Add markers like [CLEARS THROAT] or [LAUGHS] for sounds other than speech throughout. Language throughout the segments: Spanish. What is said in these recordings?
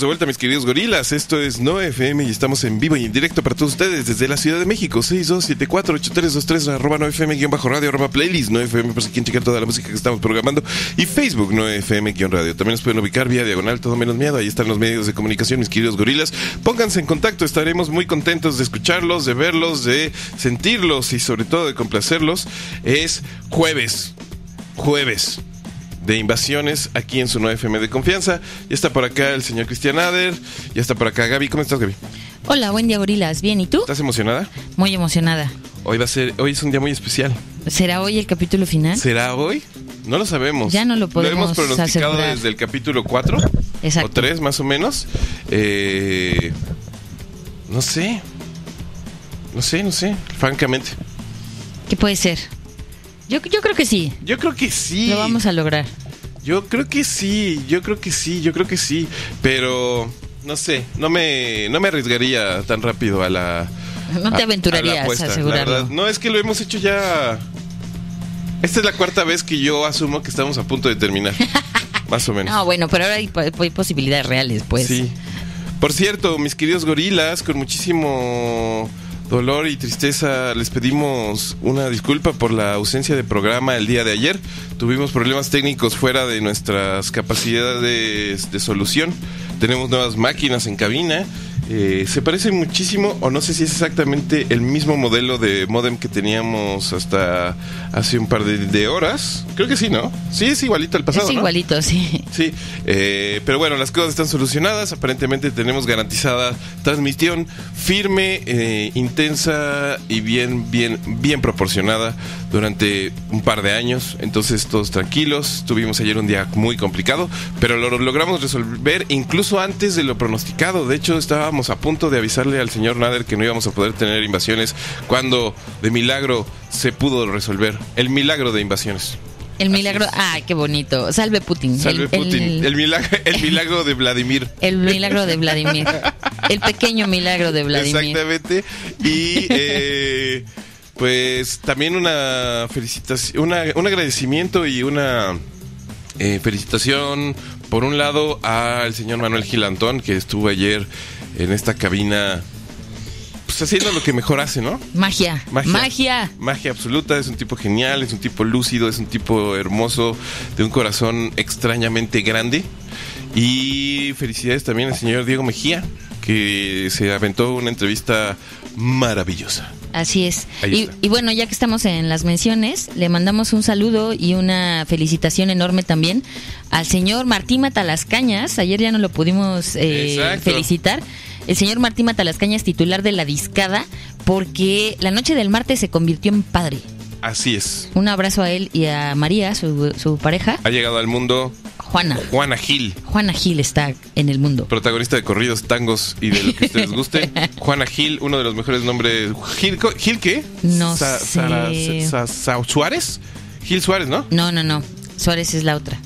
De vuelta, mis queridos gorilas. Esto es No FM y estamos en vivo y en directo para todos ustedes desde la Ciudad de México. 62748323 arroba no FM guion bajo radio arroba playlist no FM por si quieren checar toda la música que estamos programando y Facebook no FM guion radio. También nos pueden ubicar vía diagonal todo menos miedo. Ahí están los medios de comunicación, mis queridos gorilas. Pónganse en contacto, estaremos muy contentos de escucharlos, de verlos, de sentirlos y sobre todo de complacerlos. Es jueves. Jueves de invasiones aquí en su 9FM de confianza. Ya está por acá el señor Cristian Ader, ya está por acá Gaby. ¿Cómo estás, Gaby? Hola, buen día, gorilas. ¿Bien? ¿Y tú? ¿Estás emocionada? Muy emocionada. Hoy va a ser, hoy es un día muy especial. ¿Será hoy el capítulo final? ¿Será hoy? No lo sabemos. Ya no lo podemos Lo hemos pronosticado asegurar. desde el capítulo 4 Exacto. o 3 más o menos. Eh, no sé. No sé, no sé, francamente. ¿Qué puede ser? Yo, yo creo que sí. Yo creo que sí. Lo vamos a lograr. Yo creo que sí, yo creo que sí, yo creo que sí, pero no sé, no me, no me arriesgaría tan rápido a la... No te a- aventurarías a, apuesta, la asegurarlo. verdad. No, es que lo hemos hecho ya... Esta es la cuarta vez que yo asumo que estamos a punto de terminar, [LAUGHS] más o menos. No, bueno, pero ahora hay, hay posibilidades reales, pues. Sí. Por cierto, mis queridos gorilas, con muchísimo dolor y tristeza les pedimos una disculpa por la ausencia de programa el día de ayer. Tuvimos problemas técnicos fuera de nuestras capacidades de solución. Tenemos nuevas máquinas en cabina. Eh, se parece muchísimo, o no sé si es exactamente el mismo modelo de modem que teníamos hasta hace un par de, de horas. Creo que sí, ¿no? Sí, es igualito al pasado. es ¿no? igualito, sí. Sí, eh, pero bueno, las cosas están solucionadas. Aparentemente tenemos garantizada transmisión firme, eh, intensa y bien, bien, bien proporcionada durante un par de años. Entonces todos tranquilos. Tuvimos ayer un día muy complicado, pero lo logramos resolver incluso antes de lo pronosticado. De hecho, estábamos a punto de avisarle al señor Nader que no íbamos a poder tener invasiones cuando de milagro se pudo resolver. El milagro de invasiones. El milagro. Ay, qué bonito. Salve Putin. Salve el, Putin. El, El milagro, el [LAUGHS] milagro de Vladimir. el milagro de Vladimir. El pequeño milagro de Vladimir. Exactamente. Y eh, pues también una felicitación, una, un agradecimiento y una eh, felicitación, por un lado, al señor Manuel Gilantón, que estuvo ayer en esta cabina, pues haciendo lo que mejor hace, ¿no? Magia. Magia. Magia. Magia absoluta, es un tipo genial, es un tipo lúcido, es un tipo hermoso, de un corazón extrañamente grande. Y felicidades también al señor Diego Mejía, que se aventó una entrevista maravillosa. Así es. Y, bueno, ya que estamos en las menciones, le mandamos un saludo y una felicitación enorme también al señor Martín Matalascañas. Ayer ya no lo pudimos eh, felicitar. El señor Martín Matalascañas, titular de la discada, porque la noche del martes se convirtió en padre. Así es. Un abrazo a él y a María, su, su pareja. Ha llegado al mundo Juana. Juana Gil, Juana Gil está en el mundo. protagonista de corridos, tangos y de lo que ustedes guste. [LAUGHS] Juana Gil, uno de los mejores nombres. ¿Gil, ¿Gil qué? No Sa- sé. Sara- Sa- Sa- ¿Suárez? Gil Suárez, ¿no? No, no, no. Suárez es la otra.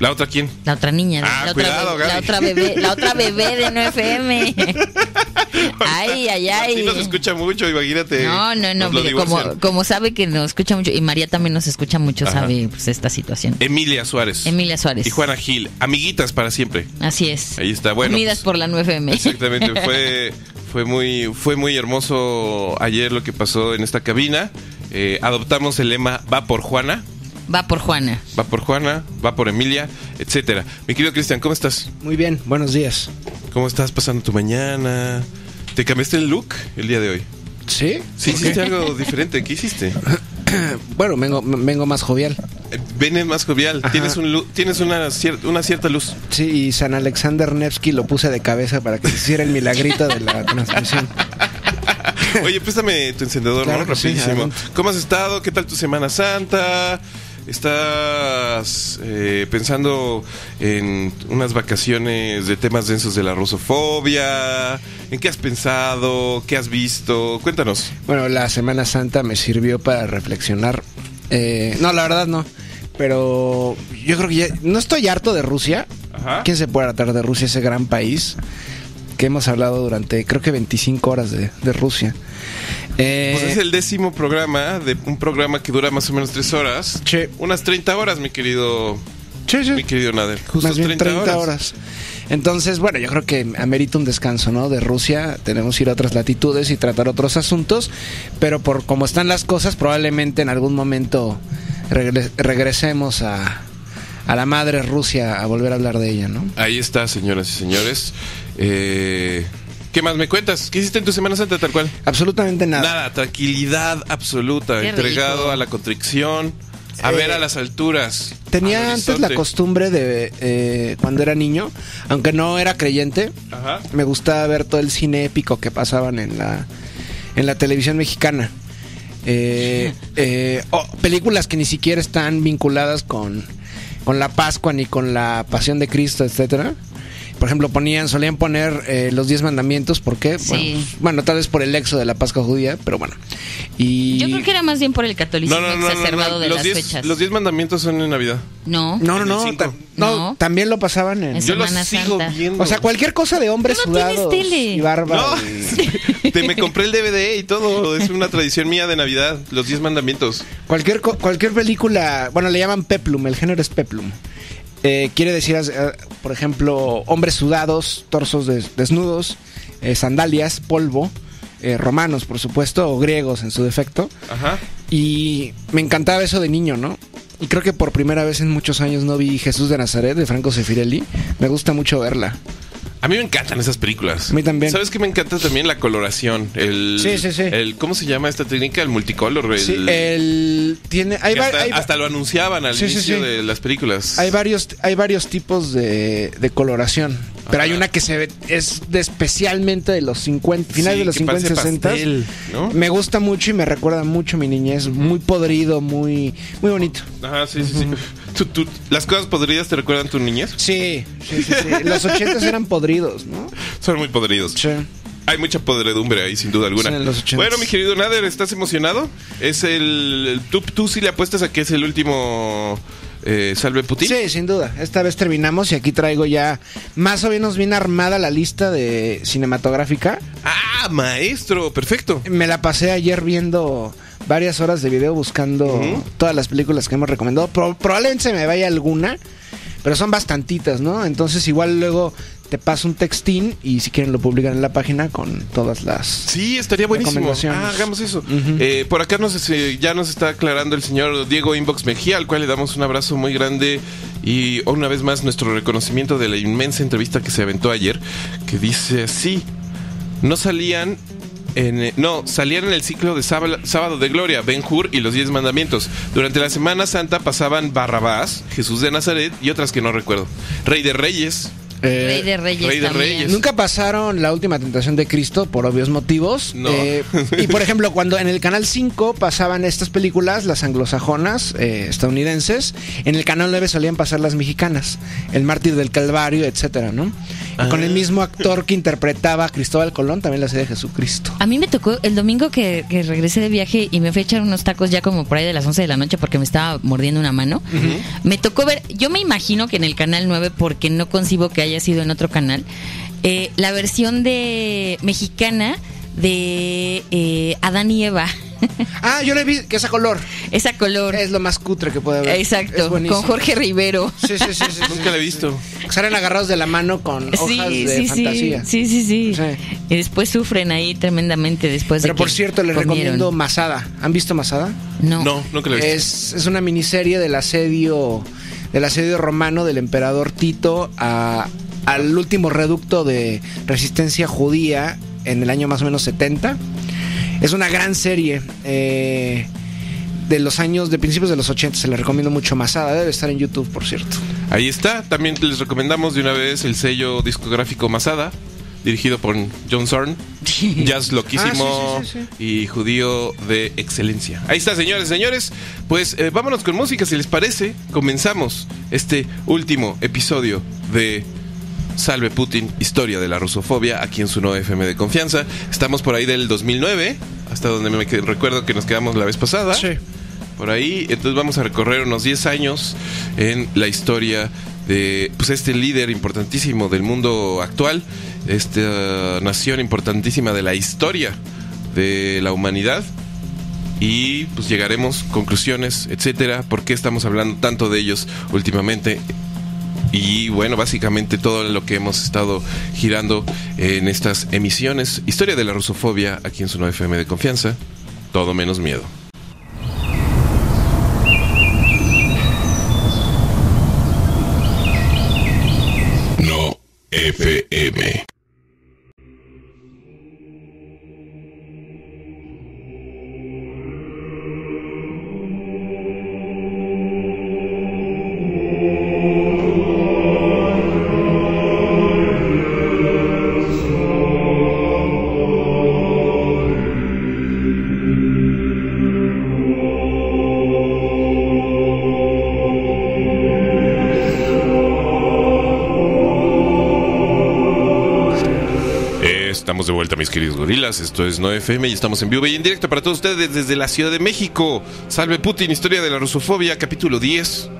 ¿La otra quién? La otra niña. Ah, la, otra cuidado, be- la Gaby. otra bebé. La otra bebé de 9FM. [LAUGHS] ay, ay, ay. Sí nos escucha mucho, imagínate. No, no, no. mire, como, como sabe que nos escucha mucho, y María también nos escucha mucho, Ajá. sabe pues, esta situación. Emilia Suárez. Emilia Suárez. Y Juana Gil, amiguitas para siempre. Así es. Ahí está, bueno. Unidas pues, por la 9FM. Exactamente, fue, fue, muy, fue muy hermoso ayer lo que pasó en esta cabina. Eh, adoptamos el lema Va por Juana, Va por Juana. va por Juana, va por Emilia, etcétera. Mi querido Cristian, ¿cómo estás? Muy bien, buenos días. ¿Cómo estás pasando tu mañana? ¿Te cambiaste el look el día de hoy? ¿Sí? Sí, ¿Por hiciste qué? algo diferente. ¿Qué hiciste? [COUGHS] Bueno, vengo, vengo más jovial. Eh, Ven más jovial. Ajá. Tienes, un lu- tienes una, cier- una cierta luz. Sí, y San Alexander Nevsky lo puse de cabeza para que se hiciera el milagrito de la transmisión. [LAUGHS] Oye, préstame tu encendedor, Claro ¿no? sí, Rapidísimo. ¿Cómo has estado? ¿Qué tal tu Semana Santa? ¿Estás eh, pensando en unas vacaciones de temas densos de la rusofobia? ¿En qué has pensado? ¿Qué has visto? Cuéntanos. Bueno, la Semana Santa me sirvió para reflexionar. Eh, no, la verdad no. Pero yo creo que ya... No estoy harto de Rusia. Ajá. ¿Quién se puede hartar de Rusia, ese gran país? Que hemos hablado durante, creo que 25 horas de, de Rusia. Eh, Pues es el décimo programa de un programa que dura más o menos tres horas. Sí. Unas 30 horas, mi querido, sí, sí. mi querido Nader. Justo Más bien 30, horas. Entonces, bueno, yo creo que amerita un descanso, ¿no? De Rusia, tenemos que ir a otras latitudes y tratar otros asuntos, pero por como están las cosas, probablemente en algún momento regre- regresemos a, a la madre Rusia a volver a hablar de ella, ¿no? Ahí está, señoras y señores. Eh, ¿Qué más me cuentas? ¿Qué hiciste en tu Semana Santa tal cual? Absolutamente nada. Nada, tranquilidad absoluta, Qué entregado rico. a la contrición, a Eh, ver a las alturas. Tenía antes la costumbre de, eh, cuando era niño, aunque no era creyente, Ajá. me gustaba ver todo el cine épico que pasaban en la, en la televisión mexicana. Eh, eh, o películas que ni siquiera están vinculadas con, con la Pascua ni con la Pasión de Cristo, etcétera. Por ejemplo, ponían, solían poner eh, los diez mandamientos, ¿por qué? Sí. Bueno, bueno, tal vez por el exo de la Pascua judía, pero bueno. Y Yo creo que era más bien por el catolicismo No, no, no, no, exacerbado no, de Los las diez, fechas. los diez mandamientos son en Navidad. No. no, no, ta- no, No. también lo pasaban en En Yo los Semana sigo Santa. viendo. O sea, cualquier cosa de hombres Tú no tienes sudados tele. y barba. No, y- [LAUGHS] te me compré el DVD y todo. Es una tradición mía de Navidad. Los diez mandamientos. Cualquier, co- cualquier película, bueno, le llaman peplum, el género es peplum. Eh, quiere decir, eh, por ejemplo, hombres sudados, torsos des- desnudos, eh, sandalias, polvo, eh, romanos, por supuesto, o griegos en su defecto. Ajá. Y me encantaba eso de niño, ¿no? Y creo que por primera vez en muchos años no vi Jesús de Nazaret de Franco Sefirelli. Me gusta mucho verla. A mí me encantan esas películas. A mí también. ¿Sabes qué me encanta también? La coloración. El, Sí, sí, sí. El, ¿Cómo se llama esta técnica? El multicolor. El, Sí, el tiene hay, que hasta, hay hasta lo anunciaban al Sí, inicio sí. de las películas. Hay varios, hay varios tipos de, de coloración. Pero hay una que se ve, es de especialmente de los 50, finales Sí, de los que 50, parece 60. pastel, ¿no? Me gusta mucho y me recuerda mucho a mi niñez. Muy podrido, muy, muy bonito. Ajá, sí, sí, sí. Tú- tú- ¿Las cosas podridas te recuerdan tu niñez? Sí, sí, sí. sí. Los 80 eran podridos, ¿no? Son muy podridos. Sí. Hay mucha podredumbre ahí, sin duda alguna. Sí, en los ochentas. bueno, mi querido Nader, ¿estás emocionado? Es el... el- tú, tú sí le apuestas a que es el último eh, Salve Putin. Sí, sin duda. Esta vez terminamos y aquí traigo ya más o menos bien armada la lista de cinematográfica. Ah, maestro, perfecto. Me la pasé ayer viendo varias horas de video buscando todas las películas que hemos recomendado. Pro- probablemente se me vaya alguna, pero son bastantitas, ¿no? Entonces igual luego te paso un textín y si quieren lo publican en la página con todas las... Sí, estaría buenísimo. Ah, hagamos eso. Eh, por acá nos, eh, ya nos está aclarando el señor Diego Inbox Mejía, al cual le damos un abrazo muy grande y una vez más nuestro reconocimiento de la inmensa entrevista que se aventó ayer, que dice así, no salían... En, eh, no, salían en el ciclo de sábado, sábado de Gloria, Ben Hur y los Diez Mandamientos. Durante la Semana Santa pasaban Barrabás, Jesús de Nazaret y otras que no recuerdo. Rey de Reyes. Eh, Rey de Reyes Rey de también. Reyes. Nunca pasaron la última tentación de Cristo por obvios motivos. No. Eh, y por ejemplo, cuando en el canal 5 pasaban estas películas, las anglosajonas, eh, estadounidenses, en el canal 9 solían pasar las mexicanas, El Mártir del Calvario, etcétera, ¿no? Y con Ah. el mismo actor que interpretaba a Cristóbal Colón, también la serie de Jesucristo. A mí me tocó el domingo que, que regresé de viaje y me fui a echar unos tacos ya como por ahí de las 11 de la noche porque me estaba mordiendo una mano. Me tocó ver, yo me imagino que en el canal 9, porque no concibo que haya sido en otro canal, eh, la versión de mexicana de eh, Adán y Eva. [LAUGHS] Ah, yo le vi que esa color Esa color. es lo más cutre que puede haber. Exacto, con Jorge Rivero. Sí, sí, sí, sí, sí. Nunca la he visto. Salen agarrados de la mano con hojas Sí, de sí, sí, fantasía. sí, sí, sí, Sí. Y después sufren ahí tremendamente después Pero de por cierto, les comieron. recomiendo Masada. ¿Han visto Masada? No. No, nunca la he visto. Es, es una miniserie del asedio del asedio romano del emperador Tito a- al último reducto de resistencia judía en el año más o menos 70. Es una gran serie eh, de los años, de principios de los 80. Se la recomiendo mucho. Masada debe estar en YouTube, por cierto. Ahí está. También les recomendamos de una vez el sello discográfico Masada, dirigido por John Zorn. Jazz loquísimo Ah, sí, sí, sí, y judío de excelencia. Ahí está, señores, señores. Pues eh, vámonos con música, si les parece. Comenzamos este último episodio de Salve Putin, historia de la rusofobia, aquí en su no FM de confianza. Estamos por ahí del 2009, hasta donde me recuerdo que nos quedamos la vez pasada. Por ahí, entonces vamos a recorrer unos 10 años en la historia de pues, este líder importantísimo del mundo actual, esta nación importantísima de la historia de la humanidad. Y pues llegaremos, conclusiones, etcétera, por qué estamos hablando tanto de ellos últimamente Y bueno, básicamente todo lo que hemos estado girando en estas emisiones. Historia de la rusofobia aquí en su 9FM de confianza. Todo menos miedo. No FM. Gorilas. Esto es 9FM y estamos en vivo y en directo para todos ustedes desde la Ciudad de México. Salve Putin, historia de la rusofobia, capítulo 10.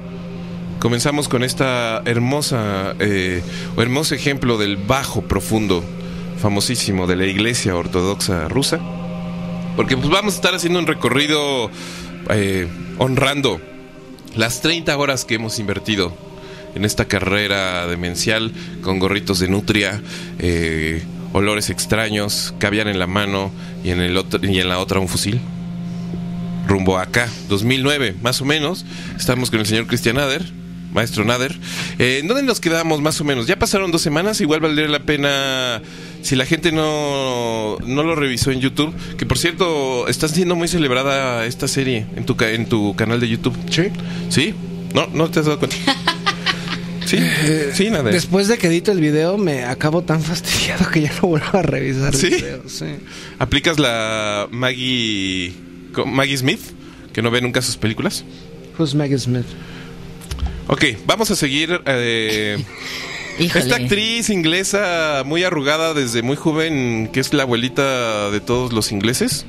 Comenzamos con esta hermosa, eh, o hermoso ejemplo del bajo profundo, famosísimo de la Iglesia Ortodoxa Rusa. Porque pues vamos a estar haciendo un recorrido eh, honrando las 30 horas que hemos invertido en esta carrera demencial con gorritos de nutria, eh, olores extraños, caviar en la mano y en, el otro, y en la otra un fusil. Rumbo acá, 2009, más o menos. Estamos con el señor Cristian Nader, maestro Nader. Eh, ¿En dónde nos quedamos más o menos? Ya pasaron dos semanas, igual valdría la pena si la gente no, no lo revisó en YouTube. Que por cierto, está siendo muy celebrada esta serie en tu, ca- en tu canal de YouTube. Sí. ¿Sí? No, no te has dado cuenta. [LAUGHS] Sí, sí, Nader. Después de que edito el video, me acabo tan [LAUGHS] fastidiado que ya no vuelvo a revisar ¿Sí? el video. Sí. ¿Aplicas la Maggie, Maggie Smith, que no ve nunca sus películas? Who's Maggie Smith? Ok, vamos a seguir. eh, [LAUGHS] esta actriz inglesa muy arrugada desde muy joven, que es la abuelita de todos los ingleses.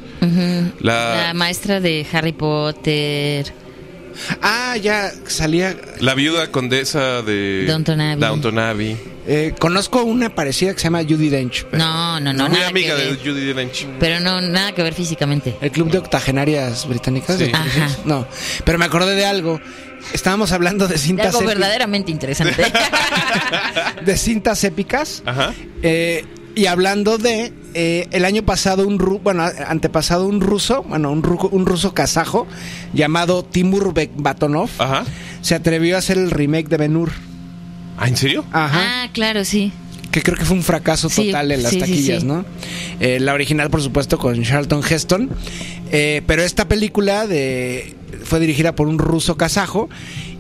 La maestra de Harry Potter. Ah, ya salía. La viuda condesa de Downton Abbey. Downton Abbey. eh, conozco una parecida que se llama Judy Dench. pero- No, no, no, muy nada amiga que de. Judy Dench. Pero no, nada que ver físicamente. El club de octogenarias británicas. Sí. de- Ajá. No, pero me acordé de algo. Estábamos hablando de De cintas, algo épi- verdaderamente interesante. [LAUGHS] de cintas épicas. Ajá. Eh, y hablando de eh, el año pasado un ru- bueno antepasado un ruso bueno un, ru- un ruso kazajo llamado Timur Bekbatonov Ajá. se atrevió a hacer el remake de Ben Hur ¿Ah, en serio? Ajá ah, claro, sí. que creo que fue un fracaso Sí, total en las sí, sí, taquillas sí. no Eh, la original por supuesto con Charlton Heston Eh, pero esta película de fue dirigida por un ruso kazajo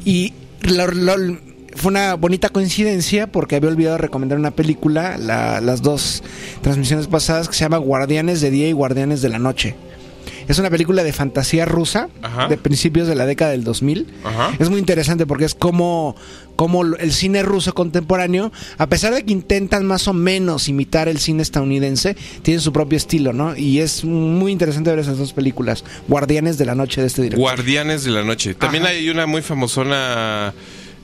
y lo- lo- fue una bonita coincidencia porque había olvidado recomendar una película la- las dos transmisiones pasadas que se llama Guardianes de Día y Guardianes de la Noche. Es una película de fantasía rusa Ajá. de principios de la década del 2000. Ajá. Es muy interesante porque es como, como el cine ruso contemporáneo, a pesar de que intentan más o menos imitar el cine estadounidense, tienen su propio estilo, ¿no? Y es muy interesante ver esas dos películas, Guardianes de la Noche de este director. Guardianes de la Noche. También Ajá. hay una muy famosona,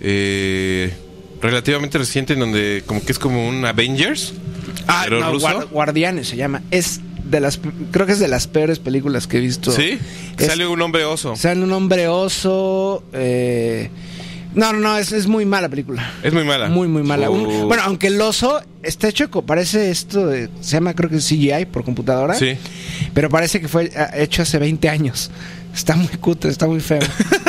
eh, relativamente reciente, en donde como que es como un Avengers. Ah, pero no, ruso. Guar- Guardianes se llama. Es de las, creo que es de las peores películas que he visto. Sí. Es- Sale un hombre oso. Sale un hombre oso. eh, no, no, no, es, es muy mala película. Es muy mala. Muy, muy mala. Un- bueno, aunque el oso está hecho, parece esto, de- se llama creo que CGI por computadora. Sí. Pero parece que fue ah, hecho hace 20 años. Está muy cutre, está muy feo. [LAUGHS]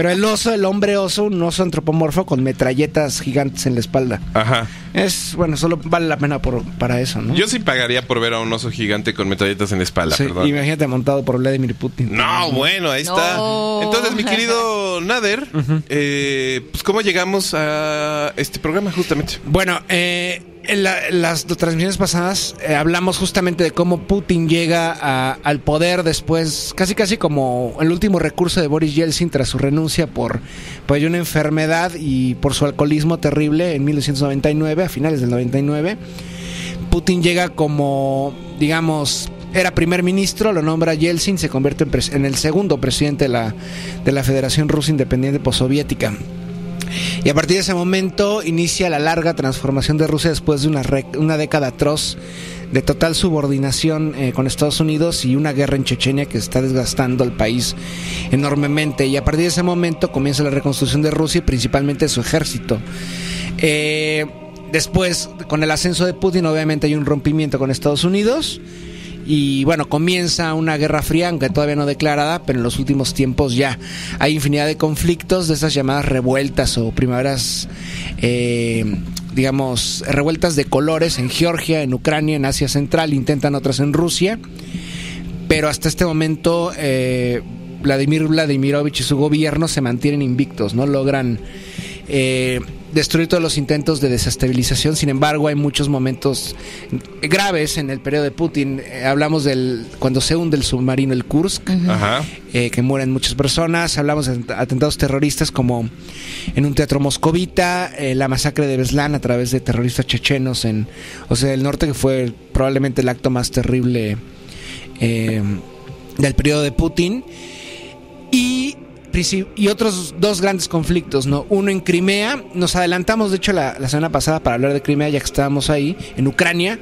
Pero el oso, el hombre oso, un oso antropomorfo con metralletas gigantes en la espalda. Ajá. Es, bueno, solo vale la pena por, para eso, ¿no? Yo sí pagaría por ver a un oso gigante con metralletas en la espalda, Sí, perdón. imagínate montado por Vladimir Putin. No, bueno, ahí está. No. Entonces, mi querido [LAUGHS] Nader, eh, pues ¿cómo llegamos a este programa justamente? Bueno, eh, en la- las transmisiones pasadas eh, hablamos justamente de cómo Putin llega a- al poder después, casi casi como el último recurso de Boris Yeltsin tras su renuncia por, por una enfermedad y por su alcoholismo terrible en 1999, a finales del 99. Putin llega como, digamos, era primer ministro, lo nombra Yeltsin, se convierte en, en el segundo presidente de la, de la Federación Rusa Independiente Postsoviética. Y a partir de ese momento inicia la larga transformación de Rusia después de una, una década atroz de total subordinación eh, con Estados Unidos y una guerra en Chechenia que está desgastando al país enormemente. Y a partir de ese momento comienza la reconstrucción de Rusia y principalmente su ejército. Eh, después, con el ascenso de Putin, obviamente hay un rompimiento con Estados Unidos. Y bueno, comienza una guerra fría, aunque todavía no declarada, pero en los últimos tiempos ya hay infinidad de conflictos de esas llamadas revueltas o primaveras, eh, digamos, revueltas de colores en Georgia, en Ucrania, en Asia Central, intentan otras en Rusia. Pero hasta este momento, eh, Vladimir Vladimirovich y su gobierno se mantienen invictos, no logran eh, destruir todos los intentos de desestabilización. Sin embargo, hay muchos momentos graves en el periodo de Putin. Eh, hablamos del cuando se hunde el submarino el Kursk, Ajá. eh, que mueren muchas personas. Hablamos de atentados terroristas como en un teatro moscovita, eh, la masacre de Beslan a través de terroristas chechenos en, o sea, el norte, que fue probablemente el acto más terrible eh, del periodo de Putin. Y y otros dos grandes conflictos, ¿no? Uno en Crimea, nos adelantamos de hecho la, la semana pasada para hablar de Crimea ya que estábamos ahí, en Ucrania.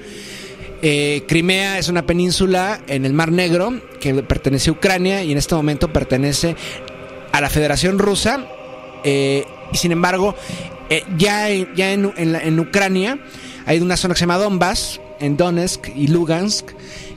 Eh, Crimea es una península en el Mar Negro que pertenece a Ucrania y en este momento pertenece a la Federación Rusa. eh, y sin embargo, eh, ya, ya en, en en Ucrania hay una zona que se llama Donbass, en Donetsk y Lugansk,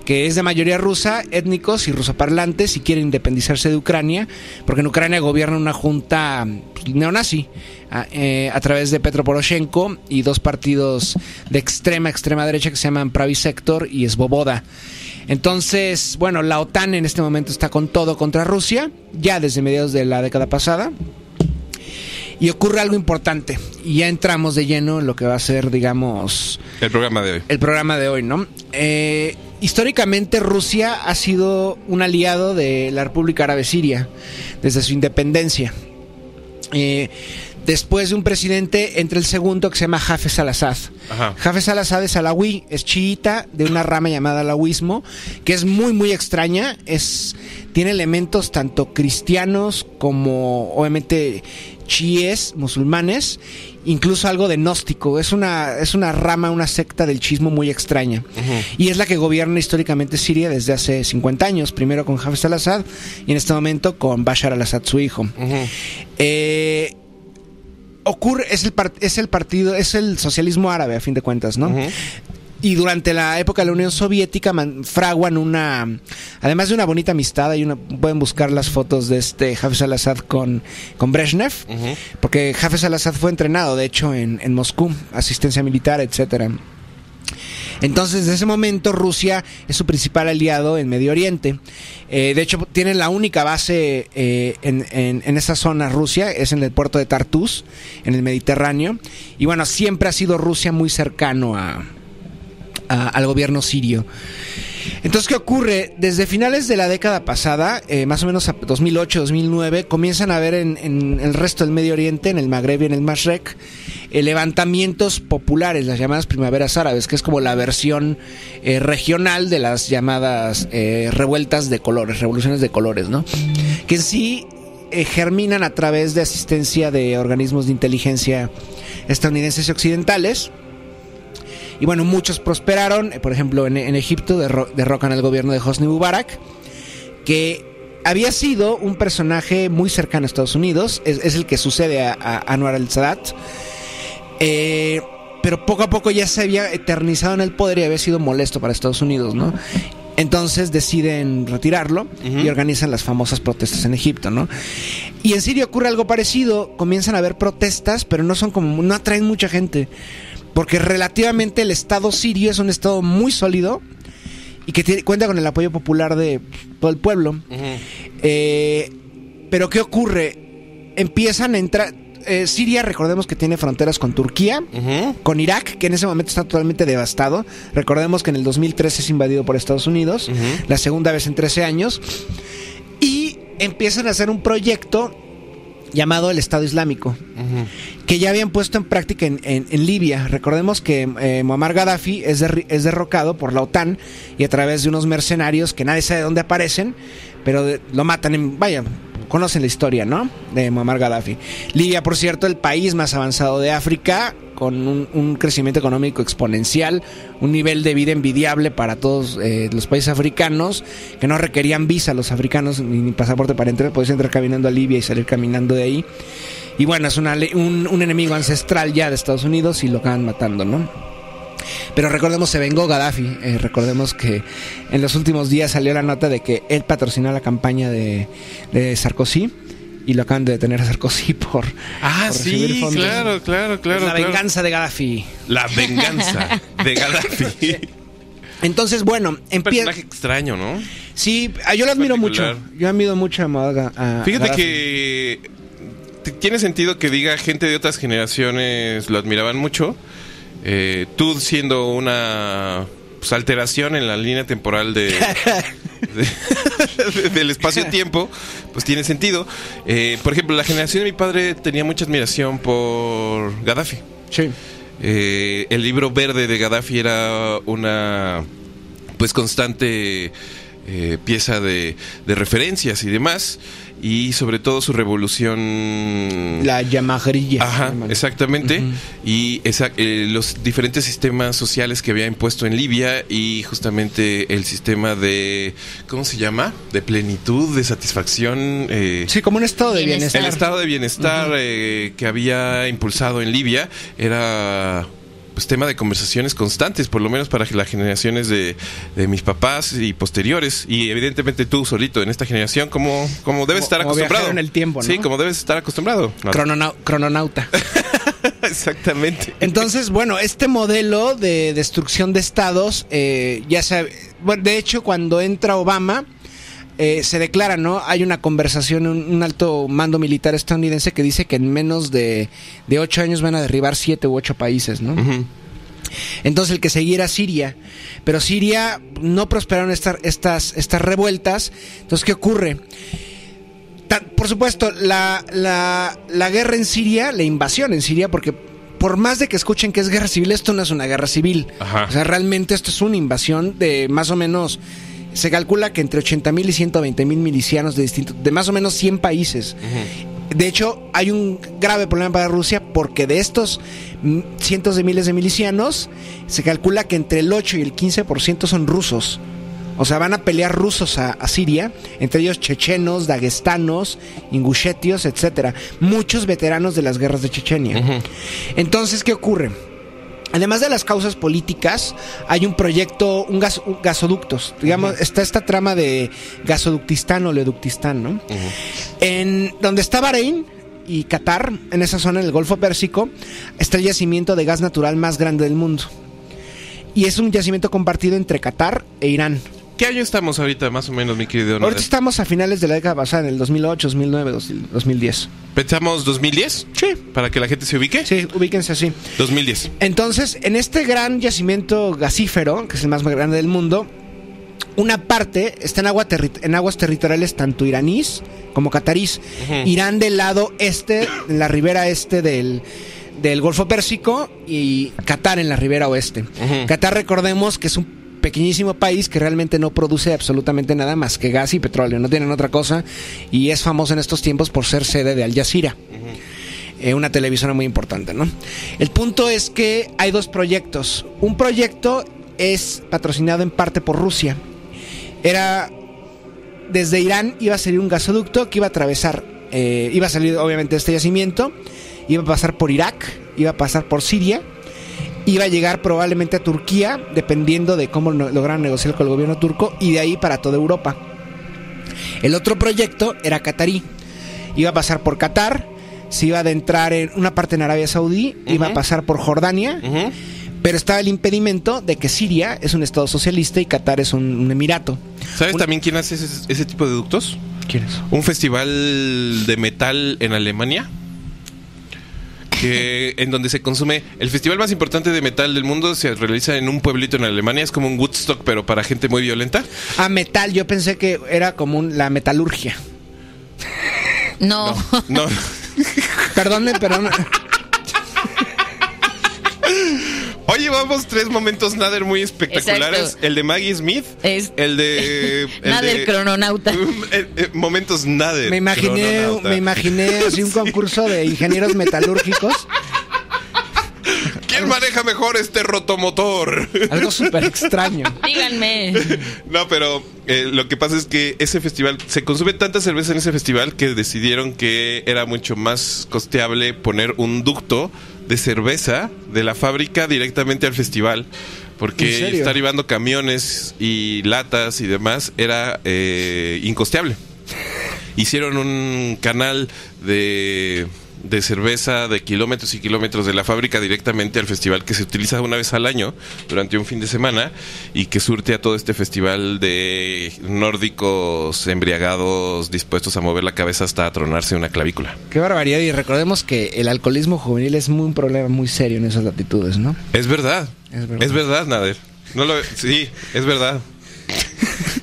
que es de mayoría rusa, étnicos y rusoparlantes y quieren independizarse de Ucrania, porque en Ucrania gobierna una junta pues, neonazi a, eh, a través de Petro Poroshenko y dos partidos de extrema, extrema derecha que se llaman Pravi Sector y Svoboda. Entonces, bueno, la OTAN en este momento está con todo contra Rusia, ya desde mediados de la década pasada. Y ocurre algo importante. Y ya entramos de lleno en lo que va a ser, digamos, El programa de hoy. el programa de hoy, ¿no? Eh, históricamente Rusia ha sido un aliado de la República Árabe Siria desde su independencia. Eh, después de un presidente entre el segundo que se llama Hafez al-Assad. Hafez al-Assad es alawí, es chiita de una rama llamada alawismo, que es muy muy extraña, es tiene elementos tanto cristianos como obviamente chiíes, musulmanes, incluso algo de gnóstico, es una es una rama, una secta del chismo muy extraña. Y es la que gobierna históricamente Siria desde hace 50 años, primero con Hafez al-Assad y en este momento con Bashar al-Assad su hijo. Eh, ocurre, es el, es el partido, es el socialismo árabe, a fin de cuentas, ¿no? Y durante la época de la Unión Soviética man- fraguan una, además de una bonita amistad, hay una, pueden buscar las fotos de este Hafez al-Assad con, con Brezhnev, porque Hafez al-Assad fue entrenado, de hecho, en, en Moscú, asistencia militar, etcétera. Entonces, desde ese momento, Rusia es su principal aliado en Medio Oriente. Eh, de hecho, tienen la única base eh, en, en- en esa zona, Rusia, es en el puerto de Tartus, en el Mediterráneo. Y bueno, siempre ha sido Rusia muy cercano a, al gobierno sirio. Entonces, ¿qué ocurre? Desde finales de la década pasada, eh, más o menos a 2008-2009, comienzan a haber en, el resto del Medio Oriente, en el Magreb y en el Masrek, eh, levantamientos populares, las llamadas primaveras árabes, que es como la versión eh, regional de las llamadas revueltas de colores, revoluciones de colores, ¿no? Que en sí germinan a través de asistencia de organismos de inteligencia estadounidenses y occidentales. Y bueno, muchos prosperaron. eh, Por ejemplo, en, en Egipto derro- derrocan al gobierno de Hosni Mubarak, que había sido un personaje muy cercano a Estados Unidos. Es, es el que sucede a, a Anwar al-Sadat. Eh, pero poco a poco ya se había eternizado en el poder y había sido molesto para Estados Unidos, ¿no? Entonces deciden retirarlo y organizan las famosas protestas en Egipto, ¿no? Y en Siria ocurre algo parecido, comienzan a haber protestas, pero no son como no atraen mucha gente, porque relativamente el Estado sirio es un estado muy sólido y que tiene- cuenta con el apoyo popular de todo el pueblo. Eh, pero ¿qué ocurre? Empiezan a entrar. eh, Siria, recordemos que tiene fronteras con Turquía, con Irak, que en ese momento está totalmente devastado. Recordemos que en el 2013 es invadido por Estados Unidos, la segunda vez en 13 años. Y empiezan a hacer un proyecto llamado el Estado Islámico, que ya habían puesto en práctica en, en- en Libia. Recordemos que eh, Muammar Gaddafi es, es derrocado por la OTAN y a través de unos mercenarios que nadie sabe de dónde aparecen, pero de- lo matan en... Vaya, conocen la historia, ¿no? De Muammar Gaddafi. Libia, por cierto, el país más avanzado de África, con un, crecimiento económico exponencial, un nivel de vida envidiable para todos eh, los países africanos, que no requerían visa los africanos ni, pasaporte para entrar, podías entrar caminando a Libia y salir caminando de ahí. Y bueno, es una, un, un enemigo ancestral ya de Estados Unidos y lo acaban matando, ¿no? Pero recordemos, se vengó Gaddafi. Eh, recordemos que en los últimos días salió la nota de que él patrocinó la campaña de Sarkozy y lo acaban de detener a Sarkozy [LAUGHS] por. Ah, por sí, fondos. claro, claro, claro. la claro. venganza de Gaddafi. La venganza de Gaddafi. [LAUGHS] Entonces, bueno, Un empieza. personaje extraño, ¿no? Sí, ah, yo lo admiro Particular. mucho. Yo admiro mucho a, Maga- a- Fíjate Gaddafi. que tiene sentido que diga gente de otras generaciones lo admiraban mucho. Eh, tú siendo una pues, alteración en la línea temporal de, de- del espacio-tiempo, pues tiene sentido. Eh, por ejemplo, la generación de mi padre tenía mucha admiración por Gaddafi. Sí. Eh, el libro verde de Gaddafi era una pues constante eh, pieza de, de referencias y demás y sobre todo su revolución La llamagrilla. Ajá, exactamente. Y esa- eh, los diferentes sistemas sociales que había impuesto en Libia y justamente el sistema de, ¿cómo se llama? De plenitud, de satisfacción. eh, Sí, como un estado de Bienestar. bienestar. el estado de bienestar eh, que había impulsado en Libia era pues tema de conversaciones constantes, por lo menos para las generaciones de, de mis papás y posteriores. Y evidentemente tú solito en esta generación, como, como debes Como- estar como acostumbrado. viajero en el tiempo, ¿no? Sí, como debes estar acostumbrado. No, Crononau- crononauta. [LAUGHS] Exactamente. Entonces, bueno, este modelo de destrucción de estados, eh, ya se, bueno, de hecho, cuando entra Obama, eh, se declara, ¿no? Hay una conversación, un, un alto mando militar estadounidense que dice que en menos de, de ocho años van a derribar siete u ocho países, ¿no? Entonces el que seguía era Siria. Pero Siria no prosperaron estas, estas, estas revueltas. Entonces, ¿qué ocurre? Por supuesto, la, la, la guerra en Siria, la invasión en Siria, porque por más de que escuchen que es guerra civil, esto no es una guerra civil. Ajá. O sea, realmente esto es una invasión de más o menos... Se calcula que entre 80 mil y 120 mil milicianos de distintos, de más o menos 100 países. De hecho, hay un grave problema para Rusia porque de estos cientos de miles de milicianos, se calcula que entre el 8 y el 15% son rusos. O sea, van a pelear rusos a, a Siria, entre ellos chechenos, dagestanos, ingushetios, etcétera. Muchos veteranos de las guerras de Chechenia. Entonces, ¿qué ocurre? Además de las causas políticas, hay un proyecto, un, gas- un gasoductos. Digamos, está esta trama de gasoductistán o leoductistán, ¿no? En donde está Bahrein y Qatar, en esa zona, en el Golfo Pérsico, está el yacimiento de gas natural más grande del mundo. Y es un yacimiento compartido entre Qatar e Irán. ¿Qué año estamos ahorita, más o menos, mi querido? Ahorita estamos a finales de la década pasada, en el 2008, 2009, 2010. ¿Pensamos 2010? Sí. Para que la gente se ubique. Sí, ubíquense así. 2010. Entonces, en este gran yacimiento gasífero, que es el más grande del mundo, una parte está en, agua terri- en aguas territoriales tanto iraníes como catarís. Irán del lado este, en la ribera este del, del Golfo Pérsico y Qatar en la ribera oeste. Ujú. Qatar, recordemos que es un pequeñísimo país que realmente no produce absolutamente nada más que gas y petróleo, no tienen otra cosa y es famoso en estos tiempos por ser sede de Al Jazeera eh, una televisora muy importante, ¿no? El punto es que hay dos proyectos. Un proyecto es patrocinado en parte por Rusia. Era desde Irán iba a salir un gasoducto que iba a atravesar, eh, iba a salir obviamente de este yacimiento, iba a pasar por Irak, iba a pasar por Siria, iba a llegar probablemente a Turquía, dependiendo de cómo lograran negociar con el gobierno turco, y de ahí para toda Europa. El otro proyecto era catarí. Iba a pasar por Qatar, se iba a adentrar en una parte en Arabia Saudí, iba a pasar por Jordania, pero estaba el impedimento de que Siria es un estado socialista y Qatar es un, un emirato. ¿Sabes Un- también quién hace ese, ese tipo de ductos? ¿Quién es? Un festival de metal en Alemania. Que, en donde se consume el festival más importante de metal del mundo se realiza en un pueblito en Alemania es como un Woodstock pero para gente muy violenta Ah, metal, yo pensé que era como un- la metalurgia. No. no Perdone, perdón. Hoy llevamos tres momentos Nader muy espectaculares. Exacto. El de Maggie Smith. Es- el de. [LAUGHS] el Nader de- crononauta. Eh, eh, momentos Nader. Me imaginé, me imaginé así un [LAUGHS] concurso de ingenieros metalúrgicos. maneja mejor este rotomotor? [LAUGHS] Algo súper extraño. Díganme. No, pero eh, lo que pasa es que ese festival, se consume tanta cerveza en ese festival que decidieron que era mucho más costeable poner un ducto de cerveza de la fábrica directamente al festival. ¿En Porque estar llevando camiones y latas y demás era eh, incosteable. Hicieron un canal de, de cerveza de kilómetros y kilómetros de la fábrica directamente al festival que se utiliza una vez al año durante un fin de semana y que surte a todo este festival de nórdicos embriagados dispuestos a mover la cabeza hasta tronarse una clavícula. Qué barbaridad. Y recordemos que el alcoholismo juvenil es muy, un problema muy serio en esas latitudes, ¿no? Es verdad. Es verdad. Es verdad, Nader. No lo, sí, es verdad. [LAUGHS]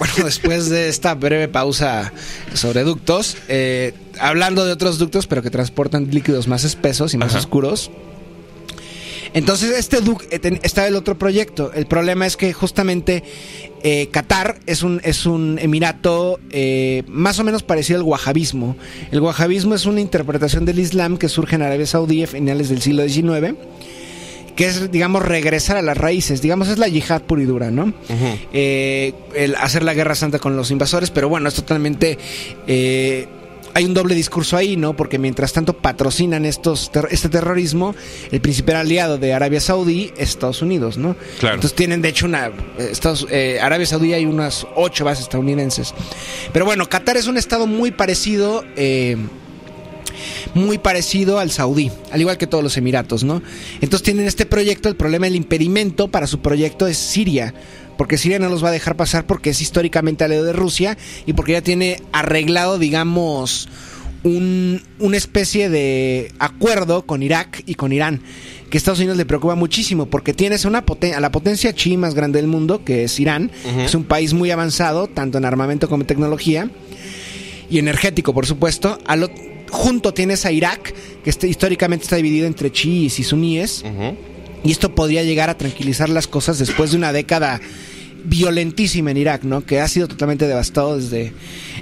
Bueno, después de esta breve pausa sobre ductos, eh, hablando de otros ductos, pero que transportan líquidos más espesos y más Ajá. oscuros. Entonces, este ducto está el otro proyecto. El problema es que justamente eh, Qatar es un, es un emirato eh, más o menos parecido al wahabismo. El wahabismo es una interpretación del Islam que surge en Arabia Saudí a finales del siglo XIX que es, digamos, regresar a las raíces. Digamos, es la yihad pura y dura, ¿no? Eh, el hacer la guerra santa con los invasores, pero bueno, es totalmente... eh, hay un doble discurso ahí, ¿no? Porque mientras tanto patrocinan estos ter- este terrorismo, el principal aliado de Arabia Saudí es Estados Unidos, ¿no? Claro. Entonces tienen, de hecho, una... eh, Estados, eh, Arabia Saudí hay unas ocho bases estadounidenses. Pero bueno, Qatar es un estado muy parecido... eh, muy parecido al saudí, al igual que todos los emiratos, ¿no? Entonces tienen este proyecto, el problema del impedimento para su proyecto es Siria, porque Siria no los va a dejar pasar porque es históricamente aliado de Rusia y porque ya tiene arreglado, digamos, un, una especie de acuerdo con Irak y con Irán, que a Estados Unidos le preocupa muchísimo, porque tienes una poten- a la potencia chi más grande del mundo, que es Irán, es un país muy avanzado, tanto en armamento como en tecnología, y energético, por supuesto. Al ot- junto tienes a Irak, que este- históricamente está dividido entre chiíes y suníes. Y esto podría llegar a tranquilizar las cosas después de una década violentísima en Irak, ¿no? Que ha sido totalmente devastado desde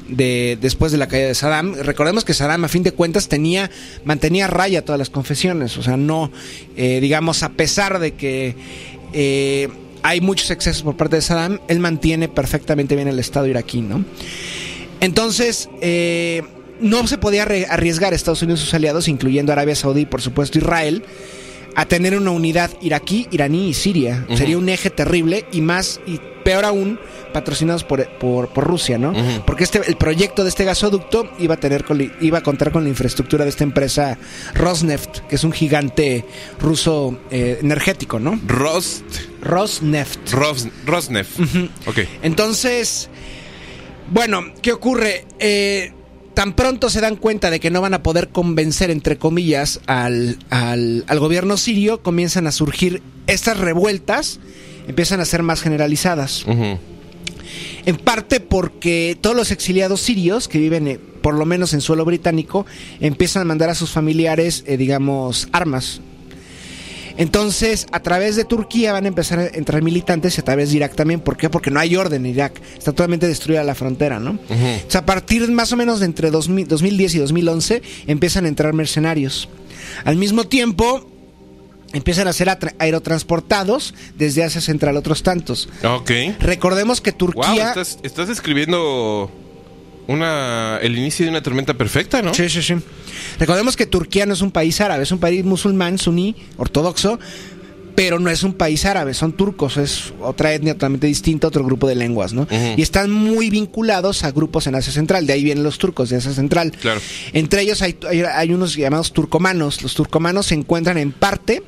de, después de la caída de Saddam. Recordemos que Saddam, a fin de cuentas, tenía mantenía a raya todas las confesiones, o sea, no, eh, digamos, a pesar de que eh, hay muchos excesos por parte de Saddam, él mantiene perfectamente bien el Estado iraquí, ¿no? Entonces, eh, no se podía arriesgar Estados Unidos y sus aliados, incluyendo Arabia Saudí, por supuesto Israel, a tener una unidad iraquí, iraní y siria. Sería un eje terrible y más, y peor aún, patrocinados por, por, por Rusia, ¿no? Porque este, el proyecto de este gasoducto iba a, tener, iba a contar con la infraestructura de esta empresa Rosneft, que es un gigante ruso eh, energético, ¿no? Rost, Rosneft. Ros, Rosneft. Ok. Entonces, bueno, ¿qué ocurre? Eh, tan pronto se dan cuenta de que no van a poder convencer, entre comillas, al, al- al gobierno sirio, comienzan a surgir estas revueltas, empiezan a ser más generalizadas. En parte porque todos los exiliados sirios que viven, eh, por lo menos en suelo británico, empiezan a mandar a sus familiares, eh, digamos, armas. Entonces, a través de Turquía van a empezar a entrar militantes y a través de Irak también. ¿Por qué? Porque no hay orden en Irak. Está totalmente destruida la frontera, ¿no? O sea, a partir más o menos de entre 2000 2010 y 2011 empiezan a entrar mercenarios. Al mismo tiempo, empiezan a ser aerotransportados desde Asia Central otros tantos. Ok. Recordemos que Wow, Turquía... estás, estás escribiendo una, el inicio de una tormenta perfecta, ¿no? Sí, sí, sí. Recordemos que Turquía no es un país árabe, es un país musulmán, suní, ortodoxo, pero no es un país árabe, son turcos, es otra etnia totalmente distinta, otro grupo de lenguas, ¿no? Y están muy vinculados a grupos en Asia Central, de ahí vienen los turcos de Asia Central. Claro. Entre ellos hay, hay, hay unos llamados turcomanos. Los turcomanos se encuentran en parte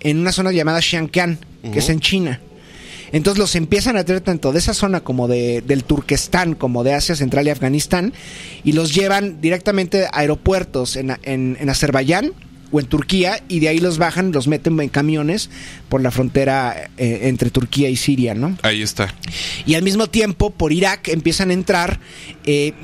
en una zona llamada Xianqian, que es en China. Entonces los empiezan a traer tanto de esa zona como de, del Turquestán, como de Asia Central y Afganistán, y los llevan directamente a aeropuertos en, en, en Azerbaiyán o en Turquía, y de ahí los bajan, los meten en camiones por la frontera eh, entre Turquía y Siria, ¿no? Ahí está. Y al mismo tiempo, por Irak empiezan a entrar, eh,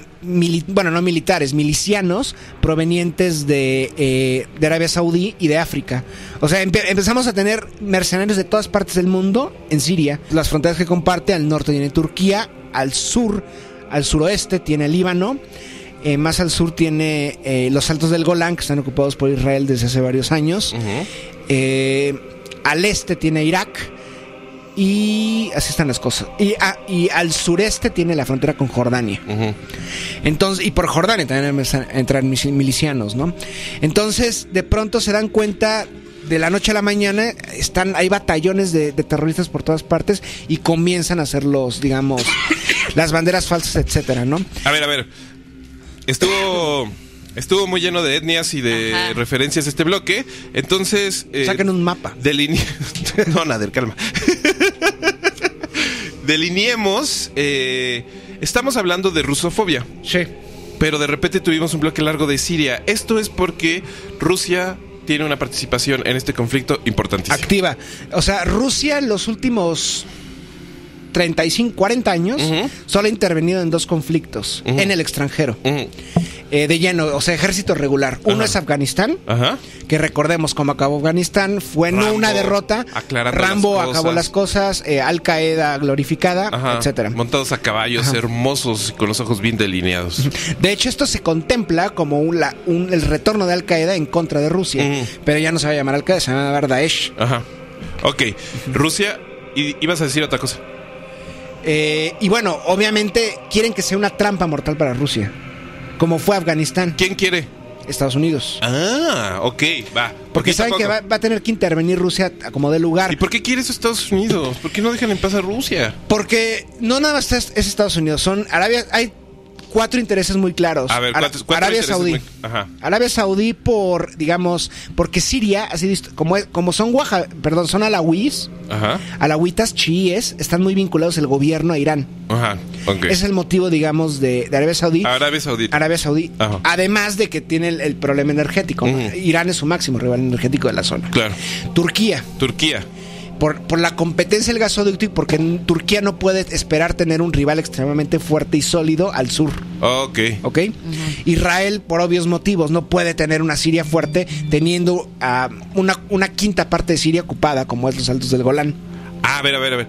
bueno, no militares, milicianos provenientes de, eh, de Arabia Saudí y de África. O sea, empe- empezamos a tener mercenarios de todas partes del mundo en Siria. Las fronteras que comparte, al norte tiene Turquía, al sur, al suroeste tiene Líbano. Eh, más al sur tiene eh, los altos del Golán, que están ocupados por Israel desde hace varios años. Eh, al este tiene Irak. Y así están las cosas. Y, ah, y al sureste tiene la frontera con Jordania. Entonces, y por Jordania también empiezan a entrar mis- milicianos, ¿no? Entonces, de pronto se dan cuenta de la noche a la mañana, están, hay batallones de, de terroristas por todas partes y comienzan a hacer los, digamos, las banderas falsas, etcétera, ¿no? A ver, a ver. Estuvo. Estuvo muy lleno de etnias y de Ajá. referencias este bloque. Entonces. eh, Saquen un mapa. Deline... [LAUGHS] no, Nader, calma. Delineemos. eh, estamos hablando de rusofobia. Sí. Pero de repente tuvimos un bloque largo de Siria. Esto es porque Rusia tiene una participación en este conflicto importantísima. Activa. O sea, Rusia en los últimos 35, 40 años Ujú. solo ha intervenido en dos conflictos en el extranjero. Eh, de lleno, o sea, ejército regular. Uno es Afganistán, que recordemos cómo acabó Afganistán, fue no una derrota, Rambo las acabó las cosas, eh, Al Qaeda glorificada, Ajá. etcétera. Montados a caballos Ajá. hermosos y con los ojos bien delineados. De hecho, esto se contempla como un, la- un- el retorno de Al Qaeda en contra de Rusia, pero ya no se va a llamar Al Qaeda, se va a llamar Daesh. Ajá. Ok. Rusia. Y ibas a decir otra cosa. Eh, y bueno, obviamente quieren que sea una trampa mortal para Rusia, como fue Afganistán, ¿Quién quiere? Estados Unidos. Ah, ok, va. Porque saben que va, va a tener que intervenir Rusia a como de lugar. ¿Y por qué quiere eso Estados Unidos? ¿Por qué no dejan en paz a Rusia? Porque no nada más es, es Estados Unidos, son Arabia, hay cuatro intereses muy claros. A ver, ¿cuántos- cuatro Arabia Saudí. muy- Ajá. Arabia Saudí por, digamos, porque Siria, así como, como son Oaxaca, perdón, son alawíes, Ajá. alawitas chiíes, están muy vinculados el gobierno a Irán. Ajá. Ok. Es el motivo, digamos, de, de Arabia Saudí. Arabia Saudita. Arabia Saudí, Ajá. además de que tiene el, el problema energético. Irán es su máximo rival energético de la zona. Claro. Turquía, Turquía. Por, por la competencia del gasoducto y porque en Turquía no puede esperar tener un rival extremadamente fuerte y sólido al sur. Ok. ¿Ok? Israel, por obvios motivos, no puede tener una Siria fuerte teniendo ah, una, una quinta parte de Siria ocupada, como es los Altos del Golán. Ah, a ver, a ver, a ver.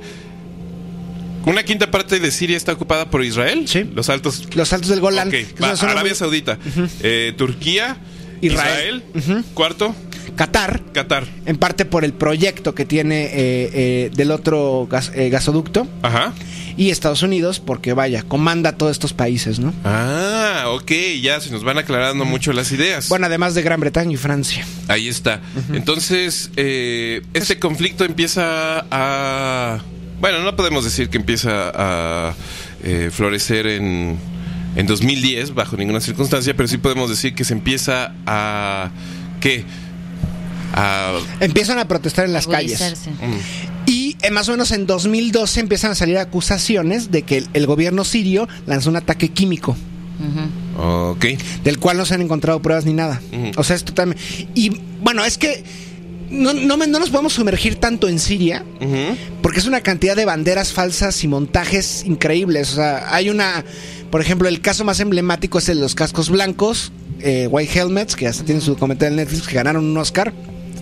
¿Una quinta parte de Siria está ocupada por Israel? Sí. Los altos. Los Altos del Golán. Ok, que es va, Arabia muy- Saudita. Eh, Turquía. Israel. Israel. Cuarto, Qatar, Qatar. en parte por el proyecto que tiene eh, eh, del otro gas- eh, gasoducto. Ajá. Y Estados Unidos, porque vaya, comanda todos estos países, ¿no? Ah, ok, ya se nos van aclarando mucho las ideas. Bueno, además de Gran Bretaña y Francia. Ahí está. Entonces, eh, este conflicto empieza a... Bueno, no podemos decir que empieza a eh, florecer en, en 2010 bajo ninguna circunstancia, pero sí podemos decir que se empieza a... ¿Qué? A... Empiezan a protestar en las calles. Mm, Y eh, más o menos en 2012 empiezan a salir acusaciones de que el, el gobierno sirio lanzó un ataque químico, Ujú. ok. del cual no se han encontrado pruebas ni nada. O sea, es totalmente... Y bueno, es que no, no, nos podemos sumergir tanto en Siria, porque es una cantidad de banderas falsas y montajes increíbles. O sea, hay una... Por ejemplo, el caso más emblemático es el de los cascos blancos, eh, White Helmets, que hasta tienen su documental en Netflix, que ganaron un Oscar.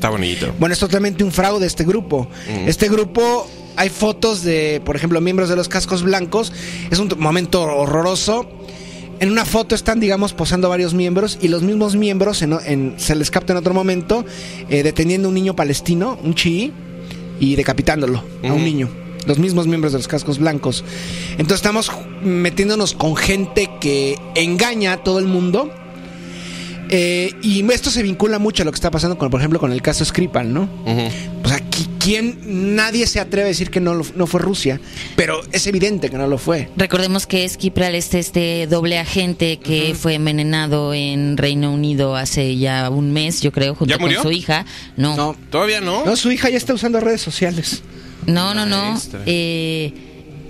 Está bonito. Bueno, es totalmente un fraude este grupo. Mm. Este grupo, hay fotos de, por ejemplo, miembros de los cascos blancos. Es un momento horroroso. En una foto están, digamos, posando varios miembros y los mismos miembros en- en- se les capta en otro momento eh, deteniendo a un niño palestino, un chií, y decapitándolo a un Mm. niño. Los mismos miembros de los cascos blancos. Entonces estamos metiéndonos con gente que engaña a todo el mundo. Eh, y esto se vincula mucho a lo que está pasando, con, por ejemplo, con el caso Skripal, ¿no? Ujú. O sea, qui- ¿quién? Nadie se atreve a decir que no, lo- no fue Rusia, pero es evidente que no lo fue. Recordemos que es Kipral este, doble agente que fue envenenado en Reino Unido hace ya un mes, yo creo, junto ¿Ya con su hija. No, No, ¿Todavía no? no, su hija ya está usando redes sociales. no, no, no. Eh,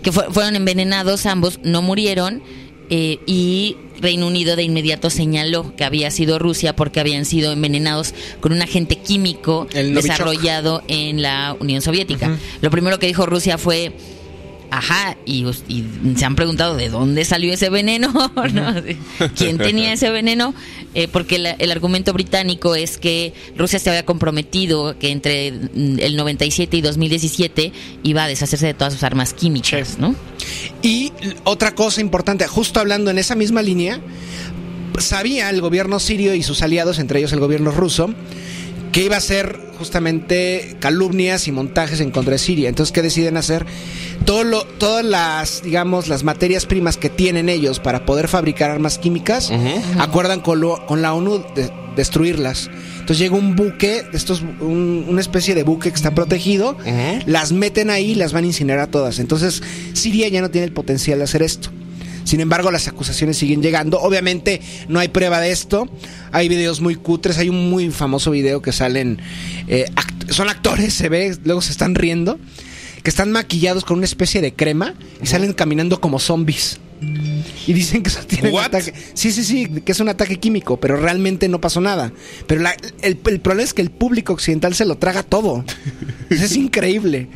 que fue- fueron envenenados ambos, no murieron. Eh, y Reino Unido de inmediato señaló que había sido Rusia porque habían sido envenenados con un agente químico desarrollado en la Unión Soviética. Lo primero que dijo Rusia fue, ajá, y, y se han preguntado de dónde salió ese veneno, [LAUGHS] ¿no? ¿Quién tenía ese veneno? Eh, porque la- el argumento británico es que Rusia se había comprometido que entre mm, el 97 y 2017 iba a deshacerse de todas sus armas químicas, ¿no? Y otra cosa importante, justo hablando en esa misma línea, sabía el gobierno sirio y sus aliados, entre ellos el gobierno ruso, que iba a ser justamente calumnias y montajes en contra de Siria. Entonces, ¿qué deciden hacer? Todo lo, todas las, digamos, las materias primas que tienen ellos para poder fabricar armas químicas, acuerdan con, lo- con la ONU de destruirlas. Entonces llega un buque, estos, un- una especie de buque que está protegido, las meten ahí y las van a incinerar todas. Entonces, Siria ya no tiene el potencial de hacer esto. Sin embargo, las acusaciones siguen llegando. Obviamente no hay prueba de esto. Hay videos muy cutres. Hay un muy famoso video que salen... eh, act- son actores, se ve, luego se están riendo. Que están maquillados con una especie de crema y salen caminando como zombies. Y dicen que eso tiene un ataque. Sí, sí, sí, que es un ataque químico, pero realmente no pasó nada. Pero la- el, el problema es que el público occidental se lo traga todo. [LAUGHS] es increíble.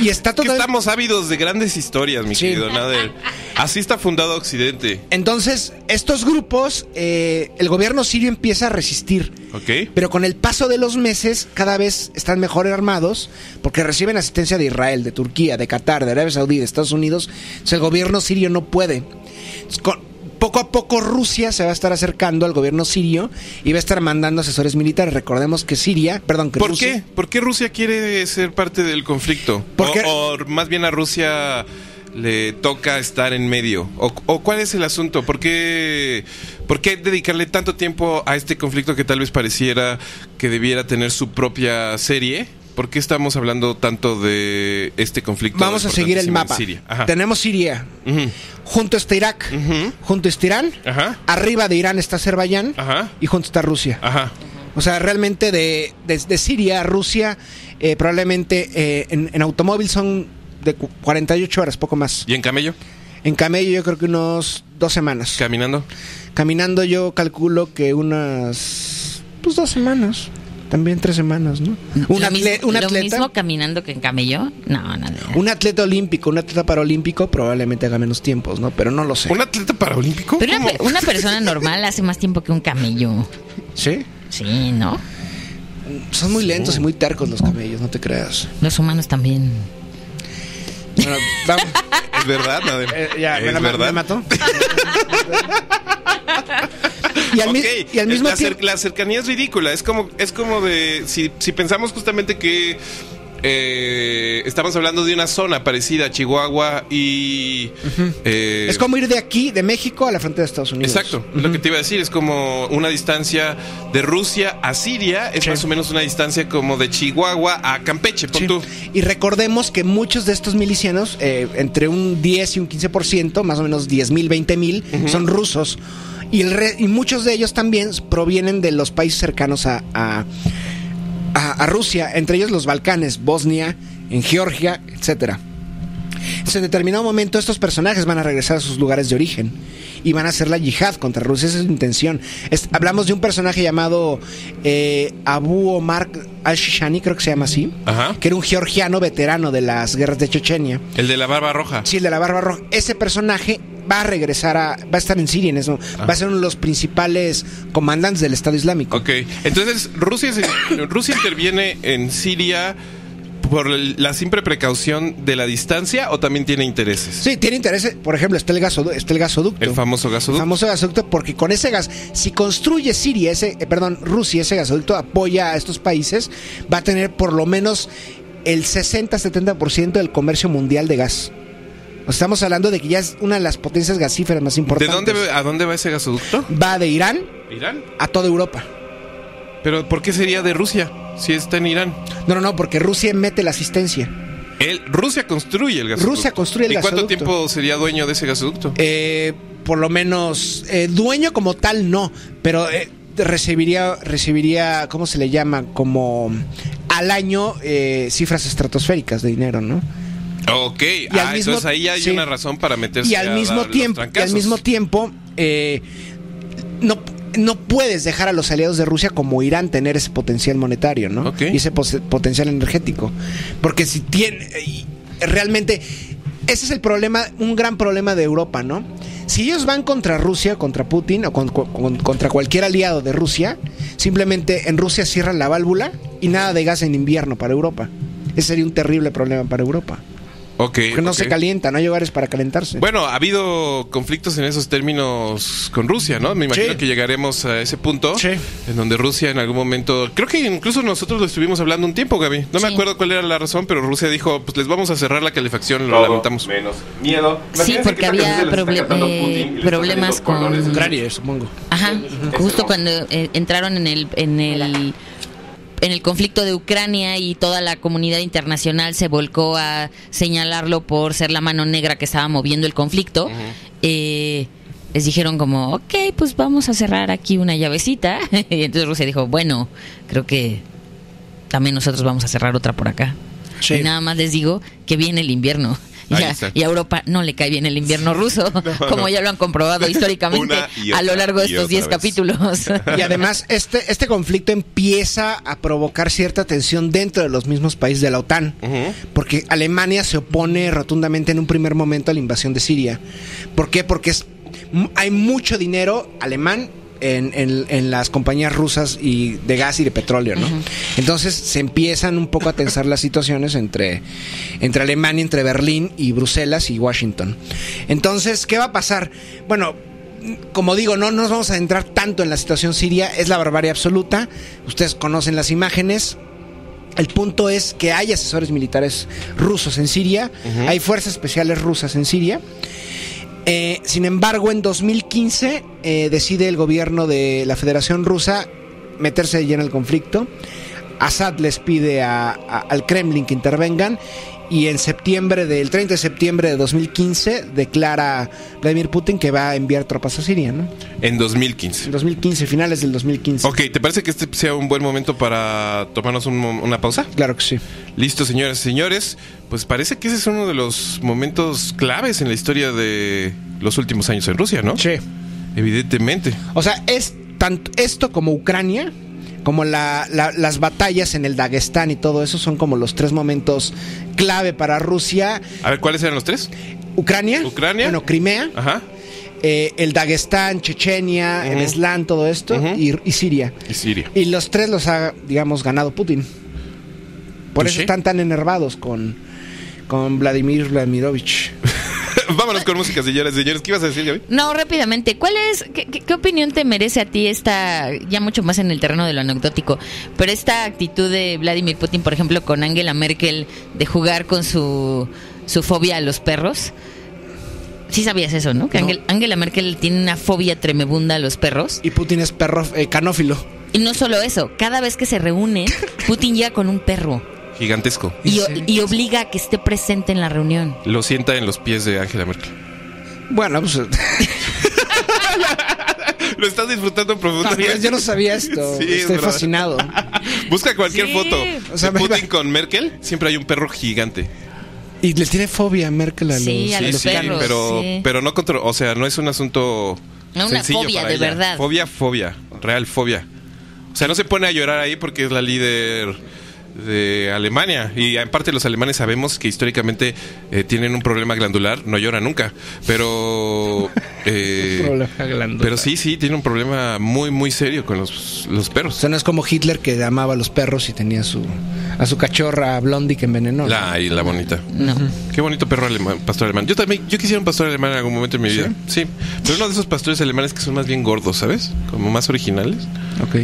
Y está todo. estamos ávidos de grandes historias, mi Sí. querido Nader. Así está fundado Occidente. Entonces, estos grupos, eh, el gobierno sirio empieza a resistir. ¿Ok? Pero con el paso de los meses, cada vez están mejor armados porque reciben asistencia de Israel, de Turquía, de Qatar, de Arabia Saudí, de Estados Unidos. Entonces, el gobierno sirio no puede. Con- poco a poco Rusia se va a estar acercando al gobierno sirio y va a estar mandando asesores militares. Recordemos que Siria, perdón, que ¿Por Rusia- qué? ¿Por qué Rusia quiere ser parte del conflicto? O, o más bien a Rusia le toca estar en medio. O, o cuál es el asunto? ¿Por qué, ¿Por qué dedicarle tanto tiempo a este conflicto que tal vez pareciera que debiera tener su propia serie? ¿Por qué estamos hablando tanto de este conflicto? Vamos a seguir el mapa. Siria? Tenemos Siria. Ujú. Junto está Irak. Junto está Irán. Ajá. Arriba de Irán está Azerbaiyán. Ajá. Y junto está Rusia. Ajá. O sea, realmente de, de- de Siria a Rusia, eh, probablemente eh, en, en automóvil son de cu- 48 horas, poco más. ¿Y en camello? En camello yo creo que unos dos semanas. ¿Caminando? Caminando yo calculo que unas, pues dos semanas. También tres semanas, ¿no? Un, lo, atle- mismo, un lo atleta, mismo caminando que en camello. No, nada. un atleta olímpico, un atleta paralímpico probablemente haga menos tiempos, ¿no? Pero no lo sé. ¿Un atleta paralímpico? Pero una, ¿Cómo? pe- una persona normal hace más tiempo que un camello. ¿Sí? Sí, ¿no? Son muy lentos y muy tercos los camellos, no te creas. Los humanos también. Bueno, vamos. [LAUGHS] Es verdad, Nader. Eh, ya, es me, la- verdad. me mató. [LAUGHS] y al, y mismo la, tiempo. la cercanía es ridícula. Es como, es como de. Si, si pensamos justamente que. eh, estamos hablando de una zona parecida a Chihuahua y. eh, Es como ir de aquí, de México, a la frontera de Estados Unidos. Exacto, lo que te iba a decir es como una distancia de Rusia a Siria, es Sí. más o menos una distancia como de Chihuahua a Campeche, pon Sí. tú. Y recordemos que muchos de estos milicianos, eh, entre un 10 y un 15%, más o menos 10 mil, 20 mil, son rusos. Y, el re- y muchos de ellos también provienen de los países cercanos a, a, a- a Rusia, entre ellos los Balcanes, Bosnia, en Georgia, etcétera. Entonces, en determinado momento estos personajes van a regresar a sus lugares de origen y van a hacer la yihad contra Rusia. Esa es su intención. Es- hablamos de un personaje llamado eh, Abu Omar al-Shishani, creo que se llama así, Ajá. que era un georgiano veterano de las guerras de Chechenia. El de la barba roja. Sí, el de la barba roja. Ese personaje va a regresar a. va a estar en Siria en eso. Va a ser uno de los principales comandantes del Estado Islámico. Ok, entonces Rusia, se- [COUGHS] Rusia interviene en Siria por el- la simple precaución de la distancia o también tiene intereses. Sí, tiene interés. Por ejemplo, está el, gasodu- está el gasoducto. El famoso El gasoducto. famoso gasoducto, porque con ese gas, si construye Siria, ese, eh, perdón, Rusia, ese gasoducto apoya a estos países, va a tener por lo menos el 60-70% del comercio mundial de gas. Estamos hablando de que ya es una de las potencias gasíferas más ¿De importantes. dónde, a dónde va ese gasoducto? Va de Irán Irán. a toda Europa. Pero ¿por qué sería de Rusia si está en Irán? No, no, no, porque Rusia mete la asistencia. Él, Rusia construye el gasoducto. Rusia construye el ¿Y cuánto gasoducto. tiempo sería dueño de ese gasoducto? Eh, por lo menos, eh, dueño como tal no, pero eh, recibiría, recibiría, ¿cómo se le llama? Como al año eh, cifras estratosféricas de dinero, ¿no? Ok, Y al ah, mismo- entonces ahí hay sí. una razón para meterse Y al a mismo dar los tiempo, y al mismo tiempo, eh, no, no puedes dejar a los aliados de Rusia como Irán tener ese potencial monetario, ¿no? Ok. Y ese potencial energético. Porque si tiene. realmente. Ese es el problema, un gran problema de Europa, ¿no? Si ellos van contra Rusia, contra Putin o con- con- contra cualquier aliado de Rusia, simplemente en Rusia cierran la válvula y nada de gas en invierno para Europa. Ese sería un terrible problema para Europa. Ok. Que no se calienta, no hay lugares para calentarse. Bueno, ha habido conflictos en esos términos con Rusia, ¿no? Me imagino Sí. que llegaremos a ese punto Sí. en donde Rusia en algún momento, creo que incluso nosotros lo estuvimos hablando un tiempo, Gaby. No me acuerdo cuál era la razón, pero Rusia dijo, pues les vamos a cerrar la calefacción, lo Todo lamentamos. menos miedo. Sí, porque había eh, problemas con- Ucrania, supongo. Ajá, justo cuando eh, entraron en el, en el en el conflicto de Ucrania y toda la comunidad internacional se volcó a señalarlo por ser la mano negra que estaba moviendo el conflicto, eh, les dijeron como, ok, pues vamos a cerrar aquí una llavecita. [LAUGHS] y entonces Rusia dijo, bueno, creo que también nosotros vamos a cerrar otra por acá. Sí. Y nada más les digo que viene el invierno. Y a, está. y a Europa no le cae bien el invierno ruso, [LAUGHS] como ya lo han comprobado [LAUGHS] históricamente a lo largo de estos otra 10 vez. capítulos. Y además, este, este conflicto empieza a provocar cierta tensión dentro de los mismos países de la OTAN. Porque Alemania se opone rotundamente en un primer momento a la invasión de Siria. ¿Por qué? Porque es, hay mucho dinero alemán en, en- en las compañías rusas y de gas y de petróleo, ¿no? Entonces se empiezan un poco a tensar las situaciones entre, entre Alemania, entre Berlín y Bruselas y Washington. Entonces, ¿qué va a pasar? Bueno, como digo, no nos vamos a adentrar tanto en la situación siria, es la barbarie absoluta. Ustedes conocen las imágenes. El punto es que hay asesores militares rusos en Siria, hay fuerzas especiales rusas en Siria. Eh, sin embargo, en 2015 eh, decide el gobierno de la Federación Rusa meterse lleno en el conflicto. Assad les pide a- al Kremlin que intervengan y en septiembre del 30 de septiembre de 2015 declara Vladimir Putin que va a enviar tropas a Siria, ¿no? En 2015. En 2015, finales del 2015. Ok, ¿te parece que este sea un buen momento para tomarnos un una pausa? Claro que sí. Listo, señoras y señores. Pues parece que ese es uno de los momentos claves en la historia de los últimos años en Rusia, ¿no? Sí. Evidentemente. O sea, es tanto esto como Ucrania, como la- la- las batallas en el Dagestán y todo eso son como los tres momentos clave para Rusia. A ver, ¿cuáles eran los tres? Ucrania, Ucrania. bueno, Crimea, Ajá. eh, el Dagestán, Chechenia, el. Islam, todo esto, y, y Siria. Y Siria. Y los tres los ha, digamos, ganado Putin. Por eso sí. están tan enervados con, con Vladimir Vladimirovich. [LAUGHS] [LAUGHS] Vámonos con música, señoras y señores. ¿Qué ibas a decir, Gaby? No, rápidamente, ¿cuál es, qué, qué- opinión te merece a ti esta, ya mucho más en el terreno de lo anecdótico, pero esta actitud de Vladimir Putin, por ejemplo, con Angela Merkel, de jugar con su, su fobia a los perros? Sí sabías eso, ¿no? Que No. Angel- Angela Merkel tiene una fobia tremebunda a los perros. Y Putin es perro eh, canófilo. Y no solo eso, cada vez que se reúnen, [LAUGHS] Putin llega con un perro Gigantesco. y, Sí. y obliga a que esté presente en la reunión. Lo sienta en los pies de Angela Merkel. Bueno, pues [LAUGHS] Lo estás disfrutando profundamente. yo no sabía esto. [LAUGHS] Sí, es Estoy fascinado. [LAUGHS] Busca cualquier Sí. foto O sea, de me- Putin con Merkel. Siempre hay un perro gigante. Y le tiene fobia a Merkel a Sí, los, a a los los perros, pero, sí. pero no contra, o sea, no es un asunto No, una sencillo fobia, para de ella. verdad. Fobia, fobia, real fobia. O sea, no se pone a llorar ahí porque es la líder de Alemania y en parte los alemanes sabemos que históricamente eh, tienen un problema glandular, no llora nunca, pero [LAUGHS] eh, Problema glandular. pero sí, sí tiene un problema muy muy serio con los, los O perros. sea, no es como Hitler que amaba a los perros y tenía su, a su cachorra Blondie que envenenó. La y la bonita. No. Qué bonito perro alemán, pastor alemán. Yo también, yo quisiera un pastor alemán en algún momento en mi ¿Sí? vida. Sí, pero uno de esos pastores alemanes que son más bien gordos, ¿sabes? Como más originales. Ok.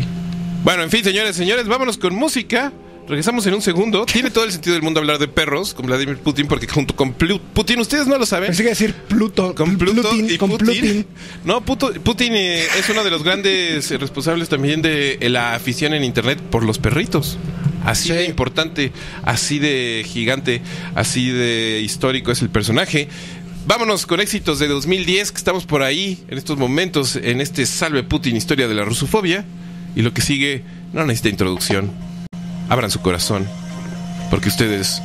Bueno, en fin, señores, señores, vámonos con música. Regresamos en un segundo. Tiene todo el sentido del mundo hablar de perros con Vladimir Putin, porque junto con Plu- Putin, ustedes no lo saben. Pensé que decir Pluto. Con Pluto Plutin, y con Putin. Plutin. No, Puto- Putin eh, es uno de los grandes eh, responsables también de eh, la afición en Internet por los perritos. Así Sí. de importante, así de gigante, así de histórico es el personaje. Vámonos con éxitos de 2010, que estamos por ahí en estos momentos, en este Salve Putin, historia de la rusofobia. Y lo que sigue no necesita introducción. Abran su corazón, porque ustedes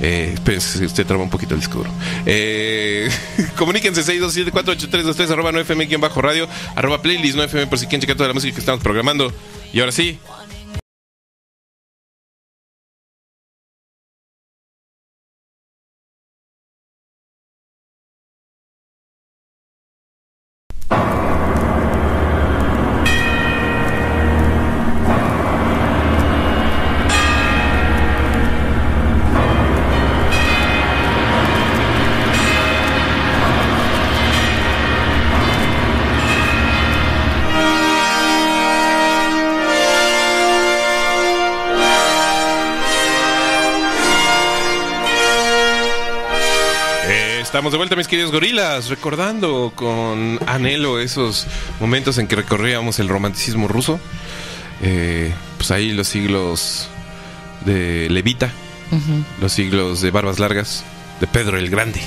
eh, espérense, usted traba un poquito el disco duro. Eh, [LAUGHS] comuníquense 627-48323 arroba 9FM bajo radio, arroba playlist 9FM por si quieren checar toda la música que estamos programando. Y ahora sí, Estamos de vuelta, mis queridos gorilas, recordando con anhelo esos momentos en que recorríamos el romanticismo ruso. Eh, pues ahí los siglos de Levita, los siglos de Barbas Largas, de Pedro el Grande,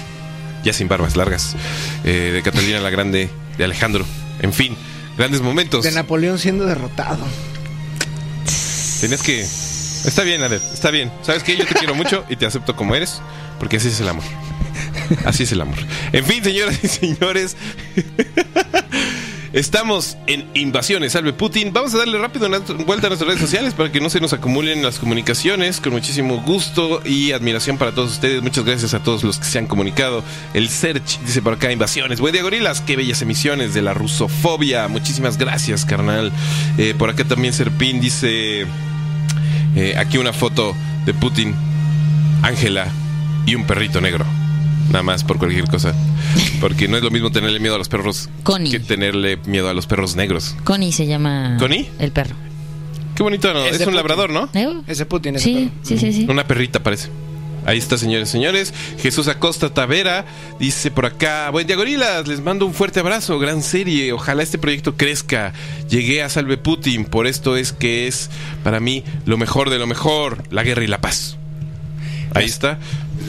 ya sin barbas largas, eh, de Catalina la Grande, de Alejandro, en fin, grandes momentos. De Napoleón siendo derrotado. Tienes que... Está bien, Adel, está bien. ¿Sabes qué? Yo te quiero mucho y te acepto como eres, porque así es el amor. Así es el amor. En fin, señoras y señores. [LAUGHS] Estamos en Invasiones, salve Putin. Vamos a darle rápido una vuelta a nuestras redes sociales para que no se nos acumulen las comunicaciones. Con muchísimo gusto y admiración para todos ustedes. Muchas gracias a todos los que se han comunicado. El Search dice por acá Invasiones. Buen día, gorilas. Qué bellas emisiones de la rusofobia. Muchísimas gracias, carnal. Eh, por acá también Serpín dice eh, aquí una foto de Putin, Ángela y un perrito negro. Nada más por cualquier cosa. Porque no es lo mismo tenerle miedo a los perros Connie. que tenerle miedo a los perros negros. Connie se llama. ¿Connie? El perro. Qué bonito, ¿no? Es un Putin. labrador, ¿no? ¿Eh? Ese Putin, ese Sí, perro. sí, sí, sí. Una perrita parece. Ahí está, señores, señores. Jesús Acosta Tavera dice por acá, buen día, gorilas, les mando un fuerte abrazo, gran serie, ojalá este proyecto crezca. Llegué a Salve Putin, por esto es que es para mí lo mejor de lo mejor, la guerra y la paz. Ahí está.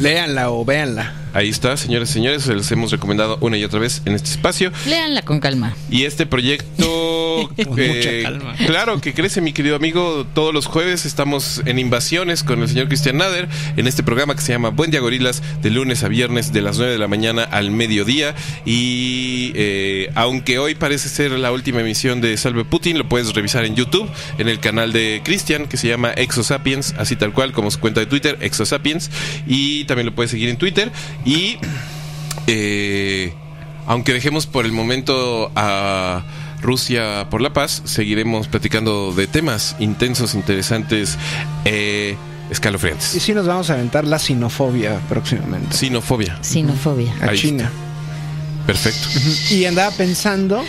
Léanla o véanla. Ahí está, señores y señores, se los hemos recomendado una y otra vez en este espacio. Léanla con calma. Y este proyecto, [LAUGHS] Con eh, mucha calma. claro que crece, mi querido amigo. Todos los jueves estamos en Invasiones con el señor Cristian Nader en este programa que se llama Buen Día Gorilas, de lunes a viernes, de las 9 de la mañana al mediodía. Y eh, aunque hoy parece ser la última emisión de Salve Putin, lo puedes revisar en YouTube, en el canal de Cristian que se llama Exosapiens, así tal cual como su cuenta de Twitter, Exosapiens. Y también lo puedes seguir en Twitter. Y. Eh, aunque dejemos por el momento a Rusia por la paz, seguiremos platicando de temas intensos, interesantes, eh, Y escalofriantes. sí nos vamos a aventar la sinofobia próximamente. Sinofobia. Sinofobia. A Ahí China. Perfecto. Y andaba pensando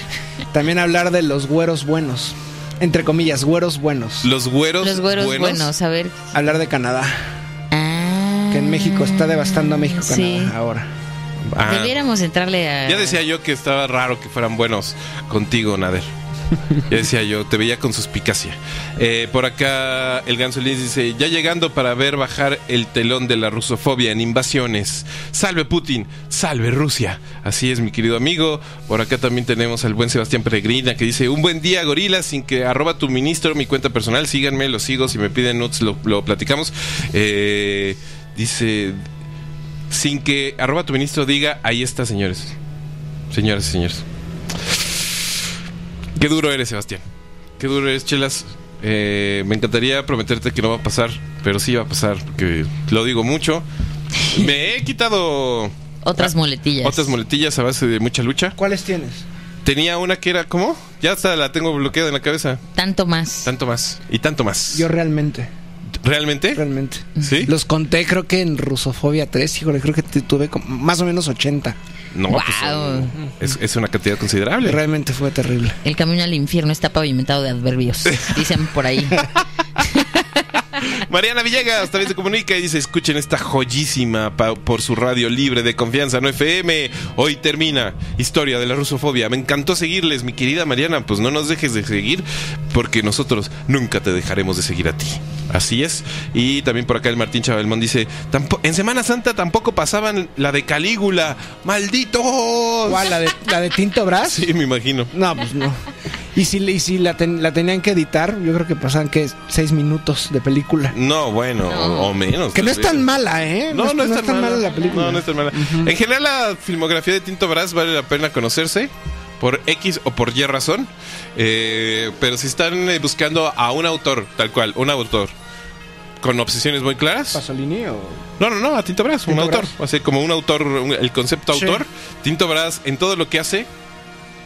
también hablar de los güeros buenos. Entre comillas, güeros buenos. Los güeros, Los güeros buenos, a ver. Hablar de Canadá. Ah. Que en México está devastando a México Sí. Ahora. Ah, Debiéramos entrarle a. ya decía yo que estaba raro que fueran buenos contigo, Nader. Ya decía yo, te veía con suspicacia. Eh, por acá el Gansolín dice, ya llegando para ver bajar el telón de la rusofobia en invasiones. Salve Putin, salve Rusia. Así es, mi querido amigo. Por acá también tenemos al buen Sebastián Peregrina que dice, un buen día, gorila, sin que arroba tu ministro mi cuenta personal. Síganme, lo sigo. Si me piden nuts, lo, lo platicamos. Eh, dice, sin que arroba tu ministro diga, ahí está, señores. Señoras y señores. Qué duro eres, Sebastián. Qué duro eres, Chelas. Eh, me encantaría prometerte que no va a pasar, pero sí va a pasar, porque lo digo mucho. [LAUGHS] Me he quitado Otras muletillas. otras muletillas a base de mucha lucha. ¿Cuáles tienes? Tenía una que era, ¿cómo? Ya hasta la tengo bloqueada en la cabeza. Tanto más. Tanto más. Y tanto más. Yo realmente, ¿Realmente? realmente. ¿Sí? Los conté creo que en Rusofobia 3, híjole, creo que tuve como más o menos 80. No, pues Guau. es, es una cantidad considerable. Realmente fue terrible. El camino al infierno está pavimentado de adverbios. Dicen por ahí. [LAUGHS] [LAUGHS] Mariana Villegas también se comunica y dice, escuchen esta joyísima por su radio libre de confianza, no FM. Hoy termina Historia de la Rusofobia. Me encantó seguirles, mi querida Mariana. Pues no nos dejes de seguir porque nosotros nunca te dejaremos de seguir a ti. Así es. Y también por acá el Martín Chavalmón dice, "Tampo- en Semana Santa tampoco pasaban la de Calígula. ¡Malditos! ¿Cuál? ¿La de, la de Tinto Brass? Sí, me imagino. No, pues no. Y si, y si la, ten- la tenían que editar, yo creo que pasaban que seis minutos de película. No, bueno, No. O, o menos. Que no es tan mala, ¿eh? No, no, es tan mala. mala la película. No, no es tan mala. En general, la filmografía de Tinto Brass vale la pena conocerse. Por X o por Y razón. Eh, pero si están eh, buscando a un autor, tal cual, un autor. Con obsesiones muy claras. ¿Pasolini o...? No, no, no, a Tinto Brass, un Tinto autor. Brass. O sea, como un autor, un- el concepto Sí. autor. Tinto Brass, en todo lo que hace,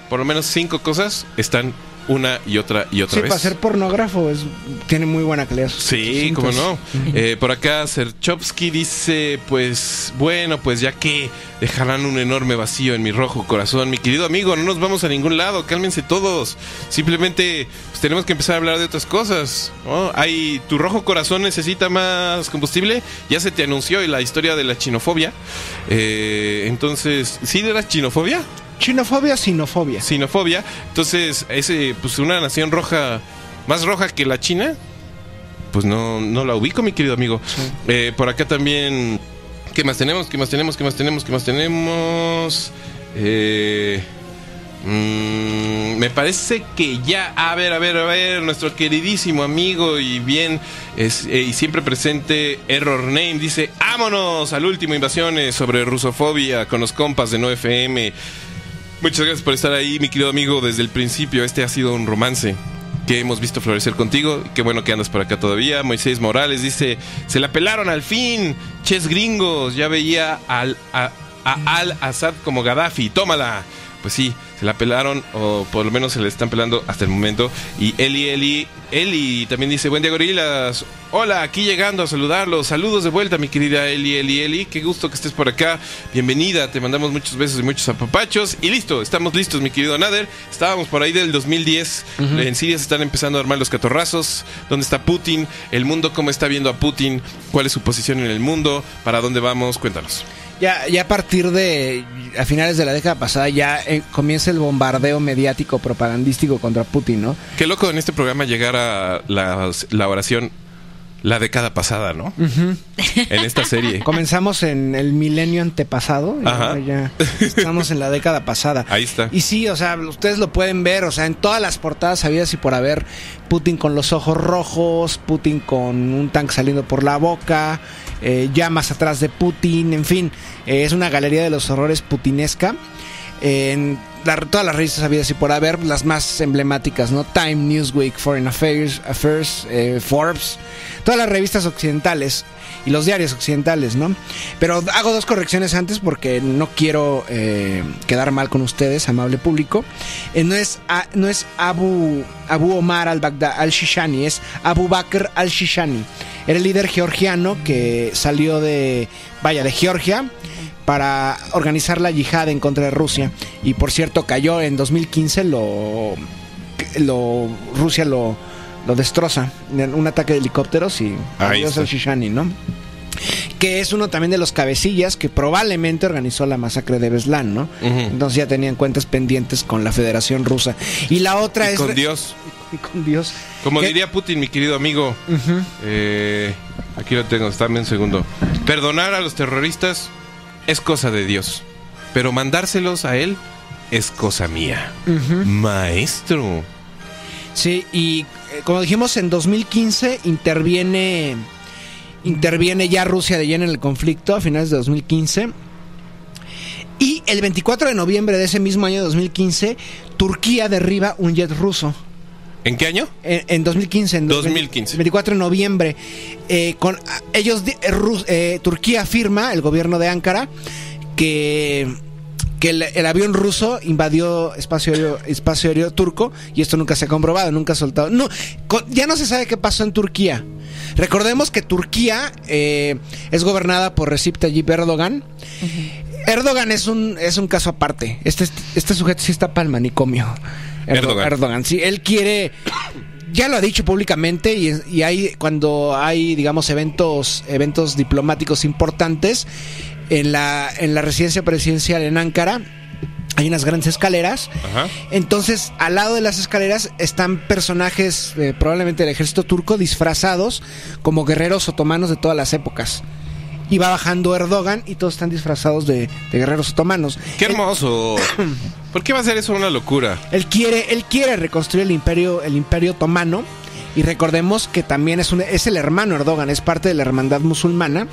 por lo menos cinco cosas están una y otra y otra Sí, vez. para ser pornógrafo es, tiene muy buena calidad. Sí, cómo no. Eh, por acá Serchovsky dice, pues bueno, pues ya que dejarán un enorme vacío en mi rojo corazón. Mi querido amigo, no nos vamos a ningún lado, cálmense todos. Simplemente pues, tenemos que empezar a hablar de otras cosas. ¿no? Hay, tu rojo corazón necesita más combustible. Ya se te anunció la historia de la chinofobia. Eh, entonces, ¿sí de la chinofobia? Chinofobia, sinofobia. Sinofobia. Entonces, ese, pues una nación roja, más roja que la China, pues no, no la ubico, mi querido amigo. Eh, por acá también, ¿qué más tenemos? ¿Qué más tenemos? ¿Qué más tenemos? ¿Qué más tenemos? Eh, mm, me parece que ya, a ver, a ver, a ver, nuestro queridísimo amigo y bien es, eh, y siempre presente Error Name dice, vámonos al último invasiones sobre rusofobia con los compas de 9FM. Muchas gracias por estar ahí, mi querido amigo, desde el principio. Este ha sido un romance que hemos visto florecer contigo. Qué bueno que andas por acá todavía. Moisés Morales dice, se la pelaron al fin. Ches gringos, ya veía al, a, a Al Assad como Gaddafi. Tómala. Pues sí, se la pelaron, o por lo menos se le están pelando hasta el momento. Y Eli, Eli, Eli también dice, buen día gorilas. Hola, aquí llegando a saludarlos. Saludos de vuelta, mi querida Eli, Eli, Eli. Qué gusto que estés por acá. Bienvenida, te mandamos muchos besos y muchos apapachos. Y listo, estamos listos, mi querido Nader. Estábamos por ahí del 2010. En Siria se están empezando a armar los catorrazos. ¿Dónde está Putin? El mundo, ¿cómo está viendo a Putin? ¿Cuál es su posición en el mundo? ¿Para dónde vamos? Cuéntanos. Ya, ya a partir de a finales de la década pasada ya eh, comienza el bombardeo mediático propagandístico contra Putin, ¿no? Qué loco en este programa llegar a la, la oración la década pasada, ¿no? En esta serie. [LAUGHS] Comenzamos en el milenio antepasado y Ajá. ya estamos en la década pasada. [LAUGHS] Ahí está. Y sí, o sea, ustedes lo pueden ver, o sea, en todas las portadas habidas y por haber Putin con los ojos rojos, Putin con un tanque saliendo por la boca, eh, llamas atrás de Putin, en fin, eh, es una galería de los horrores putinesca. En todas las revistas habidas y por haber, las más emblemáticas, ¿no? Time, Newsweek, Foreign Affairs, Affairs eh, Forbes, todas las revistas occidentales y los diarios occidentales, ¿no? Pero hago dos correcciones antes porque no quiero eh, quedar mal con ustedes, amable público. Eh, no, es, a- no es Abu, Abu Omar al-Baghdad al-Shishani, es Abu Bakr al-Shishani. Era el líder georgiano que salió de, vaya, de Georgia para organizar la yihad en contra de Rusia. Y por cierto, cayó en 2015, lo, lo Rusia lo, lo destroza en un ataque de helicópteros y adiós al Shishani, ¿no? Que es uno también de los cabecillas que probablemente organizó la masacre de Beslan, ¿no? Entonces ya tenían cuentas pendientes con la Federación Rusa. Y la otra Y es... con Dios. [LAUGHS] Y con Dios. Como ¿Qué? diría Putin, mi querido amigo. eh, aquí lo tengo, dame un segundo. Perdonar a los terroristas es cosa de Dios. Pero mandárselos a él es cosa mía. Maestro. Sí, y eh, como dijimos, en 2015 interviene interviene ya Rusia de lleno en el conflicto a finales de 2015. Y el 24 de noviembre de ese mismo año 2015, Turquía derriba un jet ruso. ¿En qué año? En, en 2015, en 2015. 24 de noviembre, eh, con ah, ellos, di- eh, Rus- eh, Turquía afirma, el gobierno de Ankara, que que el, el avión ruso invadió espacio aéreo, espacio aéreo turco y esto nunca se ha comprobado, nunca ha soltado. No, ya no se sabe qué pasó en Turquía. Recordemos que Turquía eh, es gobernada por Recep Tayyip Erdogan. Erdogan es un, es un caso aparte. Este, este sujeto sí está para el manicomio. Erdo- Erdogan. Erdogan, sí, él quiere ya lo ha dicho públicamente y, y hay cuando hay digamos eventos eventos diplomáticos importantes en la en la residencia presidencial en Ankara hay unas grandes escaleras Ajá. entonces al lado de las escaleras están personajes eh, probablemente del ejército turco disfrazados como guerreros otomanos de todas las épocas y va bajando Erdogan y todos están disfrazados de, de guerreros otomanos Qué hermoso. [COUGHS] ¿Por qué va a ser eso una locura? él quiere, él quiere reconstruir el imperio, el imperio otomano. Y recordemos que también es, un, es el hermano Erdogan, es parte de la hermandad musulmana.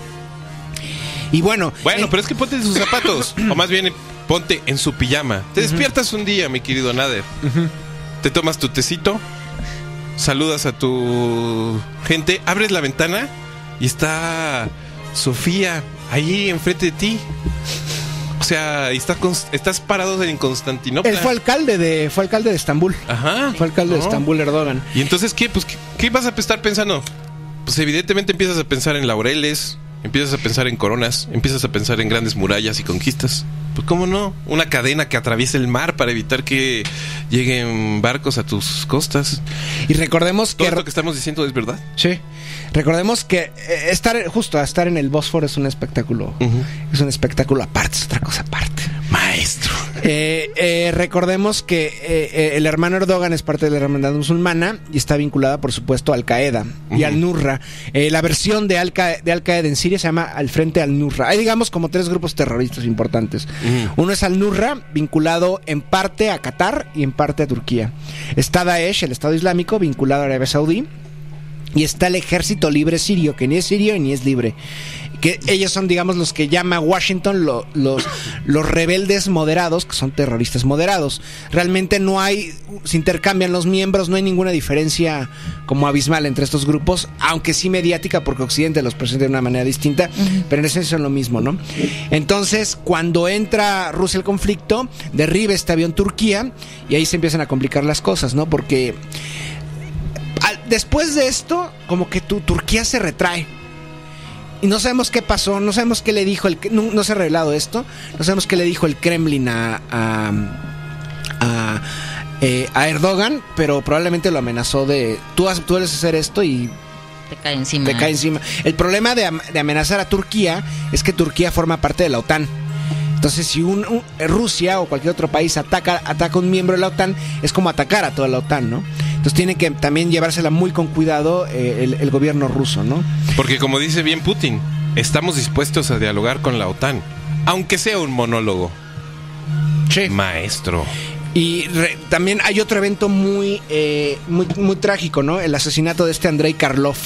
Y bueno, Bueno, eh, pero es que ponte en sus zapatos. [COUGHS] o más bien, ponte en su pijama. Te despiertas un día, mi querido Nader. Te tomas tu tecito. Saludas a tu gente. Abres la ventana y está Sofía ahí enfrente de ti. O sea, estás, estás parado en Constantinopla. Él fue alcalde de, fue alcalde de Estambul. Ajá. Fue alcalde de Estambul, Erdogan. Y entonces, ¿qué? Pues, ¿qué, qué vas a estar pensando? Pues evidentemente empiezas a pensar en laureles, empiezas a pensar en coronas, empiezas a pensar en grandes murallas y conquistas. Pues cómo no, una cadena que atraviese el mar para evitar que lleguen barcos a tus costas. Y recordemos Todo que... esto que estamos diciendo es verdad. Sí. Recordemos que eh, estar justo estar en el Bósforo es un espectáculo. Es un espectáculo aparte, es otra cosa aparte. Maestro. Eh, eh, recordemos que eh, el hermano Erdogan es parte de la hermandad musulmana y está vinculada, por supuesto, a Al Qaeda y al Nurra. La versión de Al, Qaeda, de Al Qaeda en Siria se llama Al Frente al Nurra. Hay, digamos, como tres grupos terroristas importantes. Uno es al Nurra, vinculado en parte a Qatar y en parte a Turquía. Está Daesh, el Estado Islámico, vinculado a Arabia Saudí. Y está el Ejército Libre Sirio, que ni es sirio ni es libre. Que ellos son, digamos, los que llama Washington lo- los, los rebeldes moderados, que son terroristas moderados. Realmente no hay, se intercambian los miembros, no hay ninguna diferencia como abismal entre estos grupos, aunque sí mediática, porque Occidente los presenta de una manera distinta, pero en esencia son lo mismo, ¿no? Entonces, cuando entra Rusia al conflicto, derriba este avión Turquía y ahí se empiezan a complicar las cosas, ¿no? Porque después de esto, como que tu, Turquía se retrae. Y no sabemos qué pasó, no sabemos qué le dijo, el, no, no se ha revelado esto, no sabemos qué le dijo el Kremlin a, a, a, eh, a Erdogan, pero probablemente lo amenazó de, tú, has- tú debes hacer esto y Te cae encima. te cae encima. El problema de amenazar a Turquía es que Turquía forma parte de la OTAN. Entonces, si un, un- Rusia o cualquier otro país ataca, ataca a un miembro de la OTAN, es como atacar a toda la OTAN, ¿no? Entonces tiene que también llevársela muy con cuidado eh, el, el gobierno ruso, ¿no? Porque como dice bien Putin, estamos dispuestos a dialogar con la OTAN, aunque sea un monólogo. Sí. Maestro. Y re- también hay otro evento muy, eh, muy, muy trágico, ¿no? El asesinato de este Andrei Karlov.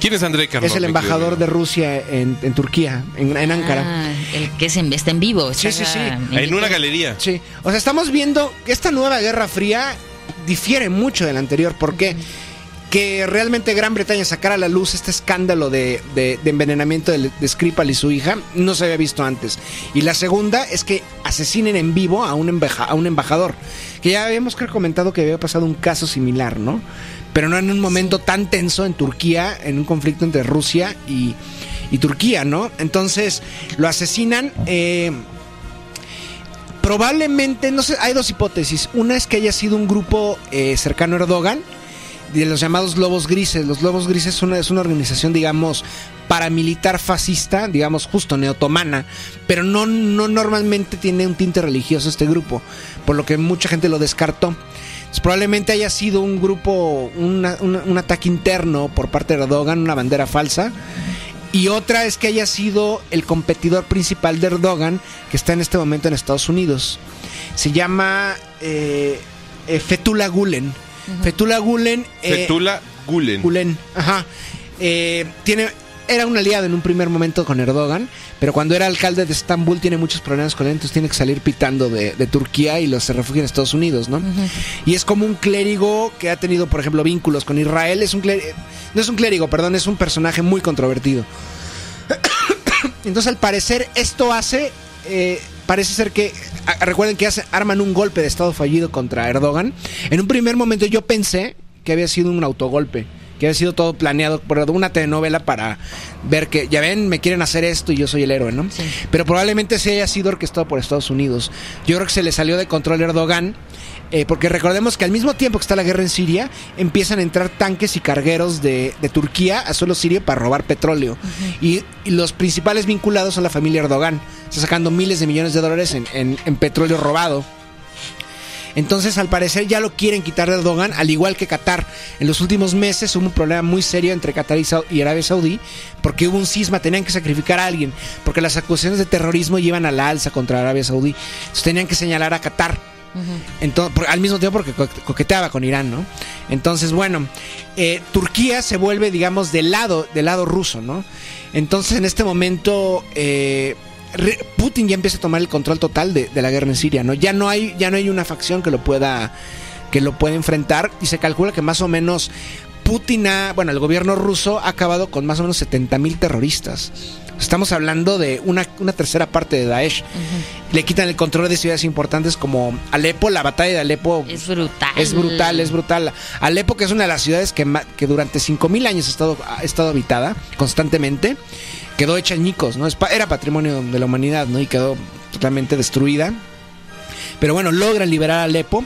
¿Quién es Andrei Karlov? es el embajador de? Rusia en, en Turquía, en, en Ankara. Ah, el que se, está en vivo. Sí, está sí, sí. En una galería. Sí, o sea, estamos viendo que esta nueva Guerra Fría difiere mucho de la anterior. ¿Por qué? Que realmente Gran Bretaña sacara a la luz este escándalo de, envenenamiento de, de Skripal y su hija no se había visto antes. Y la segunda es que asesinen en vivo a un, embajador. Que ya habíamos comentado que había pasado un caso similar, ¿no? Pero no en un momento tan tenso en Turquía, en un conflicto entre Rusia y, y Turquía, ¿no? Entonces lo asesinan. eh, Probablemente, no sé, hay dos hipótesis. Una es que haya sido un grupo eh, cercano a Erdogan, de los llamados Lobos Grises. Los Lobos Grises es una, es una organización, digamos, paramilitar fascista, digamos, justo neotomana, pero no, no normalmente tiene un tinte religioso este grupo, por lo que mucha gente lo descartó. Probablemente haya sido un grupo, una- un ataque interno por parte de Erdogan, una bandera falsa. Y otra es que haya sido el competidor principal de Erdogan, que está en este momento en Estados Unidos. Se llama eh, eh, Gulen. Fethullah Gulen. eh, Fethullah Gulen. Gulen, ajá. Eh, tiene, era un aliado en un primer momento con Erdogan, pero cuando era alcalde de Estambul tiene muchos problemas con él, entonces tiene que salir pitando de, de Turquía y los se refugia en Estados Unidos, ¿no? Y es como un clérigo que ha tenido, por ejemplo, vínculos con Israel. Es un clérigo, no es un clérigo, perdón, es un personaje muy controvertido. [COUGHS] Entonces, al parecer, esto hace. eh, parece ser que. A- recuerden que hace- arman un golpe de Estado fallido contra Erdogan. En un primer momento yo pensé que había sido un autogolpe. Que había sido todo planeado por una telenovela para ver que, ya ven, me quieren hacer esto y yo soy el héroe, ¿no? Sí. Pero probablemente se haya sido orquestado por Estados Unidos. Yo creo que se le salió de control Erdogan. Eh, porque recordemos que al mismo tiempo que está la guerra en Siria, empiezan a entrar tanques y cargueros de, de Turquía a suelo sirio para robar petróleo. y, y los principales vinculados son la familia Erdogan. Está sacando miles de millones de dólares en, en- en petróleo robado. Entonces, al parecer, ya lo quieren quitar de Erdogan, al igual que Qatar. En los últimos meses hubo un problema muy serio entre Qatar y Arabia Saudí, porque hubo un cisma, tenían que sacrificar a alguien, porque las acusaciones de terrorismo llevan a la alza contra Arabia Saudí. Entonces, tenían que señalar a Qatar. Entonces, al mismo tiempo porque co- coqueteaba con Irán, ¿no? Entonces, bueno, eh, Turquía se vuelve, digamos, del lado, del lado ruso, ¿no? Entonces, en este momento, eh, Putin ya empieza a tomar el control total de, de la guerra en Siria, ¿no? Ya no hay, ya no hay una facción que lo pueda, que lo pueda enfrentar y se calcula que más o menos Putin ha, bueno, el gobierno ruso ha acabado con más o menos 70 mil terroristas. Estamos hablando de una, una tercera parte de Daesh. Le quitan el control de ciudades importantes como Alepo, la batalla de Alepo. Es brutal. Es brutal, es brutal. Alepo, que es una de las ciudades que, que durante 5.000 años ha estado, ha estado habitada constantemente, quedó hecha añicos, ¿no? Era patrimonio de la humanidad, ¿no? Y quedó totalmente destruida. Pero bueno, logran liberar a Alepo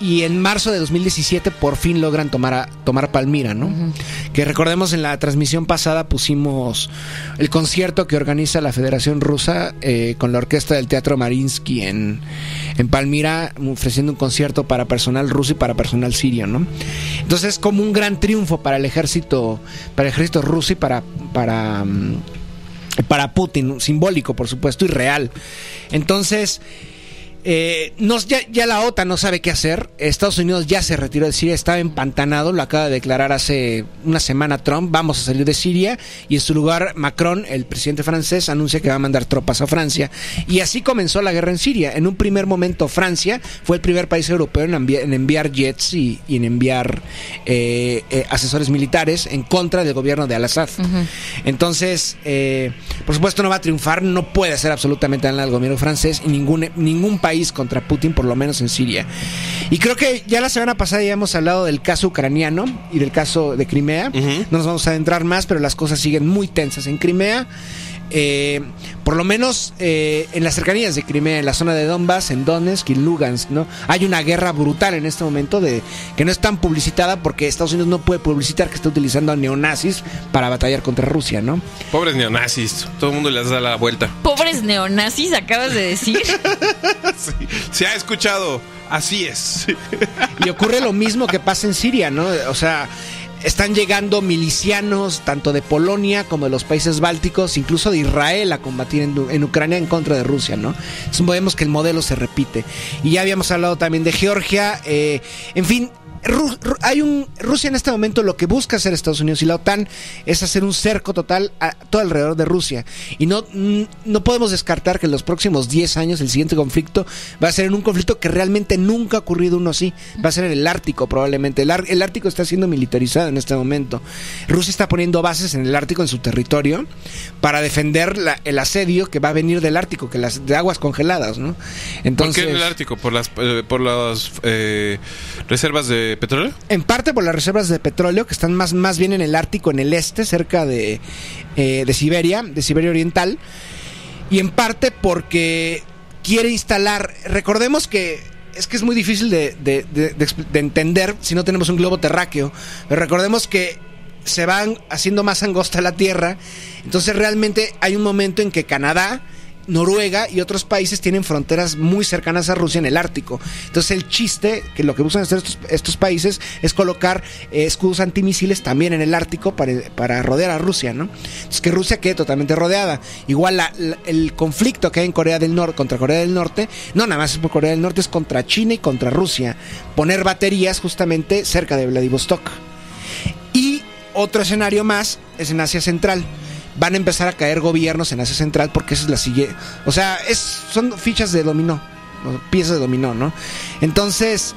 y en marzo de 2017 por fin logran tomar, a- tomar Palmira, ¿no? Que recordemos en la transmisión pasada pusimos el concierto que organiza la Federación Rusa eh, con la orquesta del Teatro Marinsky en, en Palmira, ofreciendo un concierto para personal ruso y para personal sirio, ¿no? Entonces es como un gran triunfo para el ejército, para el ejército ruso y para, para, mm, para Putin, simbólico por supuesto y real. Entonces, eh, no- ya, ya la OTAN no sabe qué hacer. Estados Unidos ya se retiró de Siria, estaba empantanado, lo acaba de declarar hace una semana Trump, vamos a salir de Siria y en su lugar Macron, el presidente francés, anuncia que va a mandar tropas a Francia. Y así comenzó la guerra en Siria. En un primer momento Francia fue el primer país europeo en, envi- en enviar jets y, y en enviar eh, eh, asesores militares en contra del gobierno de Al-Assad. Entonces, eh, por supuesto no va a triunfar, no puede hacer absolutamente nada el gobierno francés y ningún, ningún país contra Putin, por lo menos en Siria. Y creo que ya la semana pasada ya hemos hablado del caso ucraniano y del caso de Crimea. No nos vamos a adentrar más, pero las cosas siguen muy tensas en Crimea. Eh, por lo menos eh, en las cercanías de Crimea, en la zona de Donbass, en Donetsk y Lugansk, ¿no? Hay una guerra brutal en este momento de que no es tan publicitada porque Estados Unidos no puede publicitar que está utilizando a neonazis para batallar contra Rusia, ¿no? Pobres neonazis. Todo el mundo les da la vuelta. Pobres neonazis, acabas de decir. [LAUGHS] Sí, Se ha escuchado. Así es. Y ocurre lo mismo que pasa en Siria, ¿no? O sea, están llegando milicianos tanto de Polonia como de los países bálticos, incluso de Israel a combatir en, Ucrania en contra de Rusia, ¿no? Entonces vemos que el modelo se repite. Y ya habíamos hablado también de Georgia, eh, en fin. Ru- Ru- hay un Rusia en este momento lo que busca hacer Estados Unidos y la OTAN es hacer un cerco total a todo alrededor de Rusia. Y no mm, no podemos descartar que en los próximos 10 años el siguiente conflicto va a ser en un conflicto que realmente nunca ha ocurrido uno así. Va a ser en el Ártico probablemente. El, Ar- el Ártico está siendo militarizado en este momento. Rusia está poniendo bases en el Ártico en su territorio para defender la- el asedio que va a venir del Ártico que las de aguas congeladas no ¿Por entonces qué en el Ártico? ¿Por las, eh, por las eh, reservas de petróleo? En parte por las reservas de petróleo que están más, más bien en el Ártico, en el este, cerca de, eh, de Siberia, de Siberia Oriental. Y en parte porque quiere instalar. Recordemos que es que es muy difícil de, de- entender si no tenemos un globo terráqueo. Pero recordemos que se van haciendo más angosta la Tierra. Entonces realmente hay un momento en que Canadá Noruega y otros países tienen fronteras muy cercanas a Rusia en el Ártico. Entonces el chiste, que lo que buscan hacer estos, estos países es colocar eh, escudos antimisiles también en el Ártico para, para rodear a Rusia, ¿no? Entonces que Rusia quede totalmente rodeada. Igual la- el conflicto que hay en Corea del Norte contra Corea del Norte, no nada más es por Corea del Norte, es contra China y contra Rusia. Poner baterías justamente cerca de Vladivostok. Y otro escenario más es en Asia Central. Van a empezar a caer gobiernos en Asia Central porque esa es la siguiente. O sea, es, son fichas de dominó, piezas de dominó, ¿no? Entonces,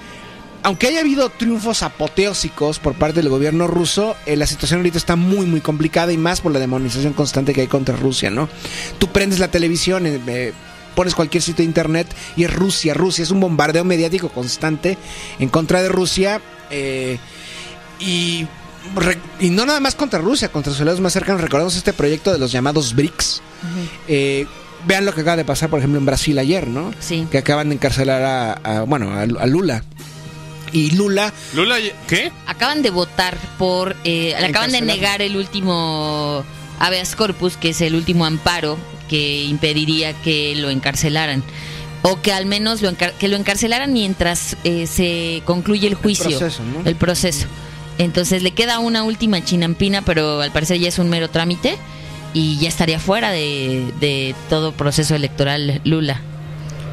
aunque haya habido triunfos apoteósicos por parte del gobierno ruso, eh, la situación ahorita está muy, muy complicada y más por la demonización constante que hay contra Rusia, ¿no? Tú prendes la televisión, eh, eh, pones cualquier sitio de internet y es Rusia, Rusia, es un bombardeo mediático constante en contra de Rusia. eh, y, y no nada más contra Rusia, contra sus aliados más cercanos. Recordemos este proyecto de los llamados BRICS. Eh, vean lo que acaba de pasar, por ejemplo, en Brasil ayer, ¿no? Sí. Que acaban de encarcelar a, a- bueno, a, a Lula. Y Lula, Lula, ¿qué? Acaban de votar por. eh, le acaban de negar el último habeas corpus, que es el último amparo que impediría que lo encarcelaran. O que al menos lo, encar- que lo encarcelaran mientras eh, se concluye el juicio. proceso, ¿no? El proceso. Entonces le queda una última chinampina, pero al parecer ya es un mero trámite y ya estaría fuera de, de todo proceso electoral Lula.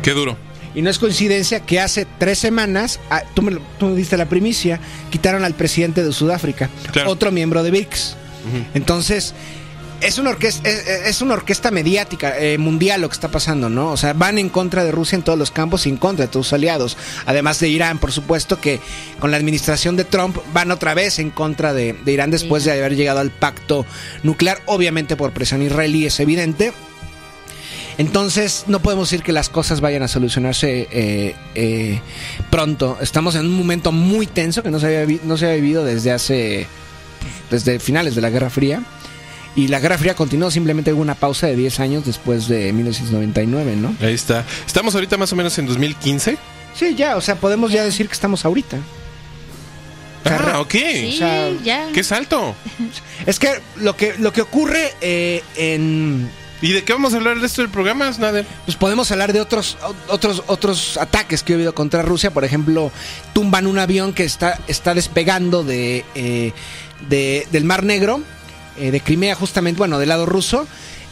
Qué duro. y no es coincidencia que hace tres semanas, ah, tú, me, tú me diste la primicia, quitaron al presidente de Sudáfrica, Claro. otro miembro de BRICS. Entonces, es una orquesta, es, es una orquesta mediática eh, mundial lo que está pasando, ¿no? O sea, van en contra de Rusia en todos los campos y en contra de todos sus aliados. Además de Irán, por supuesto, que con la administración de Trump van otra vez en contra de, de Irán después de haber llegado al pacto nuclear, obviamente por presión israelí, es evidente. Entonces, no podemos decir que las cosas vayan a solucionarse eh, eh, pronto. Estamos en un momento muy tenso que no se había, no se había vivido desde hace. desde finales de la Guerra Fría. Y la Guerra Fría continuó, simplemente hubo una pausa de 10 años después de 1999, ¿no? Ahí está. Estamos ahorita más o menos en 2015. Sí, ya, o sea, podemos ya decir que estamos ahorita. Ah, ok. Sí, O sea, ya. ¿Qué salto? [LAUGHS] Es que lo que, lo que ocurre eh, en. ¿Y de qué vamos a hablar el resto del programa, Nader? Pues podemos hablar de otros, otros, otros ataques que ha habido contra Rusia. Por ejemplo, tumban un avión que está, está despegando de, eh, de- del Mar Negro, eh, de Crimea, justamente, bueno, del lado ruso,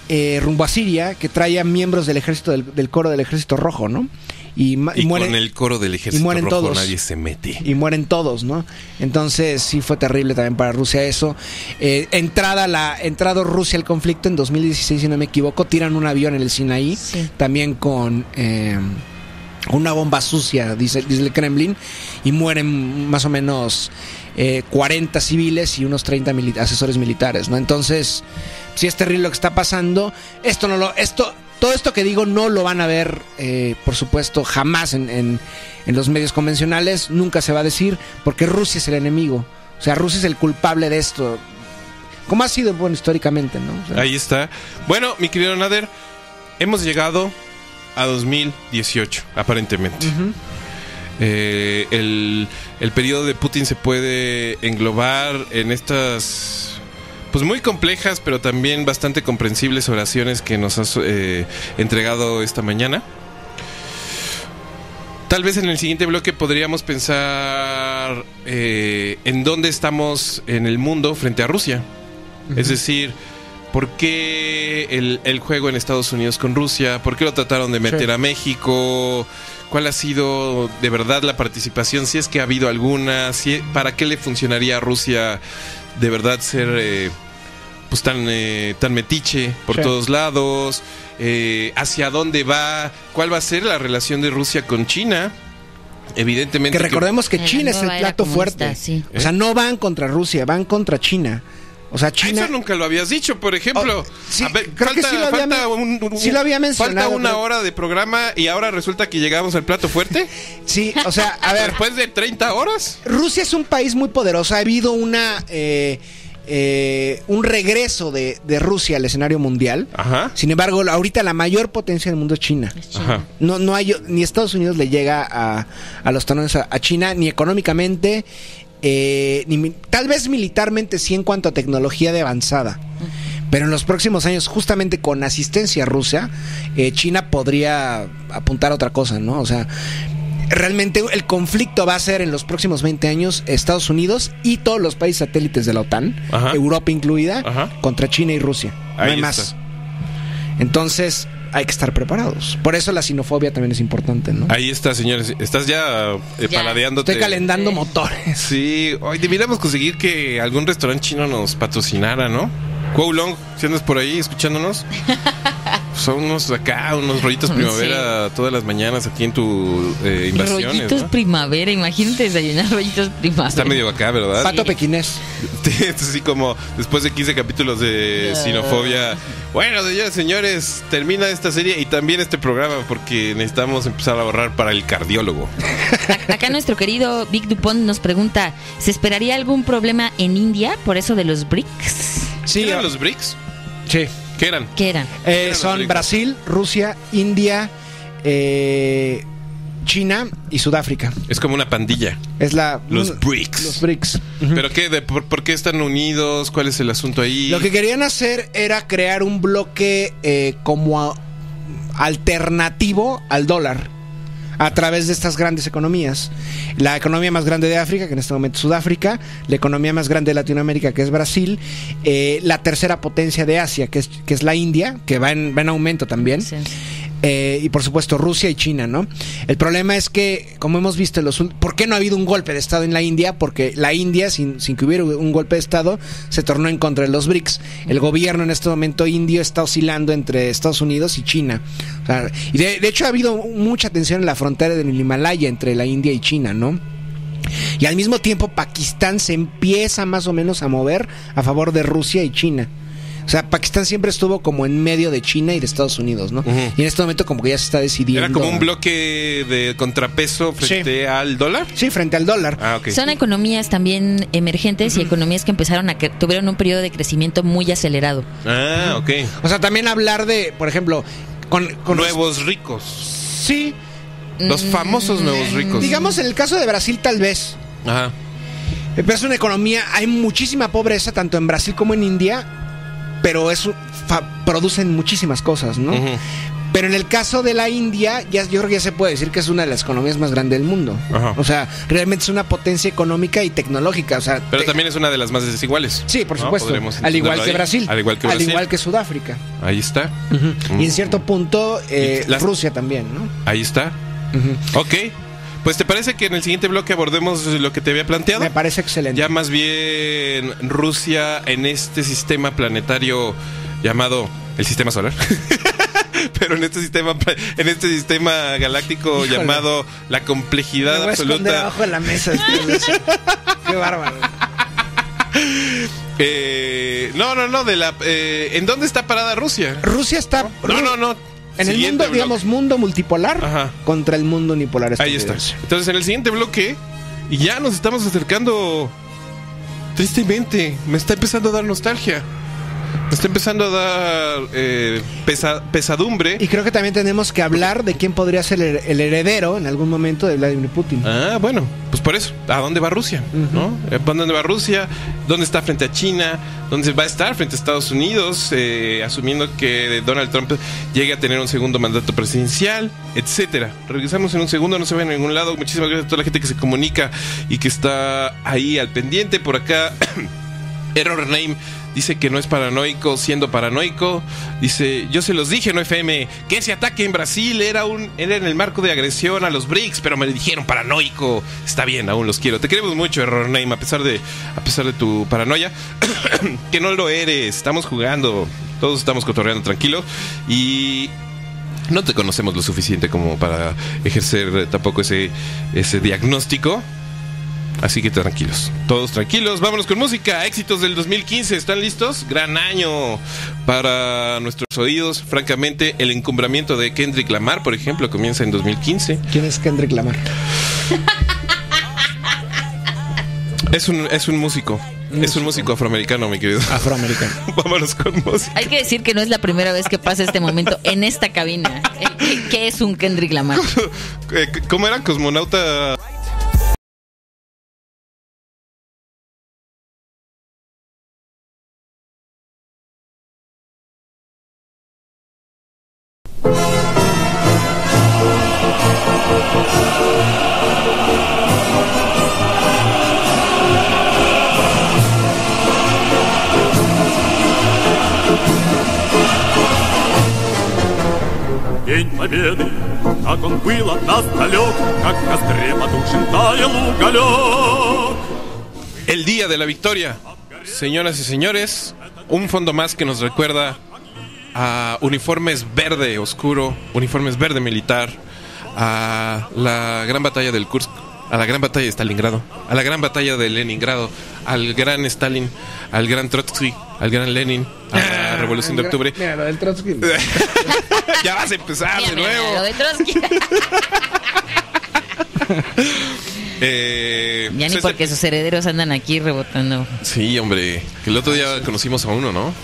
eh, rumbo a Siria, que trae a miembros del ejército del, del coro del ejército rojo, ¿no? Y, y Y mueren, con el coro del ejército y mueren rojo todos. nadie se mete. y mueren todos, ¿no? Entonces sí fue terrible también para Rusia eso. Eh, entrada la entrado Rusia al conflicto en 2016, si no me equivoco, tiran un avión en el Sinaí, Sí. también con eh, una bomba sucia, dice, dice el Kremlin, y mueren más o menos eh, 40 civiles y unos 30 mili- asesores militares, ¿no? Entonces sí es terrible lo que está pasando. Esto no lo, esto, todo esto que digo no lo van a ver, eh, por supuesto, jamás en, en- en los medios convencionales. Nunca se va a decir porque Rusia es el enemigo. O sea, Rusia es el culpable de esto. Como ha sido, bueno, históricamente, ¿no? Ahí está. Bueno, mi querido Nader, hemos llegado a 2018, aparentemente. Eh, el, el periodo de Putin se puede englobar en estas pues muy complejas pero también bastante comprensibles oraciones que nos has eh, entregado esta mañana. Tal vez en el siguiente bloque podríamos pensar eh, en dónde estamos en el mundo frente a Rusia. Es decir, ¿por qué el, el juego en Estados Unidos con Rusia? ¿Por qué lo trataron de meter Sí. a México? ¿Cuál ha sido de verdad la participación? Si es que ha habido alguna, si, ¿para qué le funcionaría a Rusia de verdad ser eh, pues tan, eh, tan metiche por Sí. todos lados? Eh, ¿Hacia dónde va? ¿Cuál va a ser la relación de Rusia con China? Evidentemente. que recordemos que la China es el plato fuerte. sí. O sea, no van contra Rusia, van contra China. O sea, China. Eso nunca lo habías dicho, por ejemplo. Oh, sí, A ver, creo que sí lo había falta men- un- un- sí lo había mencionado, Falta una pero- hora de programa y ahora resulta que llegamos al plato fuerte. [LAUGHS] Sí, o sea, a ver, Después de 30 horas. Rusia es un país muy poderoso. Ha habido una eh, eh, un regreso de, de Rusia al escenario mundial. Ajá. Sin embargo, ahorita la mayor potencia del mundo es China. Es China. Ajá. No, no hay, ni Estados Unidos le llega a, a los talones a, a China, ni económicamente, eh, ni tal vez militarmente sí en cuanto a tecnología de avanzada. Pero en los próximos años, justamente con asistencia rusa, eh, China podría apuntar a otra cosa, ¿no? O sea, realmente el conflicto va a ser en los próximos 20 años Estados Unidos y todos los países satélites de la OTAN, Ajá. Europa incluida, Ajá. contra China y Rusia. No hay está. más. Entonces, hay que estar preparados. Por eso la sinofobia también es importante, ¿no? Ahí está, señores. Estás ya, eh, Ya. paladeándote. Estoy calentando Sí. motores. Sí, hoy deberíamos conseguir que algún restaurante chino nos patrocinara, ¿no? Kuo Long, si andas por ahí escuchándonos. [LAUGHS] Son unos acá, unos rollitos primavera todas las mañanas aquí en tu eh, invasiones. Rollitos ¿no? primavera, imagínate desayunar rollitos primavera. Está medio acá, ¿verdad? Pato pequinés. [LAUGHS] Es así como después de 15 capítulos de Ah. sinofobia. Bueno, señores, señores, termina esta serie y también este programa porque necesitamos empezar a ahorrar para el cardiólogo. Acá nuestro querido Vic Dupont nos pregunta, ¿se esperaría algún problema en India por eso de los BRICS? Sí, ¿Qué eran los BRICS? sí. ¿Qué eran? ¿Qué eran? Eh, son. Brasil, Rusia, India, eh, China y Sudáfrica. Es como una pandilla. Es la Los BRICS. Los BRICS. ¿Pero qué? De, por, por qué están unidos? ¿Cuál es el asunto ahí? Lo que querían hacer era crear un bloque eh, como a- alternativo al dólar a través de estas grandes economías. La economía más grande de África, que en este momento es Sudáfrica, la economía más grande de Latinoamérica, que es Brasil, eh, la tercera potencia de Asia, que es, que es la India, que va en, va en aumento también, Sí. Eh, y por supuesto Rusia y China, ¿no? El problema es que, como hemos visto, en los, ¿por qué no ha habido un golpe de Estado en la India? Porque la India, sin, sin que hubiera un golpe de Estado, se tornó en contra de los BRICS. El gobierno en este momento indio está oscilando entre Estados Unidos y China. Y de, de hecho ha habido mucha tensión en la frontera del Himalaya entre la India y China, ¿no? Y al mismo tiempo Pakistán se empieza más o menos a mover a favor de Rusia y China. O sea, Pakistán siempre estuvo como en medio de China y de Estados Unidos, ¿no? Y en este momento como que ya se está decidiendo. Era como un a- bloque de contrapeso frente al dólar. Sí, frente al dólar. Ah, ok. Son economías también emergentes y economías que empezaron a que tuvieron un periodo de crecimiento muy acelerado. Ah, ok. O sea, también hablar de, por ejemplo, con, con Nuevos ricos. Sí, Los famosos nuevos ricos. digamos en el caso de Brasil tal vez. Ajá. Eh, Pero es una economía, hay muchísima pobreza tanto en Brasil como en India, pero eso producen muchísimas cosas, ¿no? Pero en el caso de la India, ya, yo creo que ya se puede decir que es una de las economías más grandes del mundo. Ajá. O sea, realmente es una potencia económica y tecnológica. O sea, Pero te- también es una de las más desiguales. Sí, por supuesto. Al igual que. Brasil. Al igual que Brasil. Al igual que Sudáfrica. Ahí está. Y en cierto punto, eh, las- Rusia también, ¿no? Ahí está. Ok. Pues te parece que en el siguiente bloque abordemos lo que te había planteado. Me parece excelente. Ya más bien Rusia en este sistema planetario llamado el sistema solar. [LAUGHS] Pero en este sistema en este sistema galáctico Híjole. llamado la Me complejidad voy a absoluta. abajo de la mesa. [LAUGHS] Qué bárbaro. Eh, no, no, no, de la eh, ¿En dónde está parada Rusia? Rusia está No, no, no. En el mundo, digamos, mundo multipolar Ajá. contra el mundo unipolar. Ahí está. Entonces, en el siguiente bloque, y ya nos estamos acercando. Tristemente, me está empezando a dar nostalgia. Me está empezando a dar eh, pesa- pesadumbre. Y creo que también tenemos que hablar de quién podría ser el, el heredero en algún momento de Vladimir Putin. Ah, bueno, pues por eso. ¿A dónde va Rusia? ¿No? Eh, ¿a ¿Dónde va Rusia? ¿Dónde está frente a China? ¿Dónde va a estar frente a Estados Unidos? Eh, asumiendo que Donald Trump llegue a tener un segundo mandato presidencial, etcétera. Regresamos en un segundo, no se vayan a ningún lado. Muchísimas gracias a toda la gente que se comunica y que está ahí al pendiente. Por acá, [CLEARS THROAT] Error Name dice que no es paranoico siendo paranoico. Dice, yo se los dije, no FM, que ese ataque en Brasil era un era en el marco de agresión a los BRICS, pero me dijeron paranoico. Está bien, aún los quiero. Te queremos mucho, Error Name, a pesar de a pesar de tu paranoia, [COUGHS] que no lo eres. Estamos jugando, todos estamos cotorreando tranquilo y no te conocemos lo suficiente como para ejercer tampoco ese ese diagnóstico. Así que tranquilos, todos tranquilos. Vámonos con música. Éxitos del 2015. ¿Están listos? Gran año para nuestros oídos. Francamente, el encumbramiento de Kendrick Lamar, por ejemplo, comienza en 2015. ¿Quién es Kendrick Lamar? [LAUGHS] Es un, es un músico. Es un músico afroamericano, mi querido. Afroamericano. [LAUGHS] Vámonos con música. Hay que decir que no es la primera vez que pasa este momento en esta cabina. Eh, ¿Qué, qué es un Kendrick Lamar? [LAUGHS] Eh, ¿Cómo era? Cosmonauta. De la victoria. Señoras y señores, un fondo más que nos recuerda a uniformes verde oscuro, uniformes verde militar, a la gran batalla del Kursk, a la gran batalla de Stalingrado, a la gran batalla de Leningrado, al gran Stalin, al gran Trotsky, al gran Lenin, a la Revolución de Octubre. Mira, lo del Trotsky. [LAUGHS] ya vas a empezar Mira, de mira, nuevo. lo de Trotsky. [LAUGHS] Eh, Ya ni pues, porque sus herederos andan aquí rebotando. Sí, hombre. Que el otro día conocimos a uno, ¿no?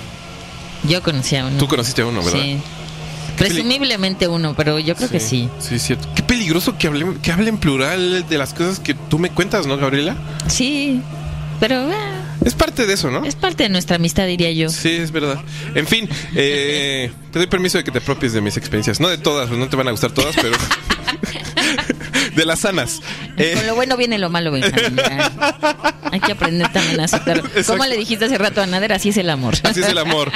Yo conocía a uno. Tú conociste a uno, ¿verdad? Sí. Presumiblemente uno, pero yo creo que sí. Sí, es cierto. Qué peligroso que hable, que hable en plural de las cosas que tú me cuentas, ¿no, Gabriela? Sí. Pero eh, Es parte de eso, ¿no? es parte de nuestra amistad, diría yo. Sí, es verdad. En fin, eh, [LAUGHS] te doy permiso de que te apropies de mis experiencias. No de todas, no te van a gustar todas, pero [LAUGHS] de las sanas. Eh. Con lo bueno viene lo malo, Benjamín. Hay que aprender también a aceptar. [LAUGHS] Como le dijiste hace rato a Nader, así es el amor. Así es el [LAUGHS] amor.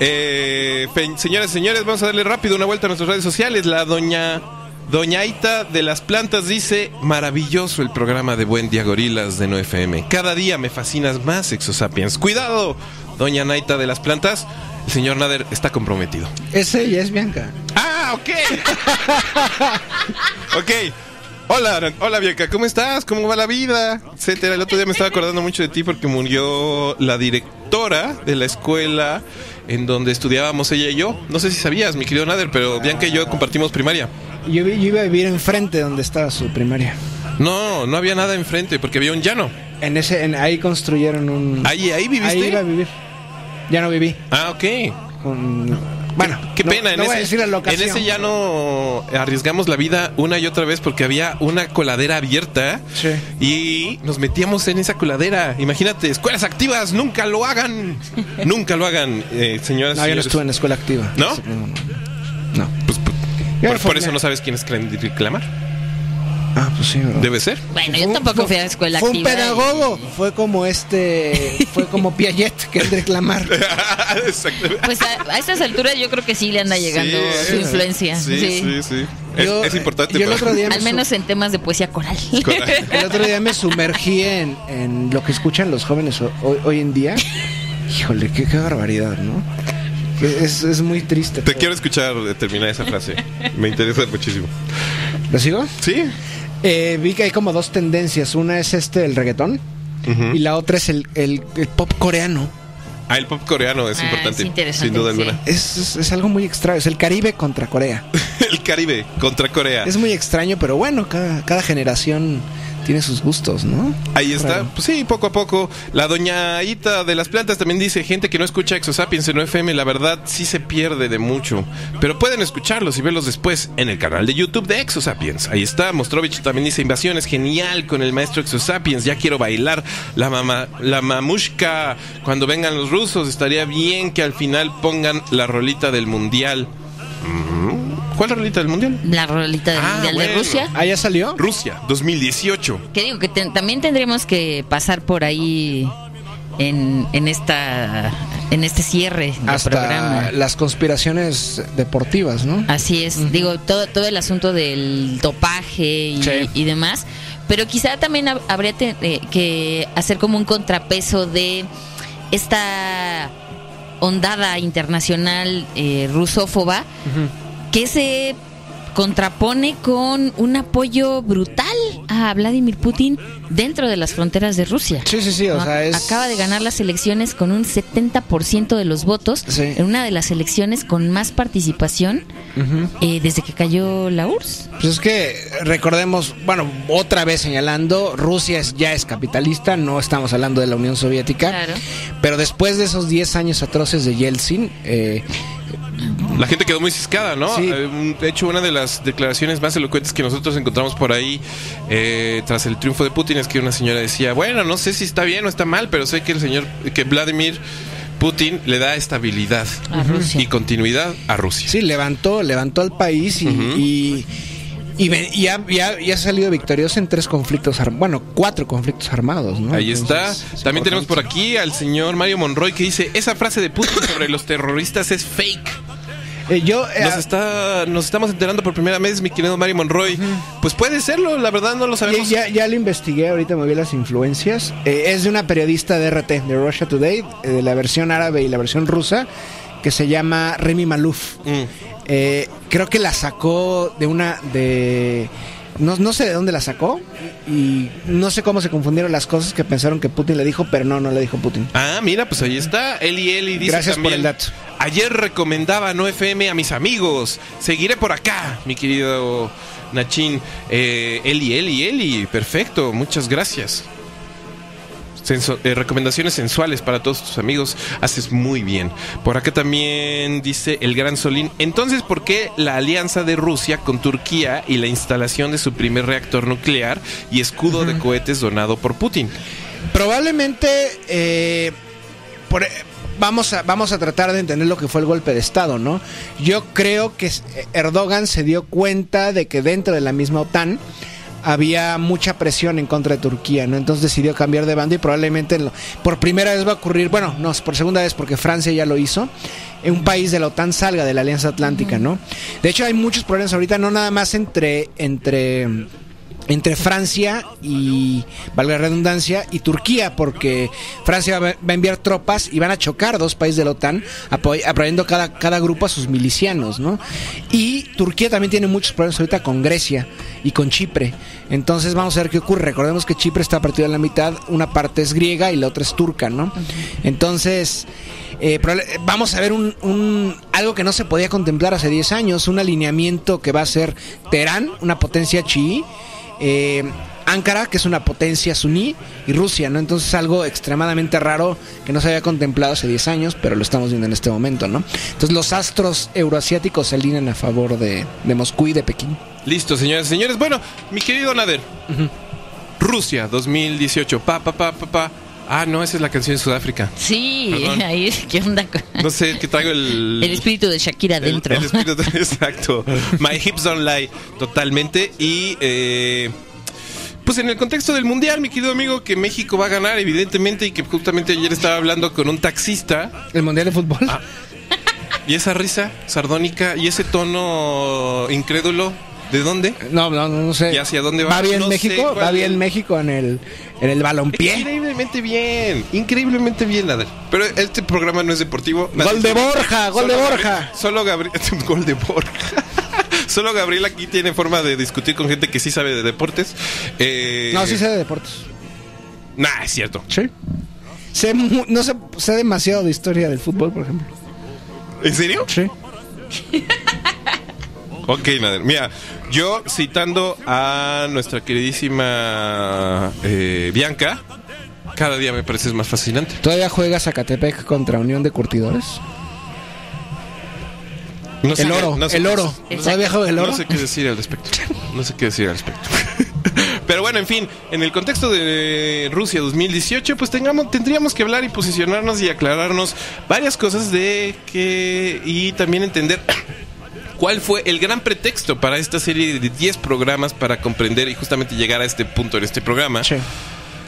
Eh, fe- señoras y señores, vamos a darle rápido una vuelta a nuestras redes sociales. La doña Doñaita de las Plantas dice, maravilloso el programa de Buen Día Gorilas de No FM. Cada día me fascinas más, Exosapiens. Cuidado, Doña Naita de las Plantas. El señor Nader está comprometido. Es ella, es Bianca. Ah, ok. [LAUGHS] ok. Hola, hola Bianca, ¿cómo estás? ¿Cómo va la vida? Etcétera. El otro día me estaba acordando mucho de ti porque murió la directora de la escuela en donde estudiábamos ella y yo. No sé si sabías, mi querido Nader, pero Bianca y yo compartimos primaria. Yo, iba a vivir enfrente donde estaba su primaria. No, no había nada enfrente porque había un llano. En ese, en- ahí construyeron un. Ahí, ahí viviste. Ahí iba a vivir. Ya no viví. Ah, ok. Con- bueno, Qué no- pena, no, en, voy a ese, decir la en locación. ese llano arriesgamos la vida una y otra vez porque había una coladera abierta Sí. y nos metíamos en esa coladera. Imagínate, escuelas activas, nunca lo hagan. [LAUGHS] nunca lo hagan, eh, señoras No, y yo no señores. estuve en la escuela activa. ¿No? No. no, no. Pues, pues, por, por eso no sabes quién es reclamar. Ah, pues sí, bro. Debe ser. Bueno, yo tampoco fui a la escuela Fue activa. un pedagogo. Fue como este. fue como Piaget que es reclamar. [LAUGHS] Exacto. Pues a, a estas alturas yo creo que sí le anda llegando Sí, su influencia. Sí, sí, sí. sí. Es, Yo- es importante. yo el otro día me Al menos en temas de poesía coral. [LAUGHS] El otro día me sumergí en, en lo que escuchan los jóvenes ho- hoy, hoy en día. Híjole, qué, qué barbaridad, ¿no? Es, es muy triste. Te quiero escuchar terminar esa frase. Me interesa muchísimo. ¿Lo sigo? Sí. Eh, vi que hay como dos tendencias. Una es este, el reggaetón. Y la otra es el, el- el pop coreano. Ah, el pop coreano es Ah, importante. es interesante, sin duda sí. alguna. Es, es- es algo muy extraño. Es el Caribe contra Corea. [LAUGHS] el Caribe contra Corea. Es muy extraño, pero bueno, cada, cada generación tiene sus gustos, ¿no? Ahí está. Raro. Pues sí, poco a poco. La doña Ita de las plantas también dice, gente que no escucha Exosapiens en FM, la verdad sí se pierde de mucho. Pero pueden escucharlos y verlos después en el canal de YouTube de Exosapiens. Ahí está. Mostrovich también dice, invasión es genial con el maestro Exosapiens. Ya quiero bailar la mama, la mamushka. Cuando vengan los rusos, estaría bien que al final pongan la rolita del mundial. Mm, ¿Cuál rolita del mundial? La rolita del Ah, Mundial de. Rusia. ¿Ah, ya salió? Rusia, 2018. Que digo que te- también tendremos que pasar por ahí en, en esta en este cierre del Hasta programa. las conspiraciones deportivas, ¿no? Así es, digo, todo, todo el asunto del dopaje y, Sí. y demás, pero quizá también hab- habría te- eh, que hacer como un contrapeso de esta ondada internacional eh, rusófoba que se contrapone con un apoyo brutal a Vladimir Putin dentro de las fronteras de Rusia. Sí, sí, sí, o ¿no? sea, es... Acaba de ganar las elecciones con un 70% de los votos, Sí. en una de las elecciones con más participación eh, desde que cayó la URSS. Pues es que recordemos, bueno, otra vez señalando, Rusia es- ya es capitalista, no estamos hablando de la Unión Soviética, Claro. pero después de esos 10 años atroces de Yeltsin, eh, La gente quedó muy ciscada, ¿no? Sí. Eh, De hecho, una de las declaraciones más elocuentes que nosotros encontramos por ahí eh, tras el triunfo de Putin es que una señora decía, bueno, no sé si está bien o está mal, pero sé que el señor, que Vladimir Putin le da estabilidad A Rusia. y continuidad a Rusia. sí, levantó, levantó al país y... Y ha, y ha- y ha salido victorioso en tres conflictos armados, bueno, cuatro conflictos armados, ¿no? Ahí está. Es También tenemos por aquí al señor Mario Monroy que dice, esa frase de Putin sobre los terroristas es fake. Eh, yo, eh, Nos, está, nos estamos enterando por primera vez, mi querido Mario Monroy. Pues puede serlo, la verdad no lo sabemos. ya, ya lo investigué, ahorita me vi las influencias. Eh, es de una periodista de RT, de Russia Today, de la versión árabe y la versión rusa, que se llama Remy Malouf. Mm. Eh, creo que la sacó de una de no, no sé de dónde la sacó y no sé cómo se confundieron las cosas que pensaron que Putin le dijo, pero no, no le dijo Putin. Ah, mira, pues ahí está. Eli Eli dice Gracias por el dato. Ayer recomendaba No FM a mis amigos. Seguiré por acá, mi querido Nachín. Eh, Eli Eli Eli, perfecto, muchas gracias. Senso- eh, recomendaciones sensuales para todos tus amigos. Haces muy bien. Por acá también dice el gran Solín. Entonces, ¿por qué la alianza de Rusia con Turquía y la instalación de su primer reactor nuclear y escudo de cohetes donado por Putin? Probablemente eh, por- vamos, a, vamos a tratar de entender lo que fue el golpe de Estado, ¿no? Yo creo que Erdogan se dio cuenta de que dentro de la misma OTAN había mucha presión en contra de Turquía, ¿no? Entonces decidió cambiar de bando y probablemente lo- por primera vez va a ocurrir, bueno, no, por segunda vez porque Francia ya lo hizo, un país de la OTAN salga de la Alianza Atlántica, ¿no? De hecho hay muchos problemas ahorita, no nada más entre entre entre Francia y, valga la redundancia, y Turquía, porque Francia va, a enviar tropas y van a chocar dos países de la OTAN, apoy- apoyando cada, cada grupo a sus milicianos, ¿no? Y Turquía también tiene muchos problemas ahorita con Grecia y con Chipre. Entonces vamos a ver qué ocurre. Recordemos que Chipre está partido en la mitad, una parte es griega y la otra es turca, ¿no? Entonces... eh, vamos a ver un, un- algo que no se podía contemplar hace 10 años, un alineamiento que va a ser Teherán, una potencia chií, eh, Ankara, que es una potencia suní, y Rusia, ¿no? Entonces algo extremadamente raro que no se había contemplado hace 10 años, pero lo estamos viendo en este momento, ¿no? Entonces los astros euroasiáticos se alinean a favor de, de Moscú y de Pekín. Listo, señoras y señores. Bueno, mi querido Nader. Rusia 2018. Pa, pa, pa, pa, pa. Ah, no, esa es la canción de Sudáfrica. Sí, Perdón. [LAUGHS] ahí es que onda con- No sé, que traigo el... [LAUGHS] el espíritu de Shakira el- dentro. el espíritu- [LAUGHS] exacto. My hips don't lie. Totalmente. Y... eh, pues en el contexto del mundial, mi querido amigo, que México va a ganar, evidentemente, y que justamente ayer estaba hablando con un taxista, El Mundial de Fútbol. Ah. y esa risa sardónica y ese tono incrédulo, ¿de dónde? No, no, no, no sé. ¿Y hacia dónde va? ¿Va bien No México? ¿Va bien es. México en el, en el balompié? Increíblemente bien, increíblemente bien, Nader. Pero este programa no es deportivo. [LAUGHS] Gol de Borja, gol de Solo Borja. Gabriel- Solo Gabriel. Gol de Borja. Solo Gabriel aquí tiene forma de discutir con gente que sí sabe de deportes. Eh, No, sí sé de deportes. Nah, es cierto. Sí. Sé mu- no sé, sé demasiado de historia del fútbol, por ejemplo. ¿En serio? Sí. [LAUGHS] Ok, Nader. Mira, yo citando a nuestra queridísima eh, Bianca, cada día me pareces más fascinante. ¿Todavía juega Zacatepec contra Unión de Curtidores? No sé El qué- oro, no sé el oro. ¿Todavía juega el oro? No sé qué decir al respecto. No sé qué decir al respecto. [LAUGHS] Pero bueno, en fin, en el contexto de Rusia 2018, pues tengamos, tendríamos que hablar y posicionarnos y aclararnos varias cosas de que y también entender cuál fue el gran pretexto para esta serie de 10 programas para comprender y justamente llegar a este punto en este programa. Sí.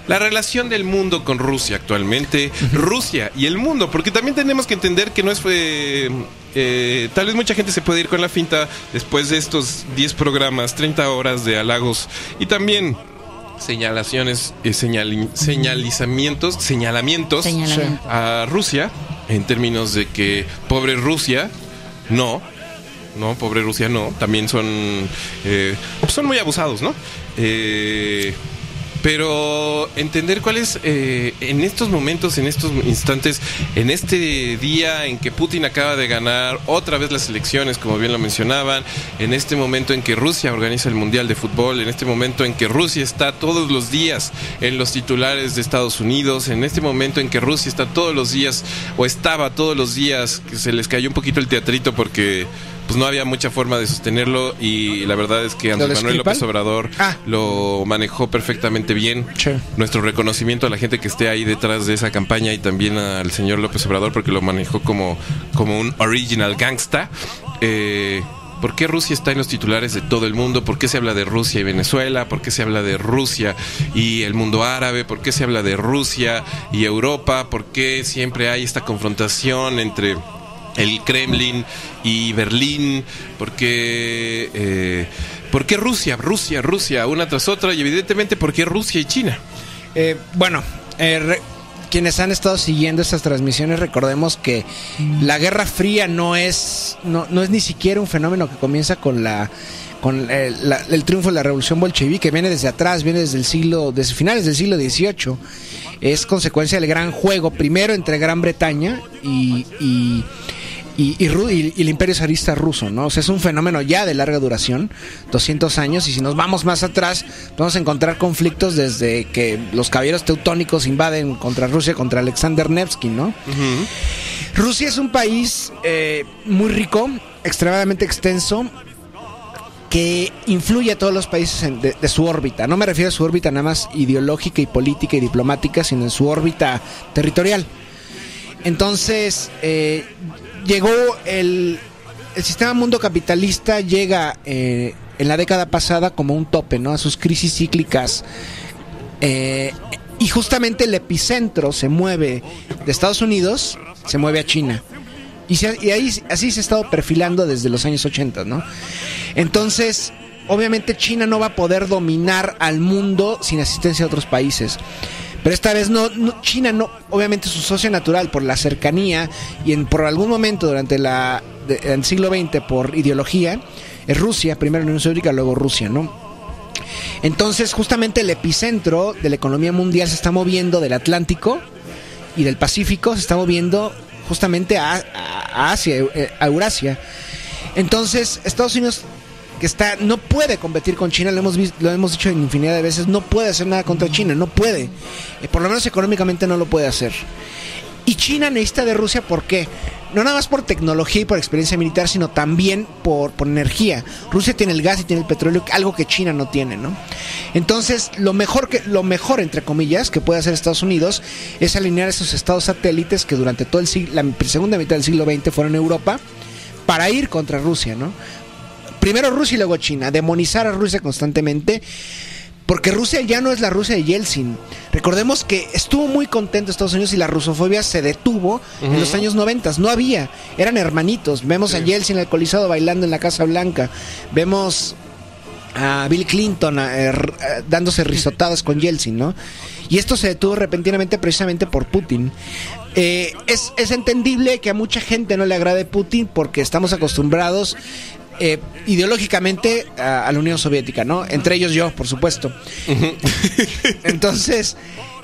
La relación del mundo con Rusia actualmente, Rusia y el mundo, porque también tenemos que entender que no es... eh, eh, tal vez mucha gente se puede ir con la finta después de estos 10 programas, 30 horas de halagos y también señalaciones, eh, señali- señalizamientos, señalamientos Señalamiento. a Rusia en términos de que pobre Rusia, no, no, pobre Rusia no, también son, eh, pues son muy abusados, ¿no? Eh, pero entender cuál es eh, en estos momentos, en estos instantes, en este día en que Putin acaba de ganar otra vez las elecciones, como bien lo mencionaban, en este momento en que Rusia organiza el Mundial de Fútbol, en este momento en que Rusia está todos los días en los titulares de Estados Unidos, en este momento en que Rusia está todos los días, o estaba todos los días, que se les cayó un poquito el teatrito porque pues no había mucha forma de sostenerlo y la verdad es que Andrés Manuel López? Obrador Ah. lo manejó perfectamente bien. Nuestro reconocimiento a la gente que esté ahí detrás de esa campaña y también al señor López Obrador porque lo manejó como, como un original gangsta. Eh, ¿Por qué Rusia está en los titulares de todo el mundo? ¿Por qué se habla de Rusia y Venezuela? ¿Por qué se habla de Rusia y el mundo árabe? ¿Por qué se habla de Rusia y Europa? ¿Por qué siempre hay esta confrontación entre el Kremlin y Berlín, porque eh, ¿por qué Rusia, Rusia, Rusia, una tras otra? Y evidentemente, ¿por qué Rusia y China? Eh, bueno, eh, re- quienes han estado siguiendo estas transmisiones, recordemos que la Guerra Fría no es, no, no es ni siquiera un fenómeno que comienza con la con eh, el triunfo de la revolución bolchevique, viene desde atrás, viene desde el siglo, desde finales del siglo XVIII. Es consecuencia del gran juego, primero entre Gran Bretaña y, y, y Ru- y- y el imperio zarista ruso, ¿no? O sea, es un fenómeno ya de larga duración, 200 años, y si nos vamos más atrás, vamos a encontrar conflictos desde que los caballeros teutónicos invaden contra Rusia, contra Alexander Nevsky, ¿no? Rusia es un país eh, muy rico, extremadamente extenso, que influye a todos los países en- de, de su órbita. No me refiero a su órbita nada más ideológica y política y diplomática, sino en su órbita territorial. Entonces, eh, llegó el, sistema mundo capitalista, llega eh, en la década pasada como un tope, ¿no? A sus crisis cíclicas. Eh, y justamente el epicentro se mueve de Estados Unidos, se mueve a China. Y, se- y ahí así se ha estado perfilando desde los años 80, ¿no? Entonces, obviamente China no va a poder dominar al mundo sin asistencia de otros países. Pero esta vez no, China no, obviamente su socio natural por la cercanía y en, por algún momento durante la, de- el siglo XX por ideología, es Rusia, primero Unión Soviética, luego Rusia, ¿no? Entonces, justamente el epicentro de la economía mundial se está moviendo del Atlántico y del Pacífico, se está moviendo justamente a, a- a Asia, eh, a Eurasia. Entonces, Estados Unidos que está no puede competir con China, lo hemos vis- lo hemos dicho infinidad de veces, no puede hacer nada contra China, no puede. Eh, por lo menos económicamente no lo puede hacer. Y China necesita de Rusia, ¿por qué? No nada más por tecnología y por experiencia militar, sino también por, por energía. Rusia tiene el gas y tiene el petróleo, algo que China no tiene, ¿no? Entonces, lo mejor, que, lo mejor entre comillas, que puede hacer Estados Unidos es alinear esos estados satélites que durante toda el siglo, la segunda mitad del siglo XX fueron Europa para ir contra Rusia, ¿no? Primero Rusia y luego China, demonizar a Rusia constantemente. Porque Rusia ya no es la Rusia de Yeltsin. Recordemos que estuvo muy contento Estados Unidos y la rusofobia se detuvo en los años 90. No había, eran hermanitos. Vemos a Yeltsin alcoholizado bailando en la Casa Blanca. Vemos a Bill Clinton a- eh, eh, dándose risotadas con Yeltsin, ¿no? Y esto se detuvo repentinamente precisamente por Putin. Eh, es, es entendible que a mucha gente no le agrade Putin porque estamos acostumbrados eh, ideológicamente a, a la Unión Soviética, ¿no? Entre ellos yo, por supuesto. [LAUGHS] Entonces,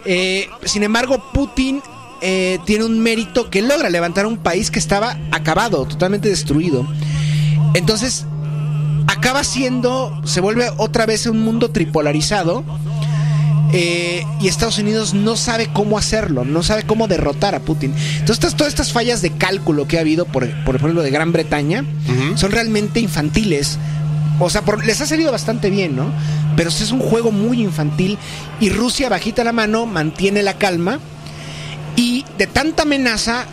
eh, sin embargo, Putin eh, tiene un mérito que logra levantar un país que estaba acabado, totalmente destruido. Entonces, acaba siendo, se vuelve otra vez un mundo tripolarizado. Eh, y Estados Unidos no sabe cómo hacerlo, no sabe cómo derrotar a Putin. Entonces, todas estas fallas de cálculo que ha habido, por, por ejemplo, de Gran Bretaña, son realmente infantiles. O sea, por- les ha salido bastante bien, ¿no? Pero es un juego muy infantil y Rusia, bajita la mano, mantiene la calma. Y de tanta amenaza,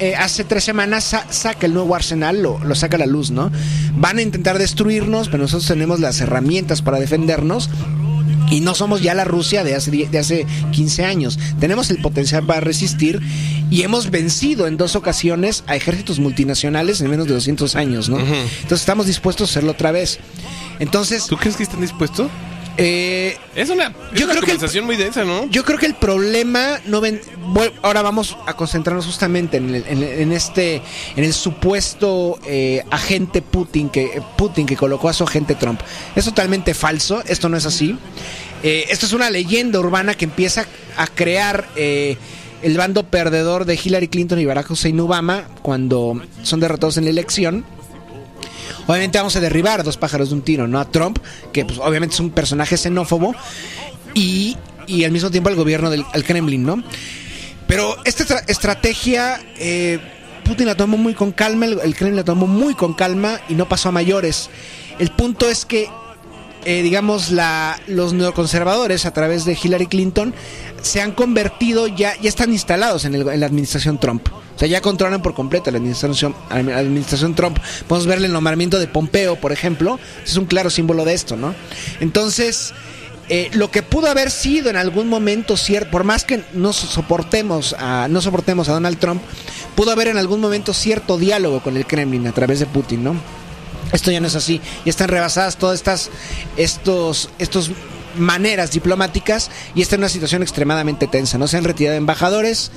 eh, hace tres semanas sa- saca el nuevo arsenal, lo, lo saca a la luz, ¿no? Van a intentar destruirnos, pero nosotros tenemos las herramientas para defendernos. Y no somos ya la Rusia de hace, de hace 15 años. Tenemos el potencial para resistir y hemos vencido en dos ocasiones a ejércitos multinacionales en menos de 200 años, ¿no? Entonces estamos dispuestos a hacerlo otra vez. Entonces, ¿Tú crees que están dispuestos? Eh, Es una, es Yo una creo que el- muy densa, ¿no? yo creo que el problema no ven. bueno, ahora vamos a concentrarnos justamente en, el- en- en este, en el supuesto eh, agente Putin que Putin que colocó a su agente Trump. Es totalmente falso. Esto no es así. Eh, esto es una leyenda urbana que empieza a crear eh, el bando perdedor de Hillary Clinton y Barack Hussein Obama cuando son derrotados en la elección. Obviamente vamos a derribar a dos pájaros de un tiro, ¿no? A Trump, que pues, obviamente es un personaje xenófobo, y, y al mismo tiempo al gobierno del Kremlin, ¿no? Pero esta estra- estrategia, eh, Putin la tomó muy con calma, el Kremlin la tomó muy con calma y no pasó a mayores. El punto es que, eh, digamos, la, los neoconservadores a través de Hillary Clinton se han convertido, ya, ya están instalados en, el- la administración Trump. O sea, ya controlan por completo la administración, la administración Trump. Podemos verle el nombramiento de Pompeo, por ejemplo. Es un claro símbolo de esto, ¿no? Entonces, eh, lo que pudo haber sido en algún momento cierto, por más que no soportemos a, no soportemos a Donald Trump, pudo haber en algún momento cierto diálogo con el Kremlin a través de Putin, ¿no? Esto ya no es así. Ya están rebasadas todas estas estos estos maneras diplomáticas y está en una situación extremadamente tensa. No se han retirado embajadores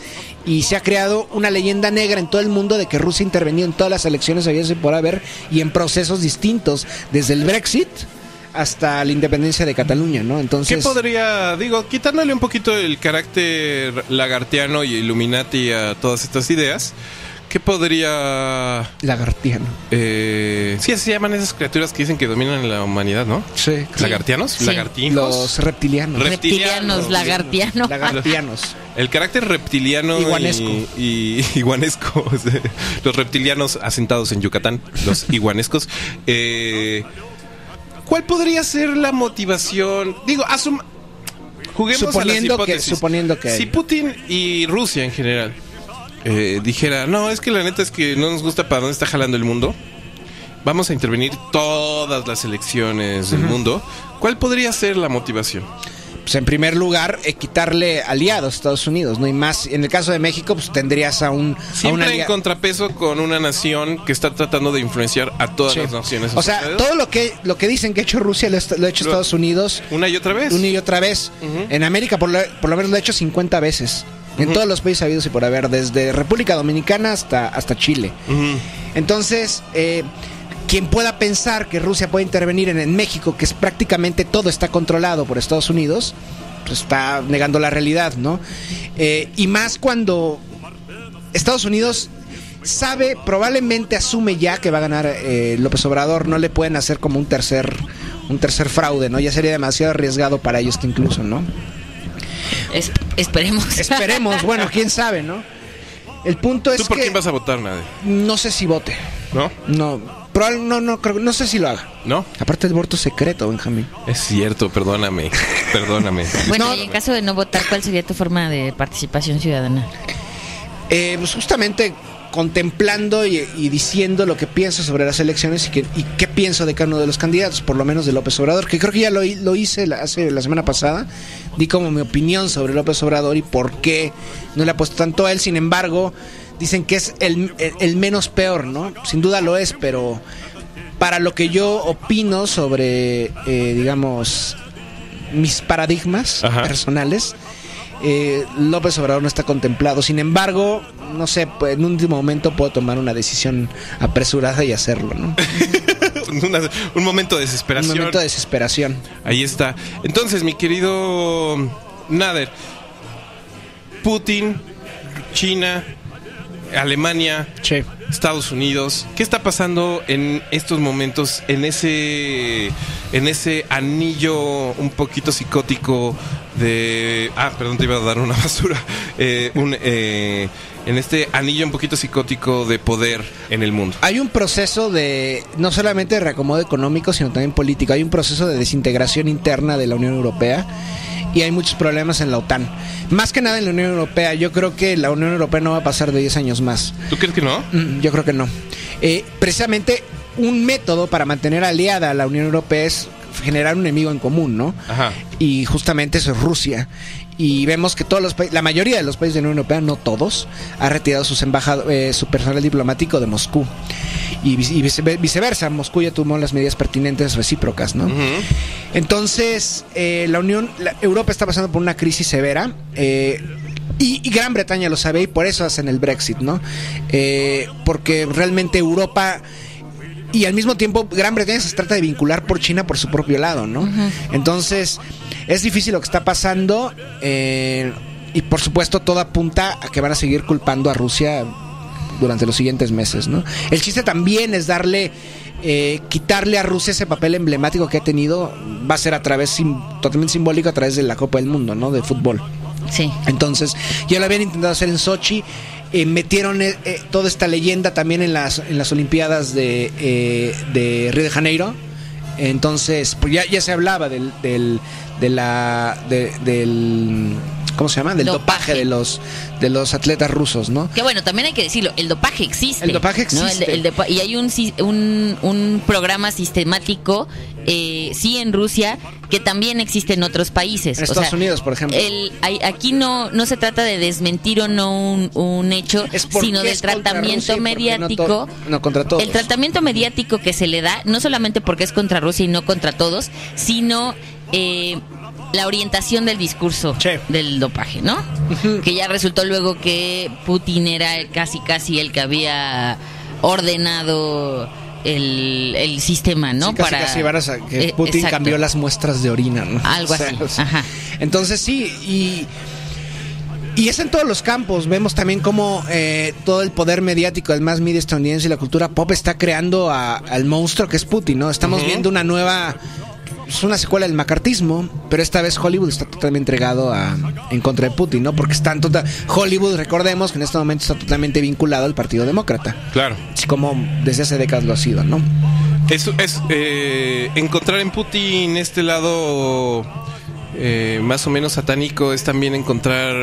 y se ha creado una leyenda negra en todo el mundo de que Rusia ha intervenido en todas las elecciones habidas y por haber y en procesos distintos, desde el Brexit hasta la independencia de Cataluña, ¿no? ¿Qué Entonces, podría, digo, quitándole un poquito el carácter lagartiano y Illuminati a todas estas ideas? ¿Qué podría... lagartiano. Eh, sí, así se llaman esas criaturas que dicen que dominan la humanidad, ¿no? Sí. ¿Lagartianos? Sí. ¿Lagartijos? Los reptilianos. Re- Reptilianos, Reptilianos. lagartiano. lagartianos. [LAUGHS] El carácter reptiliano Iguanesco. y, [LAUGHS] y iguanesco, [LAUGHS] los reptilianos asentados en Yucatán, los iguanescos. eh, ¿Cuál podría ser la motivación? Digo, asum juguemos Suponiendo a las que- hipótesis. suponiendo que- si Putin y Rusia en general eh, dijera, no, es que la neta es que no nos gusta para dónde está jalando el mundo. vamos a intervenir todas las elecciones del mundo, ¿cuál podría ser la motivación? Pues en primer lugar, eh, quitarle aliados a Estados Unidos, ¿no? Y más, en el caso de México, pues tendrías a un... a un Siempre en contrapeso con una nación que está tratando de influenciar a todas Sí. las naciones. O sea, todo lo que, lo que dicen que ha hecho Rusia lo, ha- lo ha hecho Lo- Estados Unidos Una y otra vez. una y otra vez. En América por lo, por lo menos lo ha hecho 50 veces. En todos los países habidos y por haber, desde República Dominicana hasta, hasta Chile. Entonces, eh, quien pueda pensar que Rusia puede intervenir en, en México, que es prácticamente todo está controlado por Estados Unidos, pues está negando la realidad, ¿no? Eh, y más cuando Estados Unidos sabe, probablemente asume ya que va a ganar eh, López Obrador, no le pueden hacer como un tercer, un tercer fraude, ¿no? Ya sería demasiado arriesgado para ellos incluso, ¿no? Es- esperemos. Esperemos, bueno, quién sabe, ¿no? El punto es ¿Tú por que quién vas a votar, Nade? no sé si vote. ¿No? No, probable- no, no, creo, no sé si lo haga. ¿No? Aparte del voto secreto, Benjamín. Es cierto, perdóname. Perdóname. Bueno, No. y en caso de no votar, ¿cuál sería tu forma de participación ciudadana? Eh, pues justamente contemplando y, y diciendo lo que pienso sobre las elecciones y, que, y qué pienso de cada uno de los candidatos, por lo menos de López Obrador, que creo que ya lo, hi- lo hice la, hace la semana pasada. Di como mi opinión sobre López Obrador y por qué no le ha puesto tanto a él. Sin embargo, dicen que es el, el- el menos peor, ¿no? Sin duda lo es, pero para lo que yo opino sobre, eh, digamos, mis paradigmas Ajá. personales, eh, López Obrador no está contemplado. Sin embargo, no sé, pues, en un momento puedo tomar una decisión apresurada y hacerlo, ¿no? [LAUGHS] Una- un momento de Un desesperación. momento de desesperación. Ahí está. Entonces, mi querido Nader, Putin, China, Alemania, Che. Estados Unidos, ¿qué está pasando en estos momentos en ese en ese anillo un poquito psicótico de ah, perdón, te iba a dar una [LAUGHS] basura. Eh, un, eh, en este anillo un poquito psicótico de poder en el mundo. Hay un proceso de, no solamente de reacomodo económico, sino también político. Hay un proceso de desintegración interna de la Unión Europea y hay muchos problemas en la OTAN. Más que nada en la Unión Europea, yo creo que la Unión Europea no va a pasar de 10 años más. ¿Tú crees que no? Mm, Yo creo que no. Eh, precisamente un método para mantener aliada a la Unión Europea es generar un enemigo en común, ¿no? Ajá. Y justamente eso es Rusia. Y vemos que todos los países, la mayoría de los países de la Unión Europea, no todos, ha retirado sus embajado- eh, su personal diplomático de Moscú. Y, vice- y vice- viceversa, Moscú ya tomó las medidas pertinentes recíprocas, ¿no? Entonces, eh, la Unión, la- Europa está pasando por una crisis severa. eh, y, y Gran Bretaña lo sabe y por eso hacen el Brexit, ¿no? Eh, porque realmente Europa y al mismo tiempo Gran Bretaña se trata de vincular por China por su propio lado, ¿no? Entonces, es difícil lo que está pasando eh, y por supuesto todo apunta a que van a seguir culpando a Rusia durante los siguientes meses, ¿no? El chiste también es darle, eh, quitarle a Rusia ese papel emblemático que ha tenido, va a ser a través, sim- totalmente simbólico a través de la Copa del Mundo, ¿no? De fútbol. Sí. Entonces, ya lo habían intentado hacer en Sochi. eh, metieron eh, eh, toda esta leyenda también en las, en las Olimpiadas de, eh, de Río de Janeiro. Entonces, pues ya, ya se hablaba del, del, de la, de- del, ¿cómo se llama? Del dopaje, Dopaje. de los, de los atletas rusos, ¿no? Que bueno, también hay que decirlo, el dopaje existe. El dopaje ¿no? El- existe. el dopa- y hay un, un, un programa sistemático, eh, sí, en Rusia, que también existe en otros países. En O Estados sea, Unidos, por ejemplo. el- hay- aquí no, no se trata de desmentir o no un, un hecho, sino del tratamiento no mediático. no, contra todos. El tratamiento mediático que se le da, no solamente porque es contra Rusia y no contra todos, sino eh, la orientación del discurso Sí. del dopaje, ¿no? Que ya resultó luego que Putin era casi casi el que había ordenado el, el sistema, ¿no? Sí, casi, casi van a que Eh, Putin exacto. cambió las muestras de orina, ¿no? Algo así, ajá. Entonces sí, y, y es en todos los campos. Vemos también cómo eh, todo el poder mediático, el más media estadounidense y la cultura pop está creando a- al monstruo que es Putin, ¿no? Estamos viendo una nueva... Es una secuela del macartismo, pero esta vez Hollywood está totalmente entregado a, en contra de Putin, ¿no? Porque están total, Hollywood, recordemos que en este momento está totalmente vinculado al Partido Demócrata, Claro. así como desde hace décadas lo ha sido, ¿no? Es, es eh, encontrar en Putin este lado eh, más o menos satánico es también encontrar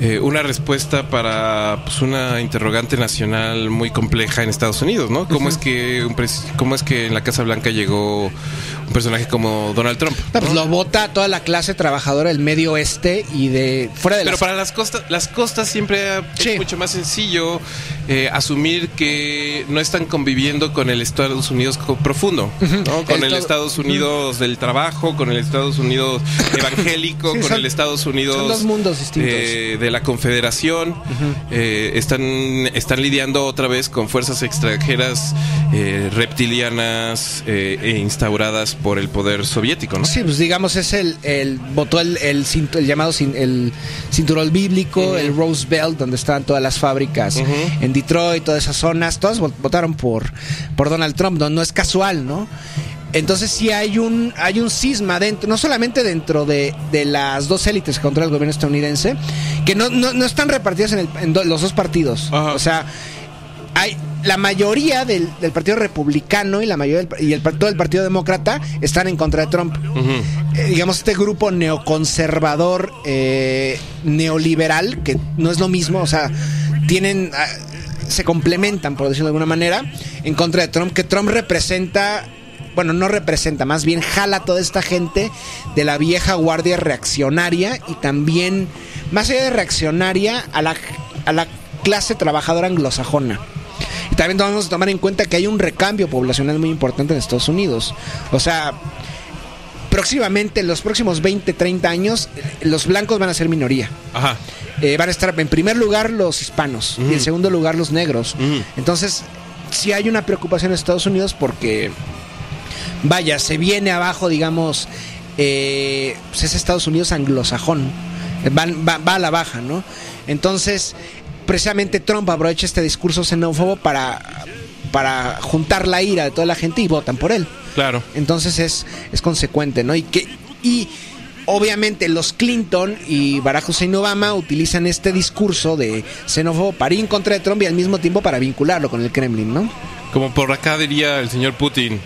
eh, una respuesta para pues, una interrogante nacional muy compleja en Estados Unidos, ¿no? ¿Cómo, es que un pres- ¿Cómo es que en la Casa Blanca llegó un personaje como Donald Trump? No, pues ¿no? lo vota toda la clase trabajadora del medio oeste y de fuera de Pero las para las costas, las costas siempre Sí. es mucho más sencillo eh, asumir que no están conviviendo con el Estados Unidos profundo, ¿no? con El Estados Unidos del trabajo, con el Estados Unidos [LAUGHS] evangélico, Sí, con son- el Estados Unidos son dos mundos distintos. eh, de la Confederación. Eh, están están lidiando otra vez con fuerzas extranjeras eh, reptilianas eh, e instauradas por el poder soviético, ¿no? Sí, pues digamos es el, el votó el, el, cintu- el llamado el cinturón bíblico, el Rose Belt, donde estaban todas las fábricas en Detroit, todas esas zonas, todas vo- votaron por, por Donald Trump, no, no es casual, ¿no? Entonces sí hay un, hay un cisma dentro, no solamente dentro de, de las dos élites que controla el gobierno estadounidense, que no, no, no están repartidas en, el- en do- los dos partidos. Ajá. O sea, hay la mayoría del, del partido republicano y la mayoría del, y el, todo el partido demócrata están en contra de Trump. Eh, digamos este grupo neoconservador eh, neoliberal que no es lo mismo, o sea, tienen ah, se complementan por decirlo de alguna manera en contra de Trump que Trump representa bueno, no representa, más bien jala a toda esta gente de la vieja guardia reaccionaria y también, más allá de reaccionaria, a la, a la clase trabajadora anglosajona. Y también debemos tomar en cuenta que hay un recambio poblacional muy importante en Estados Unidos. O sea, próximamente, en los próximos 20, 30 años, los blancos van a ser minoría. Ajá. Eh, van a estar en primer lugar los hispanos y en segundo lugar los negros. Entonces, sí hay una preocupación en Estados Unidos porque, vaya, se viene abajo, digamos, eh, pues es Estados Unidos anglosajón. Van- va, va a la baja, ¿no? Entonces, precisamente Trump aprovecha este discurso xenófobo para, para juntar la ira de toda la gente y votan por él. Claro. Entonces es, es consecuente, ¿no? Y que y obviamente los Clinton y Barack Hussein Obama utilizan este discurso de xenófobo para ir en contra de Trump y al mismo tiempo para vincularlo con el Kremlin, ¿no? Como por acá diría el señor Putin,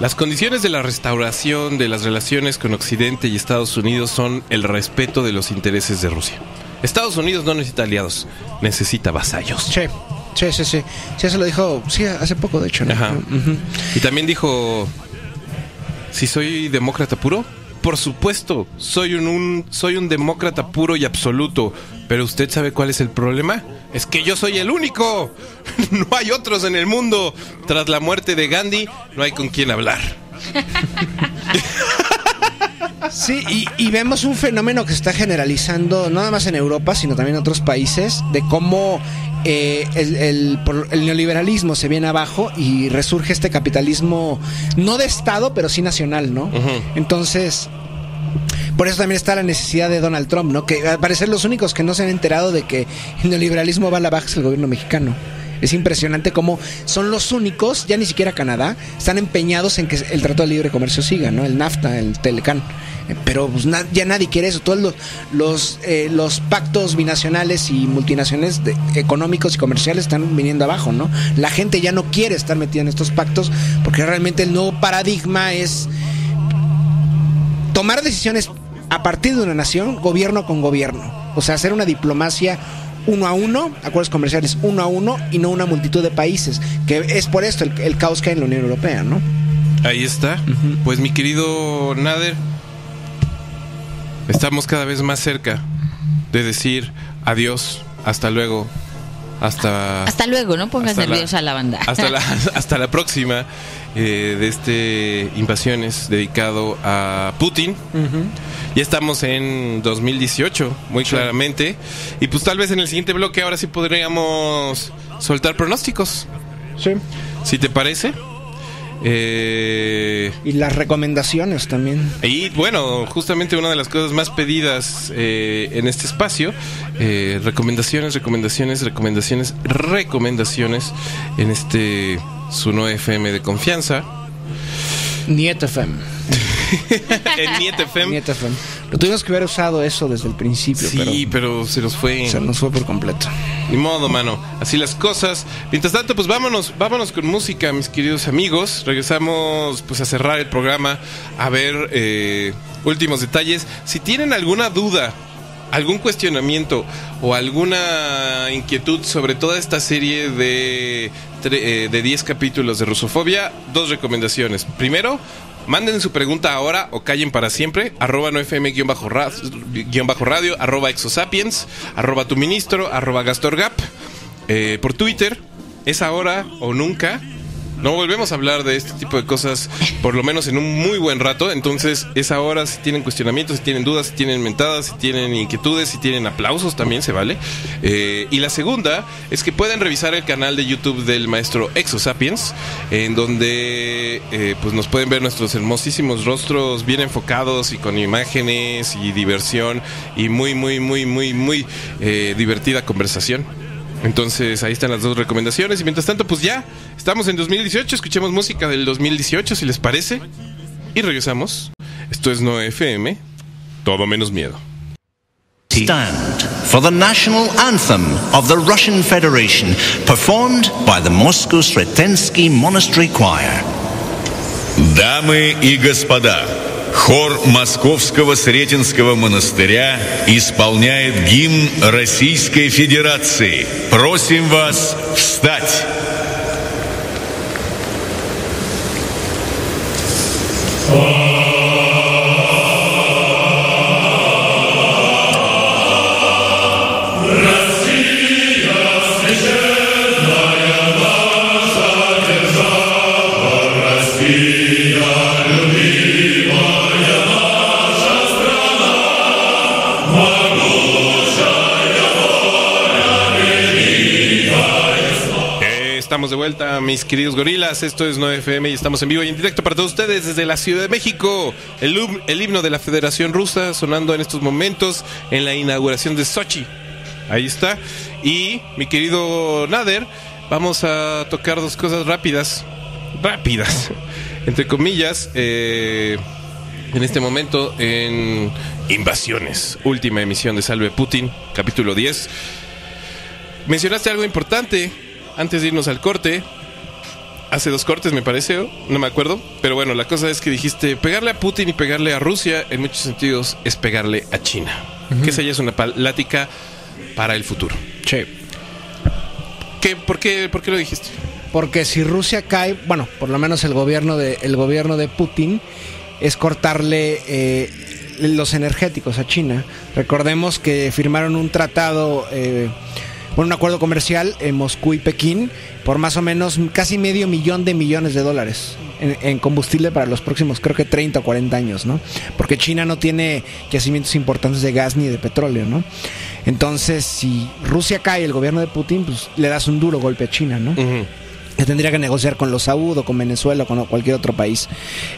las condiciones de la restauración de las relaciones con Occidente y Estados Unidos son el respeto de los intereses de Rusia. Estados Unidos no necesita aliados, necesita vasallos. Sí, sí, sí, sí. Sí, eso lo dijo, sí, hace poco, de hecho, ¿no? Ajá. Y también dijo, si soy demócrata puro, por supuesto, soy un, un- soy un demócrata puro y absoluto, pero usted sabe cuál es el problema? Es que yo soy el único. [LAUGHS] No hay otros en el mundo. Tras la muerte de Gandhi, no hay con quién hablar. [LAUGHS] Sí, y, y vemos un fenómeno que se está generalizando, no nada más en Europa, sino también en otros países, de cómo eh, el, el- por- el neoliberalismo se viene abajo y resurge este capitalismo, no de Estado, pero sí nacional, ¿no? Entonces, por eso también está la necesidad de Donald Trump, ¿no? Que al parecer los únicos que no se han enterado de que el neoliberalismo va a la baja es el gobierno mexicano. Es impresionante cómo son los únicos, ya ni siquiera Canadá, están empeñados en que el Tratado de Libre Comercio siga, ¿no? El NAFTA, el Telecan. Eh, Pero pues, ya nadie quiere eso. Todos los, los, eh, los pactos binacionales y multinacionales de- económicos y comerciales están viniendo abajo, ¿no? La gente ya no quiere estar metida en estos pactos porque realmente el nuevo paradigma es tomar decisiones a partir de una nación, gobierno con gobierno. O sea, hacer una diplomacia uno a uno, acuerdos comerciales uno a uno y no una multitud de países. Que es por esto el, el caos que hay en la Unión Europea, ¿no? Ahí está. Pues mi querido Nader, estamos cada vez más cerca de decir adiós, hasta luego, hasta... Hasta luego, no pongas la- nerviosa a la banda. Hasta la, [LAUGHS] [LAUGHS] hasta la próxima eh, de este Invasiones dedicado a Putin. Ya estamos en 2018, muy claramente. Y pues tal vez en el siguiente bloque ahora sí podríamos soltar pronósticos, Sí. si te parece. Eh, Y las recomendaciones también. y bueno, justamente una de las cosas más pedidas eh, en este espacio, eh, recomendaciones, recomendaciones, recomendaciones, recomendaciones en este Suno FM de confianza. Nieto FM. [LAUGHS] en Niet FM. Nieto FM. Lo tuvimos que haber usado eso desde el principio, Sí, pero se nos fue. pero se nos fue por completo. Ni modo, mano. Así las cosas. Mientras tanto, pues vámonos, vámonos con música, mis queridos amigos. Regresamos pues a cerrar el programa, a ver eh, últimos detalles. Si tienen alguna duda algún cuestionamiento o alguna inquietud sobre toda esta serie de, eh, de 10 capítulos de Rusofobia, dos recomendaciones. Primero, manden su pregunta ahora o callen para siempre. Arroba no FM guion bajo, ra- guion bajo radio, arroba exosapiens, arroba tu ministro, arroba gastorgap. Eh, por Twitter, es ahora o nunca. No volvemos a hablar de este tipo de cosas, por lo menos en un muy buen rato. Entonces, es ahora si tienen cuestionamientos, si tienen dudas, si tienen mentadas, si tienen inquietudes, si tienen aplausos, también se vale. Eh, y la segunda es que pueden revisar el canal de YouTube del maestro Exosapiens, en donde eh, pues nos pueden ver nuestros hermosísimos rostros bien enfocados y con imágenes y diversión y muy, muy, muy, muy, muy eh, divertida conversación. Entonces ahí están las dos recomendaciones. Y mientras tanto, pues ya estamos en 2018. Escuchemos música del 2018 si les parece. Y regresamos. Esto es No FM. Todo menos miedo. Stand for the national anthem of the Russian Federation, performed by the Moscow Sretensky Monastery Choir. Дамы и господа, хор Московского Сретенского монастыря исполняет гимн Российской Федерации. Просим вас встать. Eh, Estamos de vuelta, mis queridos gorilas. Esto es 9FM y estamos en vivo y en directo para todos ustedes desde la Ciudad de México. El, himno de la Federación Rusa sonando en estos momentos en la inauguración de Sochi. Ahí está. Y mi querido Nader, vamos a tocar dos cosas rápidas. Rápidas. [LAUGHS] Entre comillas. eh, en este momento en Invasiones, última emisión de Salve Putin, capítulo 10. Mencionaste algo importante antes de irnos al corte. Hace dos cortes, me parece, no me acuerdo. Pero bueno, la cosa es que dijiste pegarle a Putin y pegarle a Rusia, en muchos sentidos, es pegarle a China. Que esa ya es una plática para el futuro. Sí. ¿Qué, por, qué, ¿Por qué lo dijiste? Porque si Rusia cae, bueno, por lo menos el gobierno de, el gobierno de Putin es cortarle eh, los energéticos a China. Recordemos que firmaron un tratado, eh, bueno, un acuerdo comercial en Moscú y Pekín por más o menos casi medio millón de millones de dólares en, en combustible para los próximos, creo que 30 o 40 años, ¿no? Porque China no tiene yacimientos importantes de gas ni de petróleo, ¿no? Entonces, si Rusia cae, el gobierno de Putin, pues le das un duro golpe a China, ¿no? Ujú. que tendría que negociar con los Saud o con Venezuela o con cualquier otro país.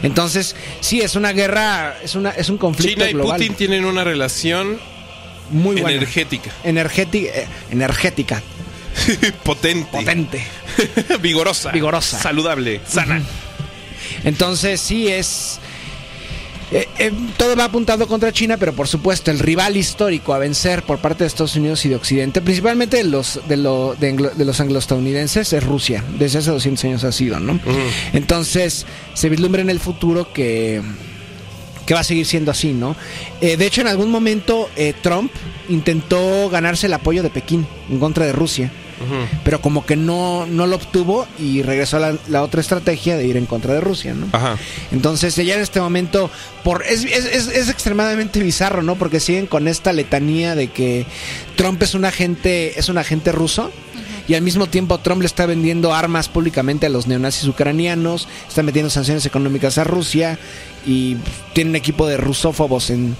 Entonces, sí, es una guerra, es una es un conflicto China y global Putin tienen una relación muy buena. energética, Energética, eh, energética, [LAUGHS] potente, potente. [LAUGHS] vigorosa, Vigorosa. saludable, sana. Entonces, sí es eh, eh, todo va apuntado contra China, pero por supuesto el rival histórico a vencer por parte de Estados Unidos y de Occidente, principalmente de los de, lo- de anglo- de los angloestadounidenses, es Rusia. Desde hace 200 años ha sido, ¿no? Entonces se vislumbra en el futuro que que va a seguir siendo así, ¿no? Eh, de hecho, en algún momento eh, Trump intentó ganarse el apoyo de Pekín en contra de Rusia, pero como que no, no lo obtuvo y regresó a la, la otra estrategia de ir en contra de Rusia, ¿no? Ajá. Entonces, ya en este momento, por es, es, es- es extremadamente bizarro, ¿no? Porque siguen con esta letanía de que Trump es un agente, es un agente ruso. Y al mismo tiempo Trump le está vendiendo armas públicamente a los neonazis ucranianos, está metiendo sanciones económicas a Rusia y tiene un equipo de rusófobos en,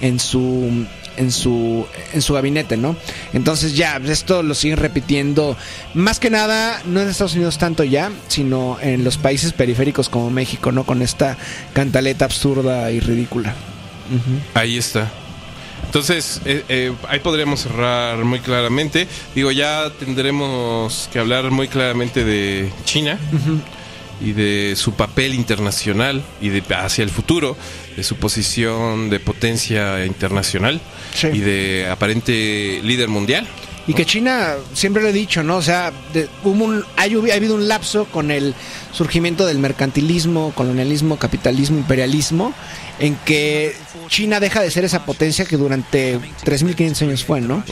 en su en su en su gabinete, ¿no? Entonces ya esto lo siguen repitiendo más que nada no en Estados Unidos tanto ya, sino en los países periféricos como México, ¿no? Con esta cantaleta absurda y ridícula. Ahí está. Entonces, eh, eh, ahí podríamos cerrar muy claramente. Digo, ya tendremos que hablar muy claramente de China y de su papel internacional y de hacia el futuro, de su posición de potencia internacional Sí. y de aparente líder mundial. Y que China, siempre lo he dicho, ¿no? O sea, de- hubo un, hay, ha habido un lapso con el surgimiento del mercantilismo, colonialismo, capitalismo, imperialismo, en que China deja de ser esa potencia que durante 3.500 años fue, ¿no?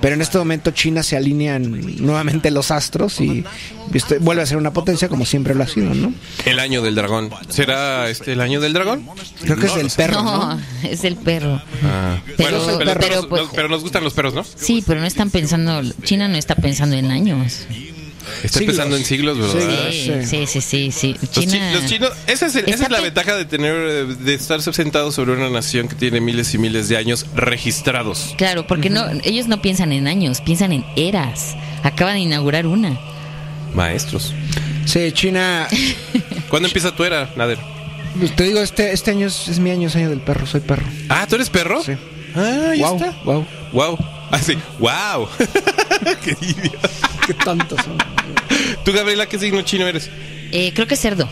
Pero en este momento China se alinean nuevamente los astros y este, vuelve a ser una potencia como siempre lo ha sido, ¿no? El año del dragón. ¿Será este el año del dragón? Creo que es el perro, ¿no? No, es el perro. Ah. Pero- bueno, pero, pero, nos- pues- pero nos gustan los perros, ¿no? Sí, pero no están pensando, China no está pensando en años. Está Siglos. pensando en siglos, ¿verdad? Sí. Sí, sí, sí, sí, sí. Los, China, chi- los chinos, esa es, el- esa Está es la ventaja de tener, de estar sentados sobre una nación que tiene miles y miles de años registrados. Claro, porque no, ellos no piensan en años, piensan en eras. Acaban de inaugurar una. Maestros. Sí, China, [LAUGHS] ¿Cuándo empieza tu era, Nader? te digo, este, este año es, es mi año, es año del perro, soy perro. Ah, ¿tú eres perro? Sí. Ah, ahí wow, está. wow. Wow. Ah, sí. Wow. Qué idiota. Qué tontos son. ¿Tú, Gabriela, qué signo chino eres? Eh, creo que es cerdo.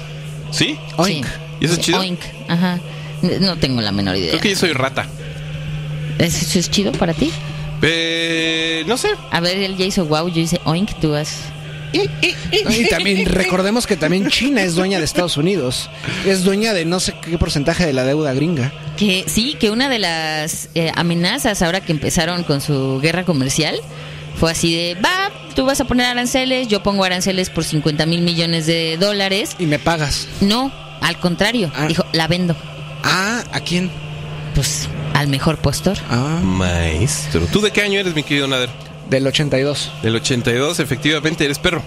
¿Sí? Oink. Sí. ¿Y eso es chido? Oink, ajá. No tengo la menor idea. Creo que yo soy rata. ¿Es- ¿Eso es chido para ti? Eh, no sé. A ver, él ya hizo wow, yo hice oink, tú has... Y también [LAUGHS] recordemos que también China es dueña de Estados Unidos. Es dueña de no sé qué porcentaje de la deuda gringa. Que sí, que una de las eh, amenazas ahora que empezaron con su guerra comercial fue así de, va, tú vas a poner aranceles, yo pongo aranceles por 50 mil millones de dólares. Y me pagas. No, al contrario, Ah. dijo, la vendo. Ah, ¿a quién? Pues al mejor postor. Ah, Maestro. ¿Tú de qué año eres, mi querido Nader? Del 82. Del 82, efectivamente, eres perro.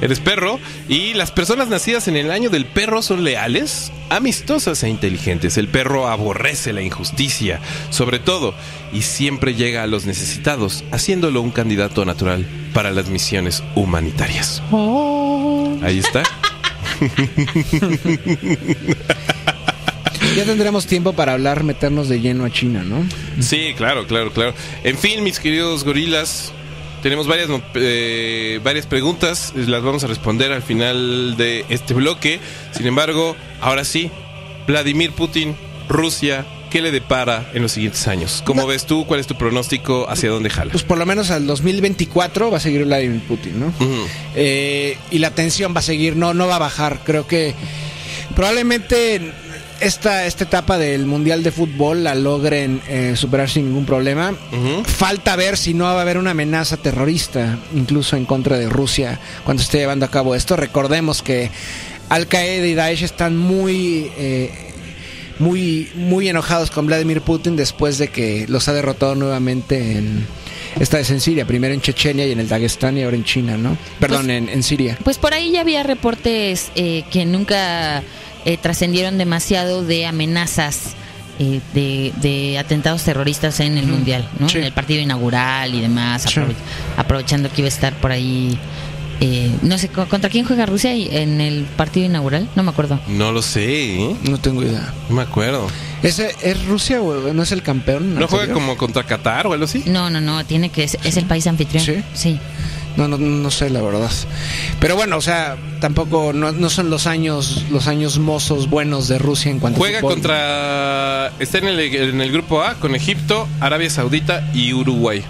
Eres perro y las personas nacidas en el año del perro son leales, amistosas e inteligentes. El perro aborrece la injusticia, sobre todo, y siempre llega a los necesitados, haciéndolo un candidato natural para las misiones humanitarias. Ahí está. [LAUGHS] Ya tendremos tiempo para hablar, meternos de lleno a China, ¿no? Sí, claro, claro, claro. En fin, mis queridos gorilas, tenemos varias, eh, varias preguntas, las vamos a responder al final de este bloque. Sin embargo, ahora sí, Vladimir Putin, Rusia, ¿qué le depara en los siguientes años? ¿Cómo No. ves tú? ¿Cuál es tu pronóstico? ¿Hacia dónde jala? Pues por lo menos al 2024 va a seguir Vladimir Putin, ¿no? Eh, y la tensión va a seguir, no, no va a bajar. Creo que probablemente esta, esta etapa del Mundial de Fútbol la logren eh, superar sin ningún problema. Falta ver si no va a haber una amenaza terrorista, incluso en contra de Rusia, cuando esté llevando a cabo esto. Recordemos que Al Qaeda y Daesh están muy, eh, muy, muy enojados con Vladimir Putin después de que los ha derrotado nuevamente en esta vez en Siria, primero en Chechenia y en el Dagestán y ahora en China, ¿no? Perdón, Pues- en, en Siria. Pues por ahí ya había reportes eh, que nunca eh, trascendieron demasiado de amenazas eh, de, de atentados terroristas en el Mundial, ¿no? Sí. En el partido inaugural y demás, Sí. aprove- aprovechando que iba a estar por ahí. eh, no sé, ¿co- ¿contra quién juega Rusia en el partido inaugural? No me acuerdo. No lo sé, ¿eh? No tengo idea. no me acuerdo. ¿Ese, ¿Es Rusia o no es el campeón? ¿No juega como contra Qatar o algo así? No, no, no, tiene que es, es el país anfitrión. ¿Sí? Sí. No, no, no sé la verdad. Pero bueno, o sea, tampoco no, no son los años los años mozos buenos de Rusia en cuanto a Juega fútbol. contra. Está en el, en el grupo A con Egipto, Arabia Saudita y Uruguay.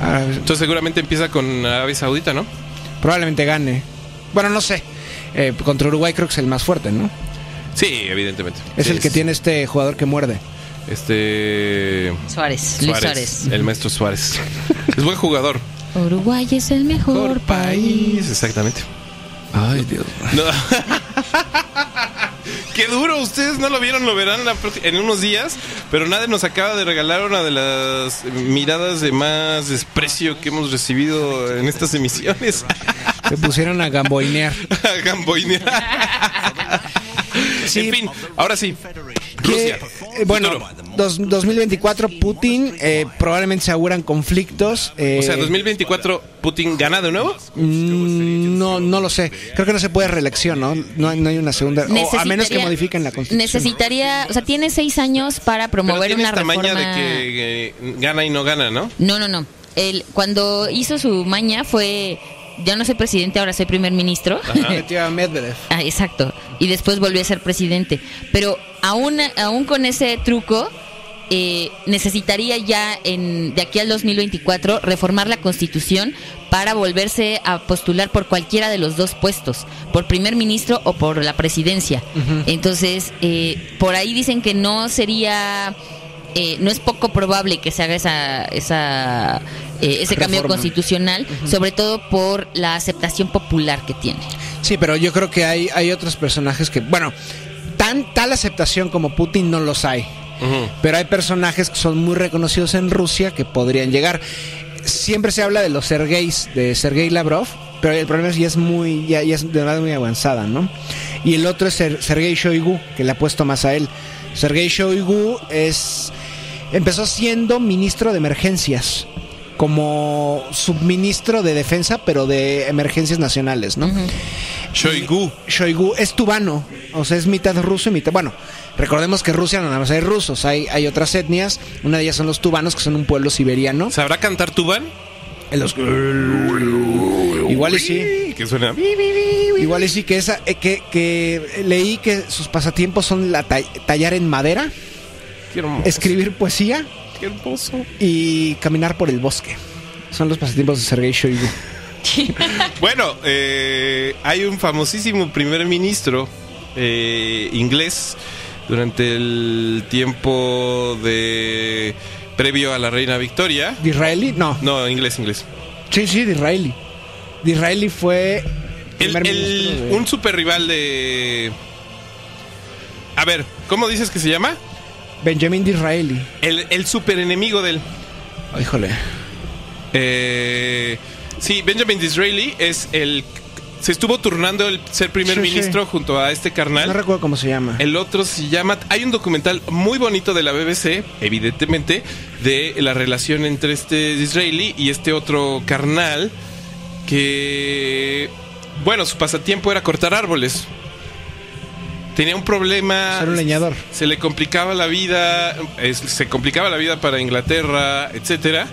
Ah, Entonces seguramente empieza con Arabia Saudita, ¿no? probablemente gane. Bueno, no sé. Eh, contra Uruguay creo que es el más fuerte, ¿no? Sí, evidentemente. Es Sí, el que tiene este jugador que muerde. Este. Suárez, Luis Suárez. El maestro Suárez. [LAUGHS] es buen jugador. Uruguay es el mejor país. Exactamente. Ay, Dios. No. [LAUGHS] Qué duro, ustedes no lo vieron, lo verán en unos días, pero nadie nos acaba de regalar una de las miradas de más desprecio que hemos recibido en estas emisiones. Se pusieron a gamboinear. [LAUGHS] Gamboinear. Sí. En fin, ahora sí. Que, Rusia. eh, bueno, dos- 2024 Putin eh, probablemente se auguran conflictos. eh, O sea, 2024, Putin gana de nuevo. mm, no, no lo sé. Creo que no se puede reelección, ¿no? No hay, no hay una segunda. O a menos que Necesitaría- modifiquen la constitución. Necesitaría, o sea, tiene seis años para Pero promover tiene una esta reforma. maña de que eh, gana y no gana, ¿no? No, no, no. Él, cuando hizo su maña fue, ya no soy presidente, ahora soy primer ministro. [LAUGHS] Metió a Medvedev. Ah, exacto. Y después volvió a ser presidente. Pero aún, aún con ese truco, eh, necesitaría ya en, de aquí al 2024 reformar la constitución para volverse a postular por cualquiera de los dos puestos, por primer ministro o por la presidencia. Entonces, eh, por ahí dicen que no sería, eh, no es poco probable que se haga esa, esa eh, ese cambio Reforma. constitucional, sobre todo por la aceptación popular que tiene. Sí, pero yo creo que hay, hay otros personajes que, bueno, tan tal aceptación como Putin no los hay. Pero hay personajes que son muy reconocidos en Rusia que podrían llegar. Siempre se habla de los Sergeis, de Sergei Lavrov, pero el problema es que ya es muy, ya, ya es de verdad muy avanzada, ¿no? Y el otro es Ser- Sergei Shoigu, que le ha puesto más a él. Sergei Shoigu es empezó siendo ministro de emergencias, como subministro de defensa, pero de emergencias nacionales, ¿no? Shoigu. Shoigu es tubano, o sea, es mitad ruso y mitad. Bueno, recordemos que Rusia no nada más hay rusos, hay, hay otras etnias. Una de ellas son los tubanos, que son un pueblo siberiano. ¿Sabrá cantar Tuban? En los- Igual y sí. Que suena. Igual y sí que esa eh, que, que leí que sus pasatiempos son la ta- tallar en madera, escribir poesía Qué hermoso. y caminar por el bosque. Son los pasatiempos de Sergei Shoigu. [LAUGHS] Bueno, eh, hay un famosísimo primer ministro eh, inglés durante el tiempo de previo a la reina Victoria. ¿Disraeli? No. No, inglés, inglés. Sí, sí, Disraeli. Disraeli fue El, de- un super rival de. A ver, ¿cómo dices que se llama? Benjamin Disraeli. El, el super enemigo del. Oh, híjole. Eh, sí, Benjamin Disraeli es el. Se estuvo turnando el ser primer Sí, sí. ministro junto a este carnal. No recuerdo cómo se llama. El otro se llama. Hay un documental muy bonito de la BBC, evidentemente, de la relación entre este Disraeli y este otro carnal. Que. Bueno, su pasatiempo era cortar árboles. Tenía un problema. Ser un leñador. Se le complicaba la vida. es- se complicaba la vida para Inglaterra, etcétera.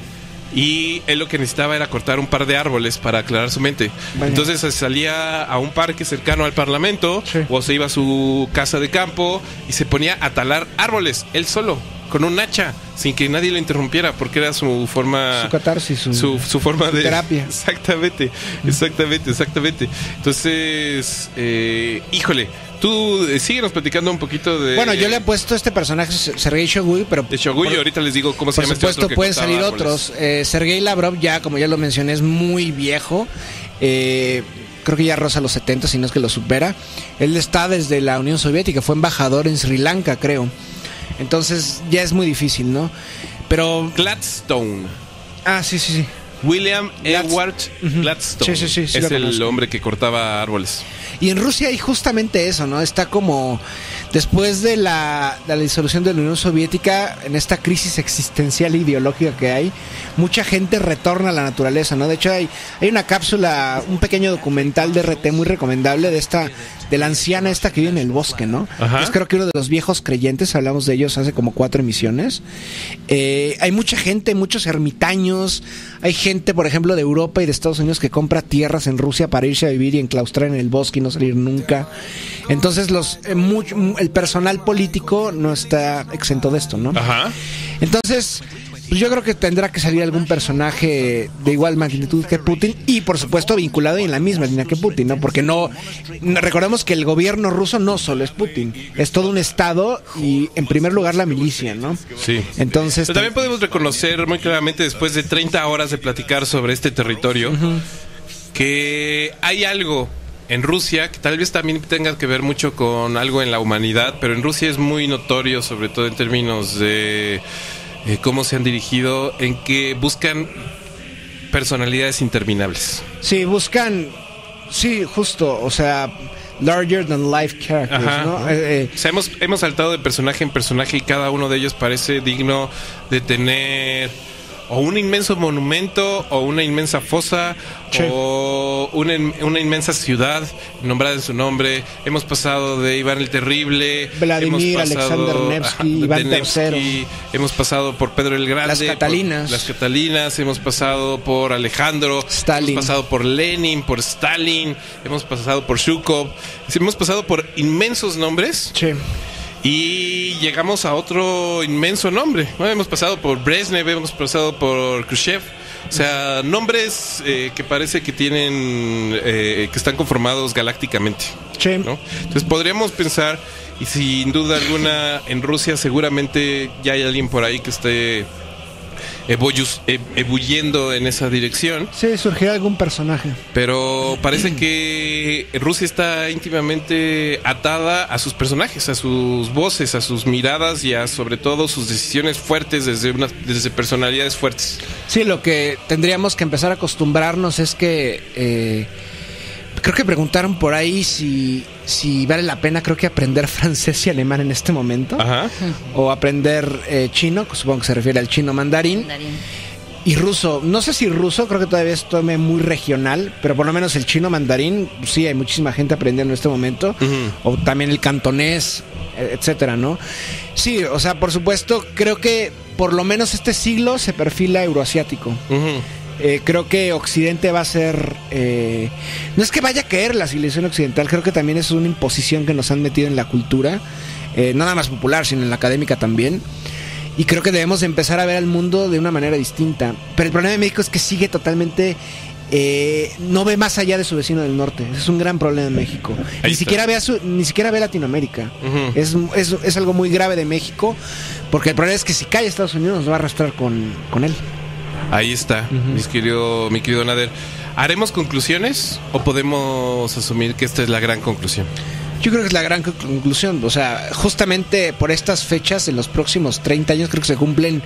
Y él lo que necesitaba era cortar un par de árboles para aclarar su mente. Entonces se salía a un parque cercano al Parlamento Sí. o se iba a su casa de campo y se ponía a talar árboles, él solo, con un hacha, sin que nadie lo interrumpiera, porque era su forma... Su catarsis, su- su, su forma su de... terapia. [LAUGHS] Exactamente, exactamente, exactamente. Entonces, eh, híjole, tú eh, síguenos platicando un poquito de... Bueno, yo le he puesto este personaje Sergei Shoigu, pero De por- ahorita les digo cómo se Por llama este supuesto, pueden salir árboles. otros. Eh, Sergei Lavrov, ya como ya lo mencioné, es muy viejo. Eh, creo que ya roza los 70, si no es que lo supera. Él está desde la Unión Soviética, fue embajador en Sri Lanka, creo. Entonces ya es muy difícil, ¿no? Pero. Gladstone. Ah, sí, sí, sí. William Edward. Gladstone. Sí, sí, sí, es el hombre que cortaba árboles. Y en Rusia hay justamente eso, ¿no? Está como después de la, de la disolución de la Unión Soviética, en esta crisis existencial e ideológica que hay, mucha gente retorna a la naturaleza, ¿no? De hecho hay, hay una cápsula, un pequeño documental de RT muy recomendable de esta, de la anciana esta que vive en el bosque, ¿no? Ajá. Es creo que uno de los viejos creyentes, hablamos de ellos hace como cuatro emisiones. Eh, hay mucha gente, muchos ermitaños, hay gente, por ejemplo, de Europa y de Estados Unidos que compra tierras en Rusia para irse a vivir y enclaustrar en el bosque y no salir nunca. Entonces, los, eh, mucho- el personal político no está exento de esto, ¿no? Ajá. Entonces, pues yo creo que tendrá que salir algún personaje de igual magnitud que Putin y por supuesto vinculado y en la misma línea que Putin, ¿no? Porque no, no- recordemos que el gobierno ruso no solo es Putin, es todo un estado y en primer lugar la milicia, ¿no? Sí. Entonces, Pero también podemos reconocer muy claramente después de 30 horas de platicar sobre este territorio que hay algo en Rusia que tal vez también tenga que ver mucho con algo en la humanidad, pero en Rusia es muy notorio, sobre todo en términos de eh, cómo se han dirigido, en que buscan personalidades interminables. sí buscan sí, justo, o sea, larger than life characters, Ajá. ¿no? Eh, eh, O sea, hemos, hemos saltado de personaje en personaje y cada uno de ellos parece digno de tener o un inmenso monumento o una inmensa fosa Sí. o una, una inmensa ciudad nombrada en su nombre. Hemos pasado de Iván el Terrible, Vladimir, hemos pasado- Alexander Nevsky, Iván III. hemos pasado por Pedro el Grande, Las por Catalinas. las Catalinas, hemos pasado por Alejandro, Stalin. hemos pasado por Lenin, por Stalin, hemos pasado por Shukov, hemos pasado por inmensos nombres sí. Y llegamos a otro inmenso nombre. Bueno, hemos pasado por Brezhnev, hemos pasado por Khrushchev. O sea, nombres eh, que parece que tienen, eh, que están conformados galácticamente. Sí. ¿no? Entonces podríamos pensar, y sin duda alguna, en Rusia seguramente ya hay alguien por ahí que esté evolus- e- ebulliendo en esa dirección. Sí, surgirá algún personaje. Pero parece que Rusia está íntimamente atada a sus personajes, a sus voces, a sus miradas y a sobre todo sus decisiones fuertes desde, desde personalidades fuertes. Sí, lo que tendríamos que empezar a acostumbrarnos es que eh, creo que preguntaron por ahí si, si vale la pena, creo que aprender [LAUGHS] francés y alemán en este momento. Ajá. O aprender eh, chino, que supongo que se refiere al chino mandarín. Mandarín. Y ruso, no sé si ruso, creo que todavía es tome muy regional, pero por lo menos el chino mandarín, sí, hay muchísima gente aprendiendo en este momento. O también el cantonés, eh, etcétera, ¿no? Sí, o sea, por supuesto, creo que por lo menos este siglo se perfila euroasiático. Ujú. Eh, creo que Occidente va a ser. eh, no es que vaya a caer la civilización occidental, creo que también es una imposición que nos han metido en la cultura, eh, no nada más popular, sino en la académica también. Y creo que debemos de empezar a ver al mundo de una manera distinta. Pero el problema de México es que sigue totalmente. eh, no ve más allá de su vecino del norte. Ese es un gran problema en México. Ni siquiera, ve a su- ni siquiera ve Latinoamérica. Es, es, es algo muy grave de México. Porque el problema es que si cae Estados Unidos nos va a arrastrar con, con él. Ahí está, mis querido, mi querido Nader. ¿Haremos conclusiones o podemos asumir que esta es la gran conclusión? Yo creo que es la gran conclusión. O sea, justamente por estas fechas, en los próximos 30 años, creo que se cumplen.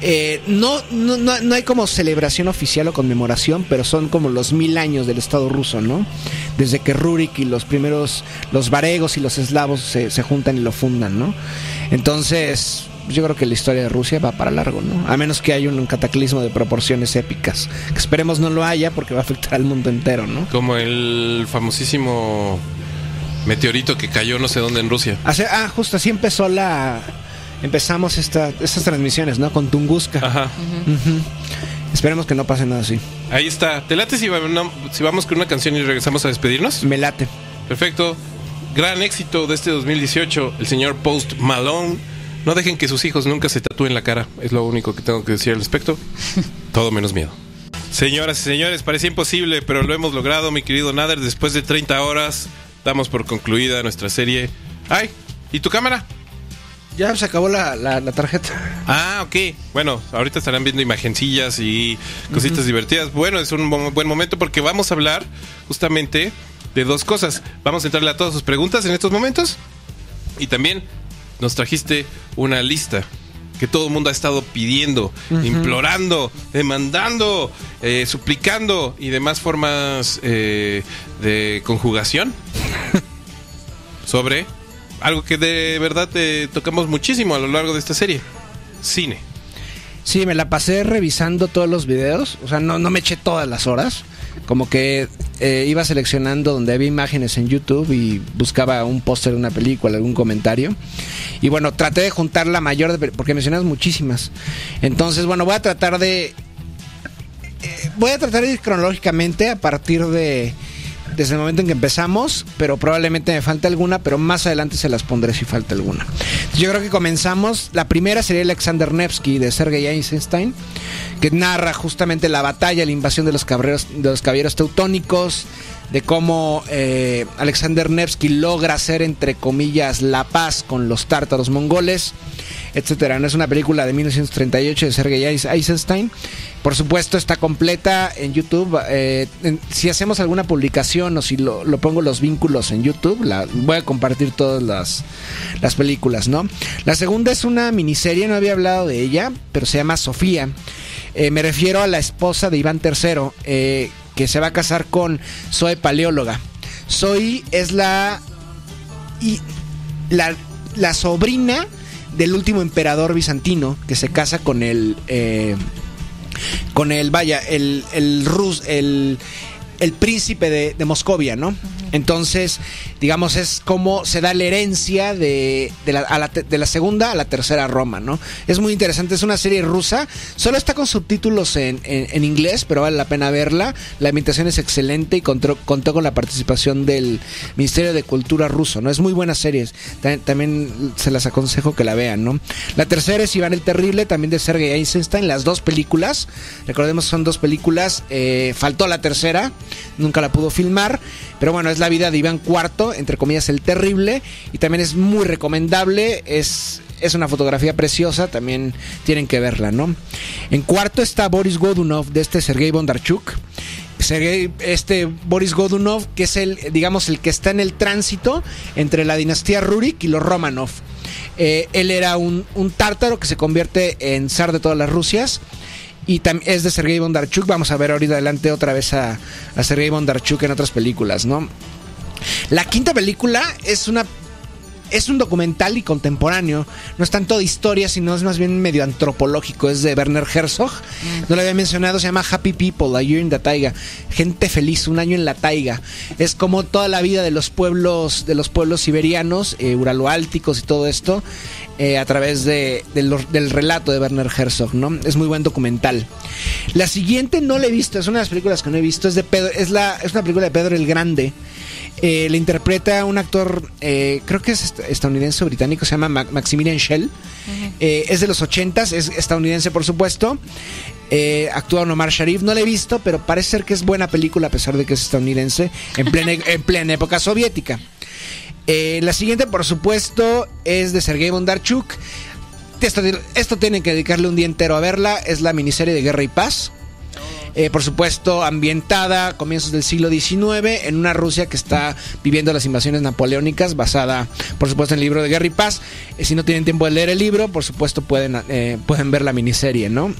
eh, no, no, no, no hay como celebración oficial o conmemoración, pero son como los mil años del Estado ruso, ¿no? Desde que Rurik y los primeros, los varegos y los eslavos se, se juntan y lo fundan, ¿no? Entonces, yo creo que la historia de Rusia va para largo, ¿no? A menos que haya un cataclismo de proporciones épicas. Que esperemos no lo haya porque va a afectar al mundo entero, ¿no? Como el famosísimo meteorito que cayó no sé dónde en Rusia. Hace- ah, justo así empezó la. Empezamos esta, estas transmisiones, ¿no? Con Tunguska. Ajá. Esperemos que no pase nada así. Ahí está. ¿Te late si, va- no- si vamos con una canción y regresamos a despedirnos? Me late. Perfecto. Gran éxito de este 2018, el señor Post Malone. No dejen que sus hijos nunca se tatúen la cara. Es lo único que tengo que decir al respecto. [LAUGHS] Todo menos miedo. Señoras y señores, parecía imposible, pero lo hemos logrado, mi querido Nader. Después de 30 horas, damos por concluida nuestra serie. ¡Ay! ¿Y tu cámara? Ya se acabó la, la- la tarjeta. Ah, ok. Bueno, ahorita estarán viendo imagencillas y cositas divertidas. Bueno, es un buen momento porque vamos a hablar justamente de dos cosas. Vamos a entrarle a todas sus preguntas en estos momentos. Y también nos trajiste una lista que todo el mundo ha estado pidiendo, implorando, demandando, eh, suplicando y demás formas eh, de conjugación [LAUGHS] sobre algo que de verdad te tocamos muchísimo a lo largo de esta serie. Cine. Sí, me la pasé revisando todos los videos. O sea, no, no me eché todas las horas. Como que eh, iba seleccionando donde había imágenes en YouTube y buscaba un póster de una película, algún comentario. Y bueno, traté de juntar la mayor, de, porque mencionas muchísimas. Entonces, bueno, voy a tratar de... eh, voy a tratar de ir cronológicamente a partir de... Desde el momento en que empezamos, pero probablemente me falte alguna, pero más adelante se las pondré si falta alguna. Yo creo que comenzamos. La primera sería Alexander Nevsky de Sergei Eisenstein, que narra justamente la batalla, la invasión de los caballeros, de los caballeros teutónicos, de cómo eh, Alexander Nevsky logra hacer, entre comillas, la paz con los tártaros mongoles, etcétera. No es una película de 1938 de Sergei Eis- Eisenstein. Por supuesto, está completa en YouTube. Eh, si hacemos alguna publicación o si lo, pongo los vínculos en YouTube, la, voy a compartir todas las, las películas, ¿no? La segunda es una miniserie, no había hablado de ella, pero se llama Sofía. Eh, me refiero a la esposa de Iván III, que se va a casar con Zoe Paleóloga. Zoe es la, y, la, la sobrina del último emperador bizantino que se casa con el eh, con el vaya el el rus el el príncipe de, de Moscovia, ¿no? Entonces, digamos, es como se da la herencia de, de, la, de la segunda a la tercera Roma, ¿no? Es muy interesante, es una serie rusa, solo está con subtítulos en, en- inglés, pero vale la pena verla. La ambientación es excelente y contó, contó con la participación del Ministerio de Cultura ruso, ¿no? Es muy buena serie, Ta- también se las aconsejo que la vean, ¿no? La tercera es Iván el Terrible, también de Sergei Eisenstein, las dos películas, recordemos son dos películas, eh, faltó la tercera, nunca la pudo filmar, pero bueno, es la vida de Iván IV, entre comillas el Terrible, y también es muy recomendable, es, es una fotografía preciosa, también tienen que verla, ¿no? En cuarto está Boris Godunov, de este Sergei Bondarchuk. Este Boris Godunov, que es el, digamos, el que está en el tránsito entre la dinastía Rurik y los Romanov. Eh, él era un, un tártaro que se convierte en zar de todas las Rusias. Y es de Sergei Bondarchuk. Vamos a ver ahorita adelante otra vez a, a Sergei Bondarchuk en otras películas, ¿no? La quinta película es una es un documental y contemporáneo. No es tanto de historia, sino es más bien medio antropológico. Es de Werner Herzog. No lo había mencionado, se llama Happy People, A Year in the Taiga. Gente feliz, un año en la taiga. Es como toda la vida de los pueblos, de los pueblos siberianos, eh, uraloálticos y todo esto. eh, a través de, del relato de Werner Herzog, ¿no? Es muy buen documental. La siguiente no la he visto, es una de las películas que no he visto, es de Pedro, es la, es una película de Pedro el Grande. Eh, le interpreta un actor, eh, creo que es estadounidense o británico, se llama Ma- Maximilian Schell. Eh, es de los 80s, es estadounidense por supuesto. Eh, actúa Omar Sharif, no la he visto, pero parece ser que es buena película a pesar de que es estadounidense, en plena, [LAUGHS] en plena época soviética. Eh, la siguiente, por supuesto, es de Sergei Bondarchuk. Esto, esto tienen que dedicarle un día entero a verla. Es la miniserie de Guerra y Paz. Eh, por supuesto, ambientada a comienzos del siglo XIX en una Rusia que está viviendo las invasiones napoleónicas, basada, por supuesto, en el libro de Guerra y Paz. Eh, si no tienen tiempo de leer el libro, por supuesto, pueden, eh, pueden ver la miniserie, ¿no?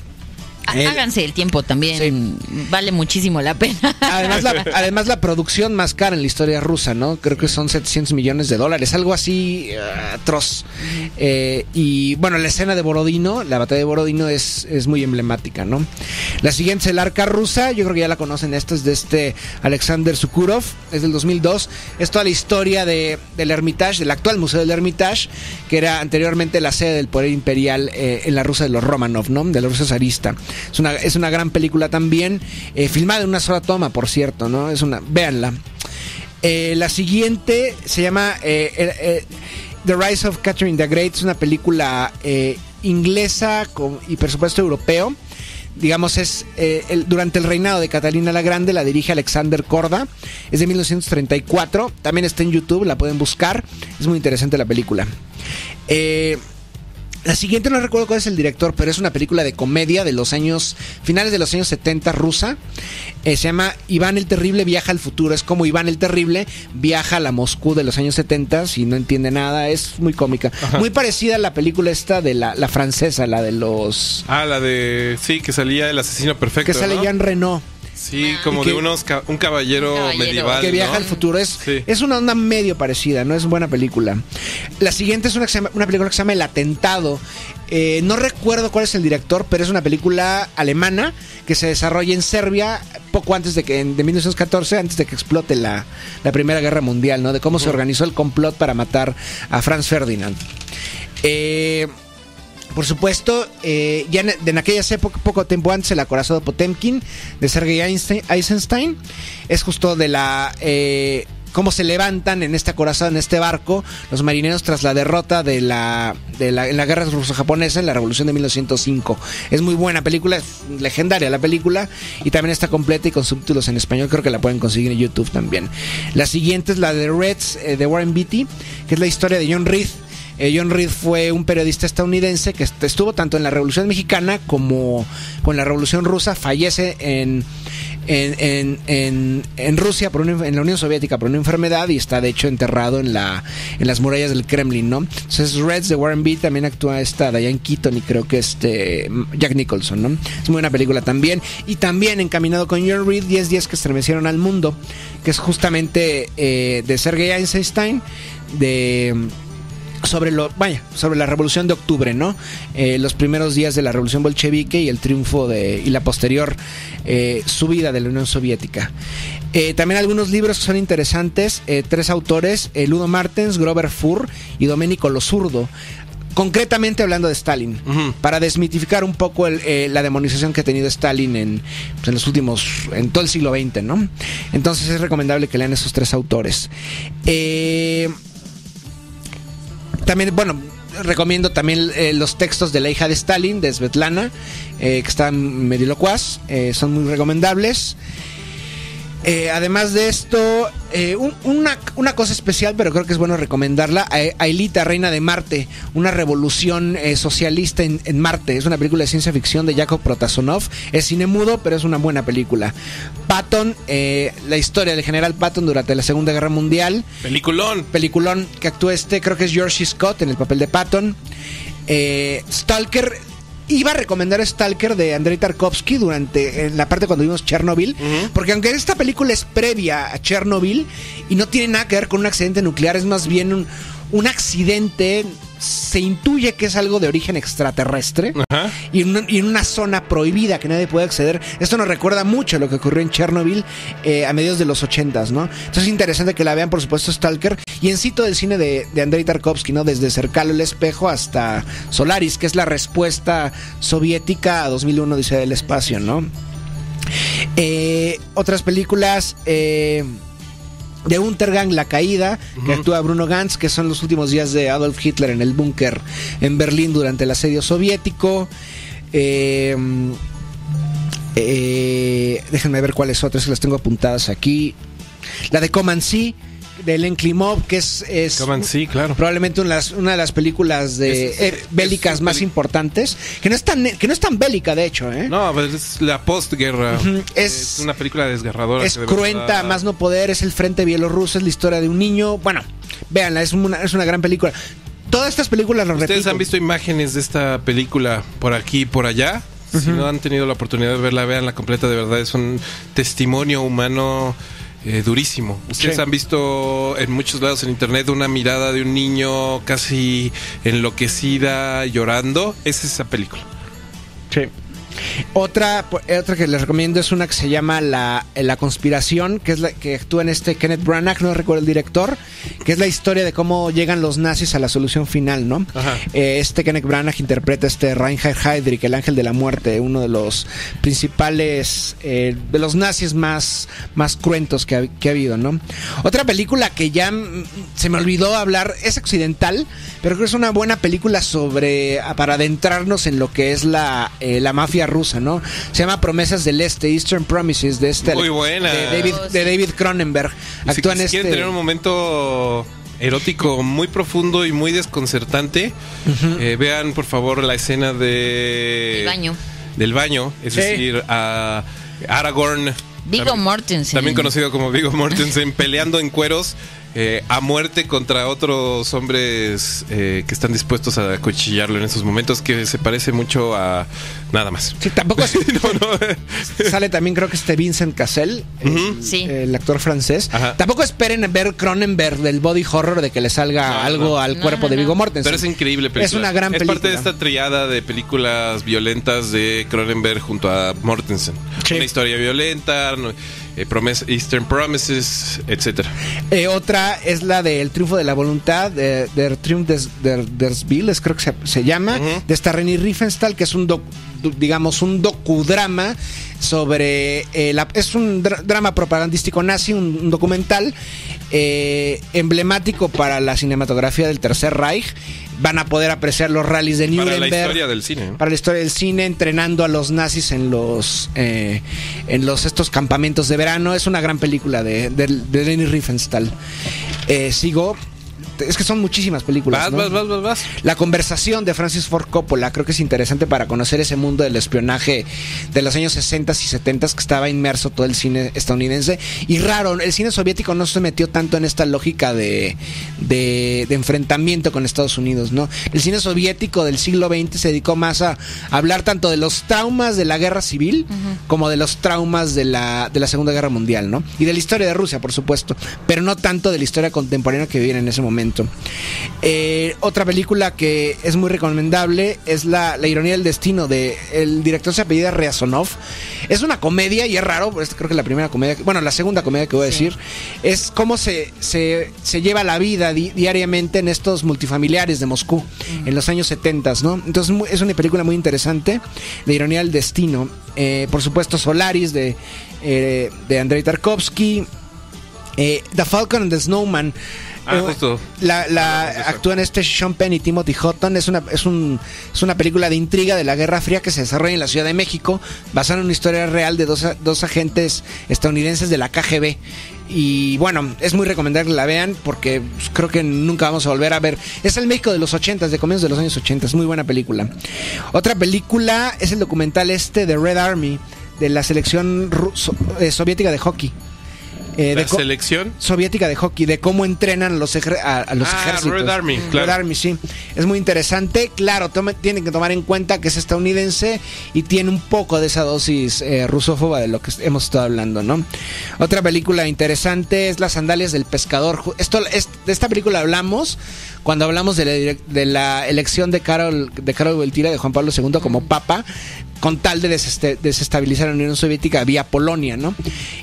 Há- Eh, Háganse el tiempo también. Vale muchísimo la pena. [LAUGHS] Además la, además la producción más cara en la historia rusa, ¿no? Creo que son 700 millones de dólares, algo así eh, atroz. Eh, y bueno, la escena de Borodino, la batalla de Borodino es, es muy emblemática, ¿no? La siguiente es el arca rusa, yo creo que ya la conocen, esta es de este Alexander Sukurov, es del 2002. Es toda la historia de, del Hermitage, del actual Museo del Hermitage, que era anteriormente la sede del poder imperial eh, en la Rusia de los Romanov, ¿no? De la Rusia zarista. Es una, es una gran película también, eh, filmada en una sola toma, por cierto, ¿no? Es una, véanla. Eh, la siguiente se llama eh, The Rise of Catherine the Great, es una película inglesa con, y presupuesto europeo. Digamos, es durante el reinado de Catalina la Grande, la dirige Alexander Korda, es de 1934, también está en YouTube, la pueden buscar, es muy interesante la película. Eh, la siguiente no recuerdo cuál es el director, pero es una película de comedia de los años finales de los años 70 rusa. Eh, se llama Iván el Terrible viaja al futuro. Es como Iván el Terrible viaja a la Moscú de los años 70 y no entiende nada. Es muy cómica. Muy parecida a la película esta de la, la francesa, la de los... Ah, la de. Sí, que salía el asesino perfecto. que sale ¿no? Jean Reno. Sí, como de unos ca- un caballero, Un caballero. medieval. que viaja ¿no? al futuro. Es, Sí. es una onda medio parecida, no es buena película. La siguiente es una, una película que se llama El Atentado. Eh, no recuerdo cuál es el director, pero es una película alemana que se desarrolla en Serbia poco antes de que, de 1914, antes de que explote la, la Primera Guerra Mundial, ¿no? De cómo se organizó el complot para matar a Franz Ferdinand. Eh, por supuesto, eh, ya en, en aquellas épocas, poco tiempo antes, el acorazado Potemkin de Sergei Einstein- Eisenstein es justo de la. eh, cómo se levantan en este acorazado, en este barco, los marineros tras la derrota de la, de la, en la guerra ruso-japonesa en la revolución de 1905. Es muy buena película, es legendaria la película y también está completa y con subtítulos en español. Creo que la pueden conseguir en YouTube también. La siguiente es la de Reds eh, de Warren Beatty, que es la historia de John Reed. Eh, John Reed fue un periodista estadounidense que est- estuvo tanto en la Revolución Mexicana como con la Revolución Rusa. Fallece en, en, en, Rusia, por una, en la Unión Soviética, por una enfermedad y está de hecho enterrado en, la, en las murallas del Kremlin, ¿no? Entonces Reds de Warren Beatty también actúa esta Diane Keaton y creo que este Jack Nicholson, ¿no? Es muy buena película también. Y también encaminado con John Reed, 10 días que estremecieron al mundo, que es justamente eh, de Sergei Eisenstein, de sobre lo vaya sobre la revolución de octubre no Eh, los primeros días de la revolución bolchevique y el triunfo de y la posterior eh, subida de la Unión Soviética Eh, también algunos libros que son interesantes tres autores Ludo Martens Grover Furr y Domenico Losurdo concretamente hablando de Stalin, para desmitificar un poco el, eh, la demonización que ha tenido Stalin en, pues, en los últimos, en todo el siglo XX, ¿no? Entonces es recomendable que lean esos tres autores. Eh, también, bueno, recomiendo también eh, los textos de la hija de Stalin, de Svetlana, eh, que están medio eh, son muy recomendables. Eh, además de esto, eh, un- una, una cosa especial, pero creo que es bueno recomendarla, a- Aelita, Reina de Marte, una revolución eh, socialista en, en Marte. Es una película de ciencia ficción de Yakov Protasonov. Es cine mudo, pero es una buena película. Patton, la historia del general Patton durante la Segunda Guerra Mundial. Peliculón. Peliculón que actúa este, creo que es George. Scott en el papel de Patton. Eh, Stalker. Iba a recomendar Stalker de Andrei Tarkovsky durante en la parte cuando vimos Chernobyl, porque aunque esta película es previa a Chernobyl y no tiene nada que ver con un accidente nuclear, es más bien un, un accidente, se intuye que es algo de origen extraterrestre Ajá. y en, una, y en una zona prohibida que nadie puede acceder. Esto nos recuerda mucho a lo que ocurrió en Chernobyl eh, a mediados de los 80 ¿no? Entonces es interesante que la vean, por supuesto, Stalker y en sí todo el cine de, de Andrei Tarkovsky, ¿no? Desde Cercalo el Espejo hasta Solaris, que es la respuesta soviética a 2001 dice del espacio, ¿no? Eh, otras películas... eh, de Untergang, La Caída, que actúa Bruno Gantz, que son los últimos días de Adolf Hitler en el búnker en Berlín durante el asedio soviético. Eh, eh, déjenme ver cuáles otras que las tengo apuntadas aquí. La de Comancy, de Len Klimov, que es, es Coman, sí, claro. probablemente una de las, una de las películas de, Es- eh, bélicas es- más importantes, que no es tan, que no es tan bélica, de hecho, ¿eh? No, pues es la postguerra. Es, es- una película desgarradora. es cruenta, más no poder, es el frente bielorruso, es la historia de un niño. Bueno, véanla, es una, es una gran película. Todas estas películas, lo ¿Ustedes repito, han visto imágenes de esta película por aquí y por allá? Si no han tenido la oportunidad de verla, veanla completa. De verdad, es un testimonio humano eh, durísimo. Ustedes Sí. han visto en muchos lados en internet una mirada de un niño casi enloquecida, llorando. Es esa película. Sí. Otra, eh, otra que les recomiendo es una que se llama La, eh, la Conspiración, que es la que actúa en este Kenneth Branagh, no recuerdo el director, que es la historia de cómo llegan los nazis a la solución final, ¿no? Eh, este Kenneth Branagh interpreta a este Reinhard Heydrich, el ángel de la muerte, uno de los principales, eh, de los nazis más, más cruentos que ha, que ha habido, ¿no? Otra película que ya se me olvidó hablar, es occidental, pero creo que es una buena película sobre, ah, para adentrarnos en lo que es la, eh, la mafia rusa, ¿no? Se llama Promesas del Este, Eastern Promises, de este... Muy buena. De David, Oh, de. David Cronenberg. Si, Actúa en si este... quieren tener un momento erótico muy profundo y muy desconcertante, eh, vean por favor la escena de El baño. del baño, es Sí. decir, a Aragorn, Vigo también- Mortensen. también conocido como Vigo Mortensen, [LAUGHS] peleando en cueros eh, a muerte contra otros hombres eh, que están dispuestos a cuchillarlo en esos momentos, que se parece mucho a nada más. Sí, tampoco es- [LAUGHS] No, no. Sale también creo que este Vincent Cassel, el, Sí. el actor francés. Ajá. Tampoco esperen ver Cronenberg del body horror de que le salga No, algo no. al cuerpo no, de. Vigo Mortensen. Pero es increíble película. Es una gran Es película. parte de esta triada de películas violentas de Cronenberg junto a Mortensen. Sí. Una historia violenta, no- eh, Eastern Promises, etcétera. Eh, otra es la de El triunfo de la voluntad, de, Der Triumph des, der, des Willes, creo que se, se llama, de esta Reni Riefenstahl, que es un, doc- digamos, un docudrama sobre... eh, la- es un dra- drama propagandístico nazi, un, un documental eh, emblemático para la cinematografía del Tercer Reich. Van a poder apreciar los rallies de Para Nuremberg. la historia del cine. ¿no? para la historia del cine, entrenando a los nazis en los eh, en los estos campamentos de verano. Es una gran película de, de, de Leni Riefenstahl. Eh, sigo. Es que son muchísimas películas. Vas, ¿no? vas, vas, vas, vas. La conversación de Francis Ford Coppola creo que es interesante para conocer ese mundo del espionaje de los años 60 y 70 que estaba inmerso todo el cine estadounidense. Y raro, el cine soviético no se metió tanto en esta lógica de, de, de enfrentamiento con Estados Unidos, ¿no? El cine soviético del siglo XX se dedicó más a hablar tanto de los traumas de la guerra civil como de los traumas de la, de la Segunda Guerra Mundial, ¿no? Y de la historia de Rusia, por supuesto, pero no tanto de la historia contemporánea que vivían en ese momento. Momento. Eh, otra película que es muy recomendable es la, La ironía del destino de el director se apellida Reazonov. Es una comedia y es raro, pues, creo que la primera comedia, bueno, la segunda comedia que voy a decir, es cómo se, se, se lleva la vida di- diariamente en estos multifamiliares de Moscú en los años 70, ¿no? Entonces es una película muy interesante, La ironía del destino. Eh, por supuesto, Solaris de, eh, de Andrei Tarkovsky. Eh, the Falcon and the Snowman. Ah, justo. La, la actúan este Sean Penn y Timothy Hutton. Es una, es, un, es una película de intriga de la Guerra Fría que se desarrolla en la Ciudad de México, basada en una historia real de dos, dos agentes estadounidenses de la KGB. Y bueno, es muy recomendable que la vean porque pues, creo que nunca vamos a volver a ver. Es el México de los 80, de comienzos de los años 80. Es muy buena película. Otra película es el documental este de Red Army, de la selección eh, soviética de hockey. Eh, La de co- selección. soviética de hockey, de cómo entrenan los a, a los Ah, ejércitos. Red Army, claro. Red Army, sí. Es muy interesante. Claro, tome- tienen que tomar en cuenta que es estadounidense y tiene un poco de esa dosis eh, rusófoba de lo que hemos estado hablando, ¿no? Otra película interesante es Las sandalias del pescador. Esto, es- de esta película hablamos cuando hablamos de la, direc- de la elección de Carol, de Carol Wojtyla, de Juan Pablo II como papa con tal de desestabilizar la Unión Soviética vía Polonia, ¿no?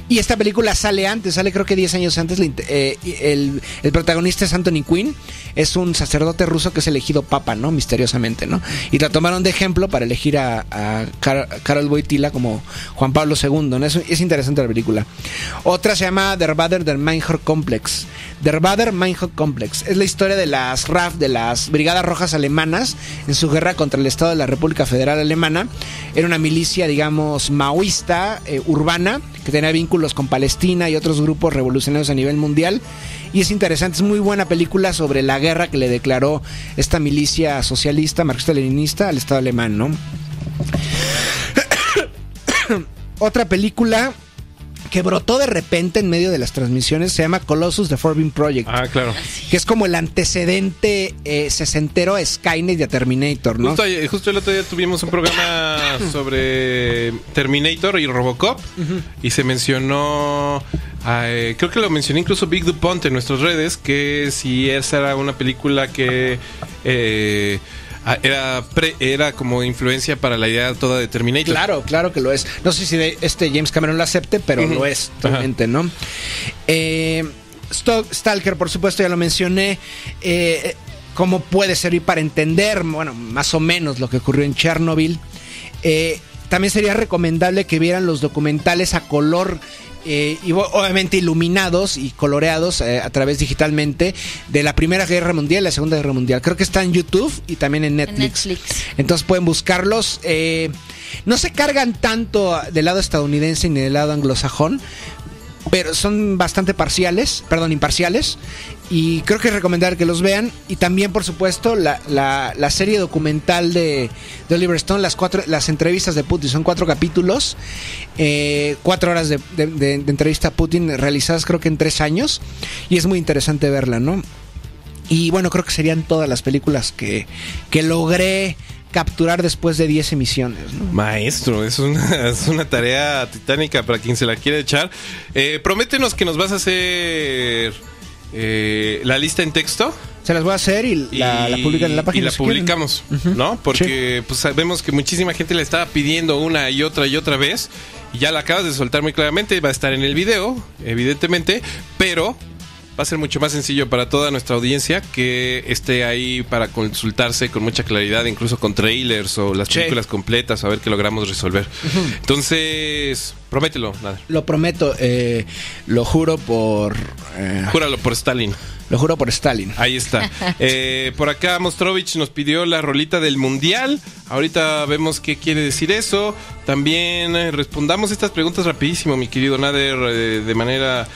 Y esta película sale antes, sale creo que 10 años antes. eh, el, protagonista es Anthony Quinn, es un sacerdote ruso que es elegido papa, ¿no? Misteriosamente, ¿no? Y la tomaron de ejemplo para elegir a, a Car- Karol Wojtyla como Juan Pablo II, ¿no? Es, es interesante la película. Otra se llama Der Bader der Meinhof Complex. Der Bader Meinhof Complex es la historia de las RAF, de las Brigadas Rojas Alemanas, en su guerra contra el Estado de la República Federal Alemana. Era una milicia, digamos, maoísta, eh, urbana, que tenía vínculos con Palestina y otros grupos revolucionarios a nivel mundial. Y es interesante, es muy buena película sobre la guerra que le declaró esta milicia socialista, marxista-leninista al Estado alemán, ¿no? [COUGHS] Otra película que brotó de repente en medio de las transmisiones se llama Colossus The Forbidden Project, Ah, claro. que es como el antecedente eh, sesentero a Skynet y a Terminator, ¿no? Justo, ayer- justo el otro día tuvimos un programa [COUGHS] sobre Terminator y Robocop y se mencionó, eh, creo que lo mencioné incluso Big DuPont en nuestras redes, que si esa era una película que eh, ah, era, pre- era como influencia para la idea toda de Terminator. Claro, claro que lo es. No sé si de- este James Cameron lo acepte, pero lo es Ajá. realmente, ¿no? Eh, Stalker, por supuesto, ya lo mencioné. Eh, ¿Cómo puede servir para entender, bueno, más o menos lo que ocurrió en Chernobyl? Eh, también sería recomendable que vieran los documentales a color. Eh, y obviamente iluminados y coloreados eh, a través digitalmente de la Primera Guerra Mundial y la Segunda Guerra Mundial. Creo que está en YouTube y también en Netflix. Netflix. Entonces pueden buscarlos. eh, no se cargan tanto del lado estadounidense ni del lado anglosajón, pero son bastante parciales, perdón, imparciales. Y creo que es recomendable que los vean. Y también, por supuesto, la, la- serie documental de, de Oliver Stone, las, cuatro, las entrevistas de Putin. Son cuatro capítulos, eh, cuatro horas de- de- de entrevista a Putin realizadas creo que en tres años. Y es muy interesante verla, ¿no? Y bueno, creo que serían todas las películas que, que logré capturar después de 10 emisiones. ¿no? Maestro, es una, [LAUGHS] es una tarea titánica para quien se la quiera echar. Eh, prométenos que nos vas a hacer eh, la lista en texto. Se las voy a hacer y la, la publican en la página. Y la si publicamos, ¿no? Porque pues sabemos que muchísima gente le estaba pidiendo una y otra y otra vez. Y ya la acabas de soltar muy claramente. Va a estar en el video, evidentemente. Pero va a ser mucho más sencillo para toda nuestra audiencia que esté ahí para consultarse con mucha claridad, incluso con trailers o las Sí. películas completas, a ver qué logramos resolver. Entonces, promételo, nada. Lo prometo, eh, lo juro por. eh, Júralo por Stalin. lo juro por Stalin. Ahí está. [LAUGHS] Eh, por acá Mostrovich nos pidió la rolita del mundial. Ahorita vemos qué quiere decir eso. También eh, respondamos estas preguntas rapidísimo, mi querido Nader, de manera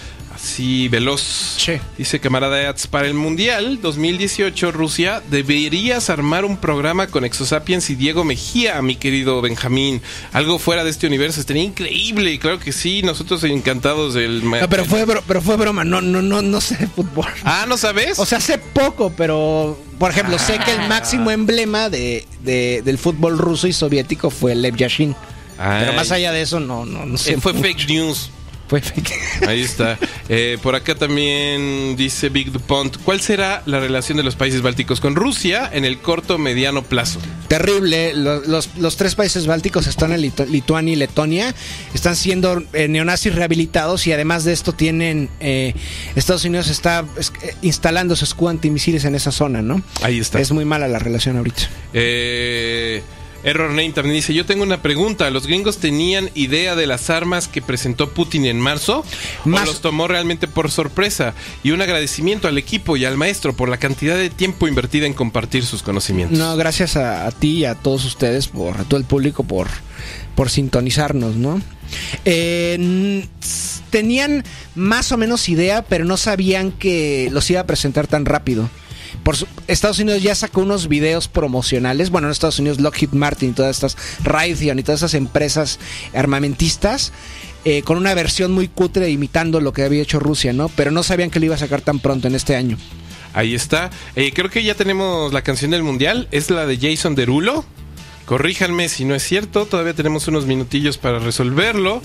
así veloz. Dice camarada Eats, para el mundial 2018 Rusia, deberías armar un programa con Exosapiens y Diego Mejía, mi querido Benjamín. Algo fuera de este universo. Estaría increíble. Claro que sí. Nosotros encantados del... No, pero fue, bro- pero fue broma, no, no, no, no sé de fútbol. Ah, ¿no sabes? O sea, sé poco, pero por ejemplo, sé que el máximo emblema de, de- del fútbol ruso y soviético fue Lev Yashin. Pero Ay. más allá de eso, no, no, no sé. Eh, fue mucho. fake news. Fake. [LAUGHS] Ahí está. Eh, por acá también dice Big DuPont. ¿Cuál será la relación de los países bálticos con Rusia en el corto mediano plazo? Terrible. Los, los- los tres países bálticos están en Litu- Lituania y Letonia. Están siendo eh, neonazis rehabilitados y además de esto tienen... eh, Estados Unidos está es- eh, instalando su escudo antimisiles en esa zona, ¿no? Ahí está. Es muy mala la relación ahorita. Eh, Error Name también dice, yo tengo una pregunta, ¿los gringos tenían idea de las armas que presentó Putin en marzo? ¿O los tomó realmente por sorpresa? Y un agradecimiento al equipo y al maestro por la cantidad de tiempo invertida en compartir sus conocimientos. No, gracias a, a ti y a todos ustedes, por, a todo el público por, por sintonizarnos, ¿no? Eh, tenían más o menos idea, pero no sabían que los iba a presentar tan rápido. Por Estados Unidos ya sacó unos videos promocionales. Bueno, en Estados Unidos Lockheed Martin y todas estas Raytheon y todas esas empresas armamentistas eh, con una versión muy cutre imitando lo que había hecho Rusia, ¿no? Pero no sabían que lo iba a sacar tan pronto en este año. Ahí está. Eh, creo que ya tenemos la canción del mundial. Es la de Jason Derulo. Corríjanme si no es cierto. Todavía tenemos unos minutillos para resolverlo.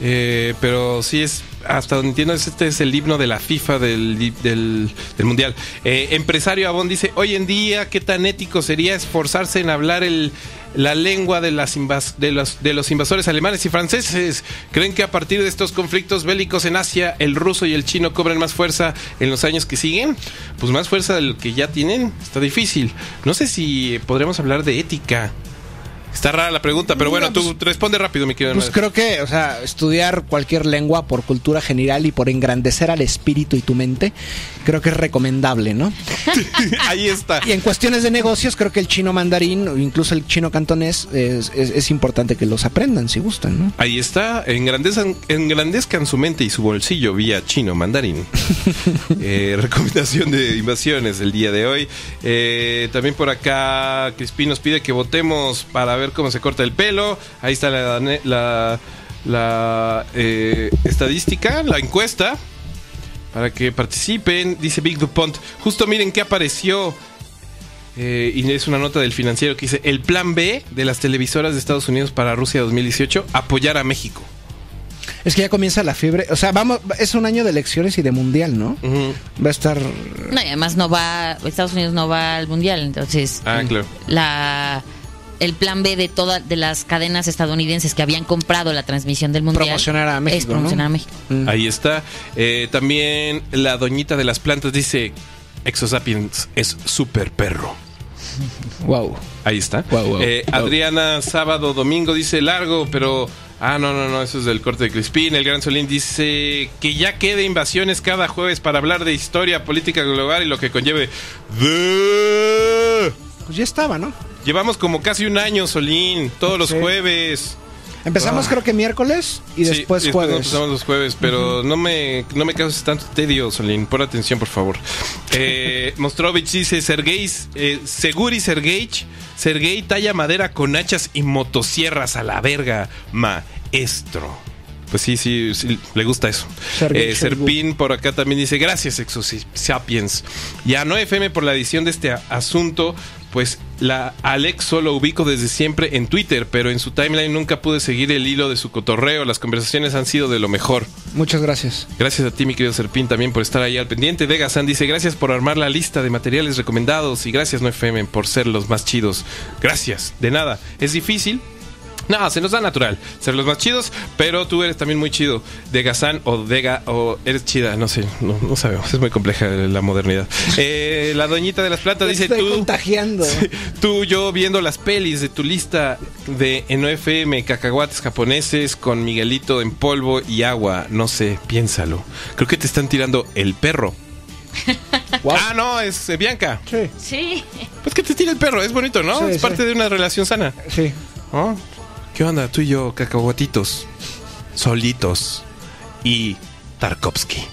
Eh, pero sí es, hasta donde entiendo, este es el himno de la FIFA del, del, mundial. Eh, empresario Abón dice: Hoy en día, ¿qué tan ético sería esforzarse en hablar el, la lengua de, las de, los, de los invasores alemanes y franceses? ¿Creen que a partir de estos conflictos bélicos en Asia, el ruso y el chino cobren más fuerza en los años que siguen? Pues más fuerza del que ya tienen. Está difícil. No sé si podremos hablar de ética. Está rara la pregunta, pero bueno, tú responde rápido, mi querido. Pues creo que, o sea, estudiar cualquier lengua por cultura general y por engrandecer al espíritu y tu mente, creo que es recomendable, ¿no? [LAUGHS] Ahí está. Y en cuestiones de negocios, creo que el chino mandarín o incluso el chino cantonés es, es- es importante que los aprendan si gustan, ¿no? Ahí está, engrandezcan, engrandezcan su mente y su bolsillo vía chino mandarín. [LAUGHS] Eh, recomendación de invasiones el día de hoy. Eh, también por acá Crispín nos pide que votemos para ver cómo se corta el pelo. Ahí está la, la, la, eh, estadística, la encuesta. Para que participen, dice Big DuPont. Justo miren qué apareció. Eh, y es una nota del financiero que dice, el plan B de las televisoras de Estados Unidos para Rusia 2018, apoyar a México. Es que ya comienza la fiebre, o sea, vamos, es un año de elecciones y de mundial, ¿no? Va a estar No, y además no va, Estados Unidos no va al mundial, entonces Ah, claro. la el plan B de todas de las cadenas estadounidenses que habían comprado la transmisión del mundial Promocionar a México, es promocionar ¿no? a México. Mm. Ahí está. Eh, también la doñita de las plantas dice, Exosapiens es super perro. [LAUGHS] wow. Ahí está. Wow, wow, Eh, wow. Adriana Sábado Domingo dice largo, pero... Ah, no, no, no, eso es del corte de Crispín. El Gran Solín dice que ya quede invasiones cada jueves para hablar de historia, política global y lo que conlleve. de- Pues ya estaba, ¿no? Llevamos como casi un año, Solín, todos los jueves. Empezamos creo que miércoles y Sí, después jueves. empezamos los jueves, pero no me no me causes tanto tedio, Solín. Pon atención, por favor. Eh, [LAUGHS] Mostrovich dice, Sergei, eh, Seguri Sergei, Sergei talla madera con hachas y motosierras a la verga, maestro. Pues sí, sí, sí, le gusta eso. Sergei Eh. Serpín por acá también dice, gracias, Exosapiens. Y a no FM por la edición de este asunto. Pues la Alex solo ubico desde siempre en Twitter, pero en su timeline nunca pude seguir el hilo de su cotorreo. Las conversaciones han sido de lo mejor. Muchas gracias. Gracias a ti, mi querido Serpín, también por estar ahí al pendiente. Vega San dice, gracias por armar la lista de materiales recomendados y gracias, no FM, por ser los más chidos. Gracias, de nada. Es difícil. [LAUGHS] No, se nos da natural ser los más chidos, pero tú eres también muy chido. De Gazán o Vega o eres chida, no sé, no, no sabemos, es muy compleja la modernidad. [LAUGHS] Eh, la doñita de las plantas dice Estoy tú. contagiando. [LAUGHS] Tú, yo viendo las pelis de tu lista de en FM, cacahuates japoneses con Miguelito en polvo y agua. No sé, piénsalo. Creo que te están tirando el perro. Wow. Ah, no, es eh, Bianca. Sí, Sí. Pues que te tira el perro, es bonito, ¿no? Sí, es sí. parte de una relación sana. sí. ¿no? ¿Qué onda? Tú y yo, cacahuatitos, solitos y Tarkovsky.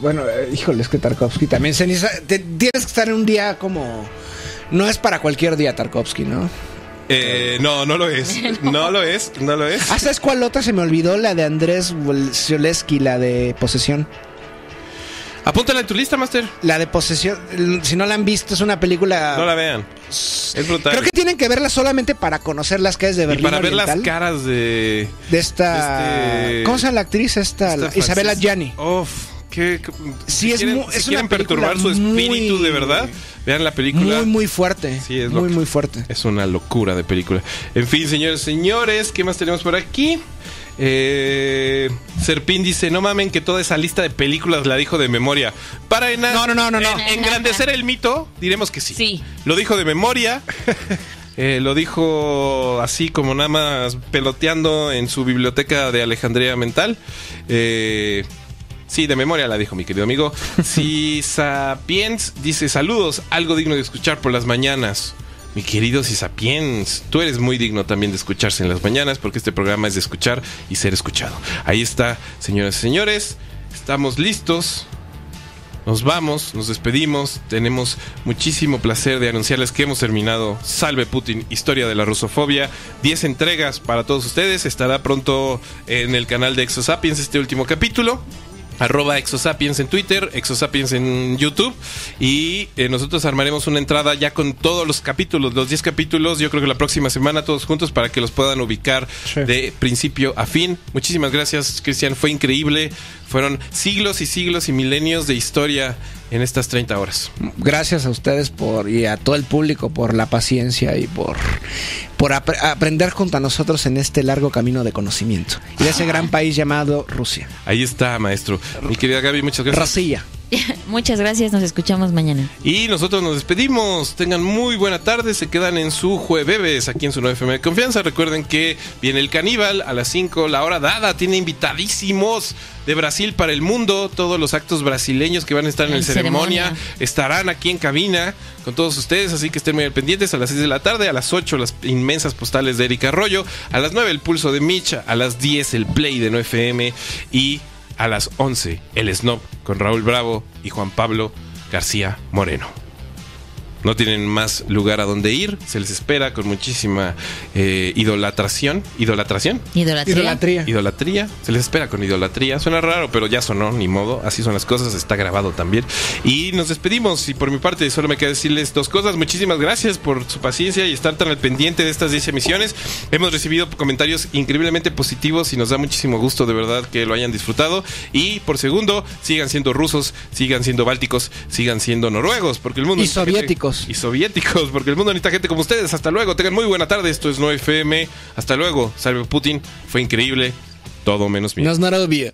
Bueno, eh, híjole, es que Tarkovsky también se necesita- te- tienes que estar en un día como no es para cualquier día Tarkovsky, ¿no? Eh, no, no lo es. [LAUGHS] No lo es, no lo es. Ah, ¿sabes cuál otra se me olvidó? La de Andrés Zioleski, la de Posesión. Apúntala en tu lista, Master. La de posesión, si no la han visto, es una película. No la vean. Es brutal. Creo que tienen que verla solamente para conocer las calles de y Berlín para ver las caras de. de esta. este- ¿Cómo se llama la actriz? Esta, esta Isabela Gianni. Uf, qué- Sí, si es quieren, mu- si es quieren perturbar su espíritu muy- de verdad, vean la película. Muy, muy fuerte. Sí, es muy, muy fuerte. Es una locura de película. En fin, señores, señores, ¿qué más tenemos por aquí? Eh, Serpín dice, no mamen que toda esa lista de películas la dijo de memoria. Para ena- No, no, no, no, no. en- [LAUGHS] engrandecer el mito, diremos que sí. Sí. Lo dijo de memoria. [LAUGHS] Eh, lo dijo así como nada más peloteando en su biblioteca de Alejandría Mental. Eh, sí, de memoria la dijo mi querido amigo. [LAUGHS] Si Sapiens dice saludos, algo digno de escuchar por las mañanas. Mi querido Sapiens, tú eres muy digno también de escucharse en las mañanas porque este programa es de escuchar y ser escuchado. Ahí está, señoras y señores, estamos listos. Nos vamos, nos despedimos. Tenemos muchísimo placer de anunciarles que hemos terminado Salve Putin, Historia de la Rusofobia. 10 entregas para todos ustedes. Estará pronto en el canal de Exosapiens este último capítulo. Arroba Exosapiens en Twitter, Exosapiens en YouTube. Y eh, nosotros armaremos una entrada ya con todos los capítulos, los 10 capítulos. Yo creo que la próxima semana todos juntos para que los puedan ubicar Sí. de principio a fin. Muchísimas gracias, Cristian. Fue increíble. Fueron siglos y siglos y milenios de historia en estas 30 horas. Gracias a ustedes por y a todo el público por la paciencia y por, por apre- aprender junto a nosotros en este largo camino de conocimiento. Y de ese gran país llamado Rusia. Ahí está, maestro. Mi querida Gaby, muchas gracias. Rosilla. [LAUGHS] Muchas gracias, nos escuchamos mañana. Y nosotros nos despedimos. Tengan muy buena tarde. Se quedan en su jueves aquí en su 9FM de confianza. Recuerden que viene el caníbal a las 5, la hora dada. Tiene invitadísimos de Brasil para el mundo. Todos los actos brasileños que van a estar en el ceremonia, ceremonia. estarán aquí en cabina con todos ustedes. Así que estén muy pendientes a las 6 de la tarde. A las 8 las inmensas postales de Erika Arroyo. A las 9 el pulso de Mitch. A las 10 el play de 9FM. Y a las 11 el snob con Raúl Bravo y Juan Pablo García Moreno. No tienen más lugar a donde ir, se les espera con muchísima eh, idolatración. ¿Idolatración? Idolatría. Idolatría. Idolatría, se les espera con idolatría. Suena raro, pero ya sonó, ni modo. Así son las cosas, está grabado también. Y nos despedimos. Y por mi parte, solo me queda decirles dos cosas. Muchísimas gracias por su paciencia y estar tan al pendiente de estas 10 emisiones. Hemos recibido comentarios increíblemente positivos y nos da muchísimo gusto, de verdad, que lo hayan disfrutado. Y por segundo, sigan siendo rusos, sigan siendo bálticos, sigan siendo noruegos, porque el mundo. Y gente- soviéticos. y soviéticos, porque el mundo necesita gente como ustedes. Hasta luego, tengan muy buena tarde. Esto es 9FM. Hasta luego, salve Putin. Fue increíble. Todo menos miedo. Nos narovia.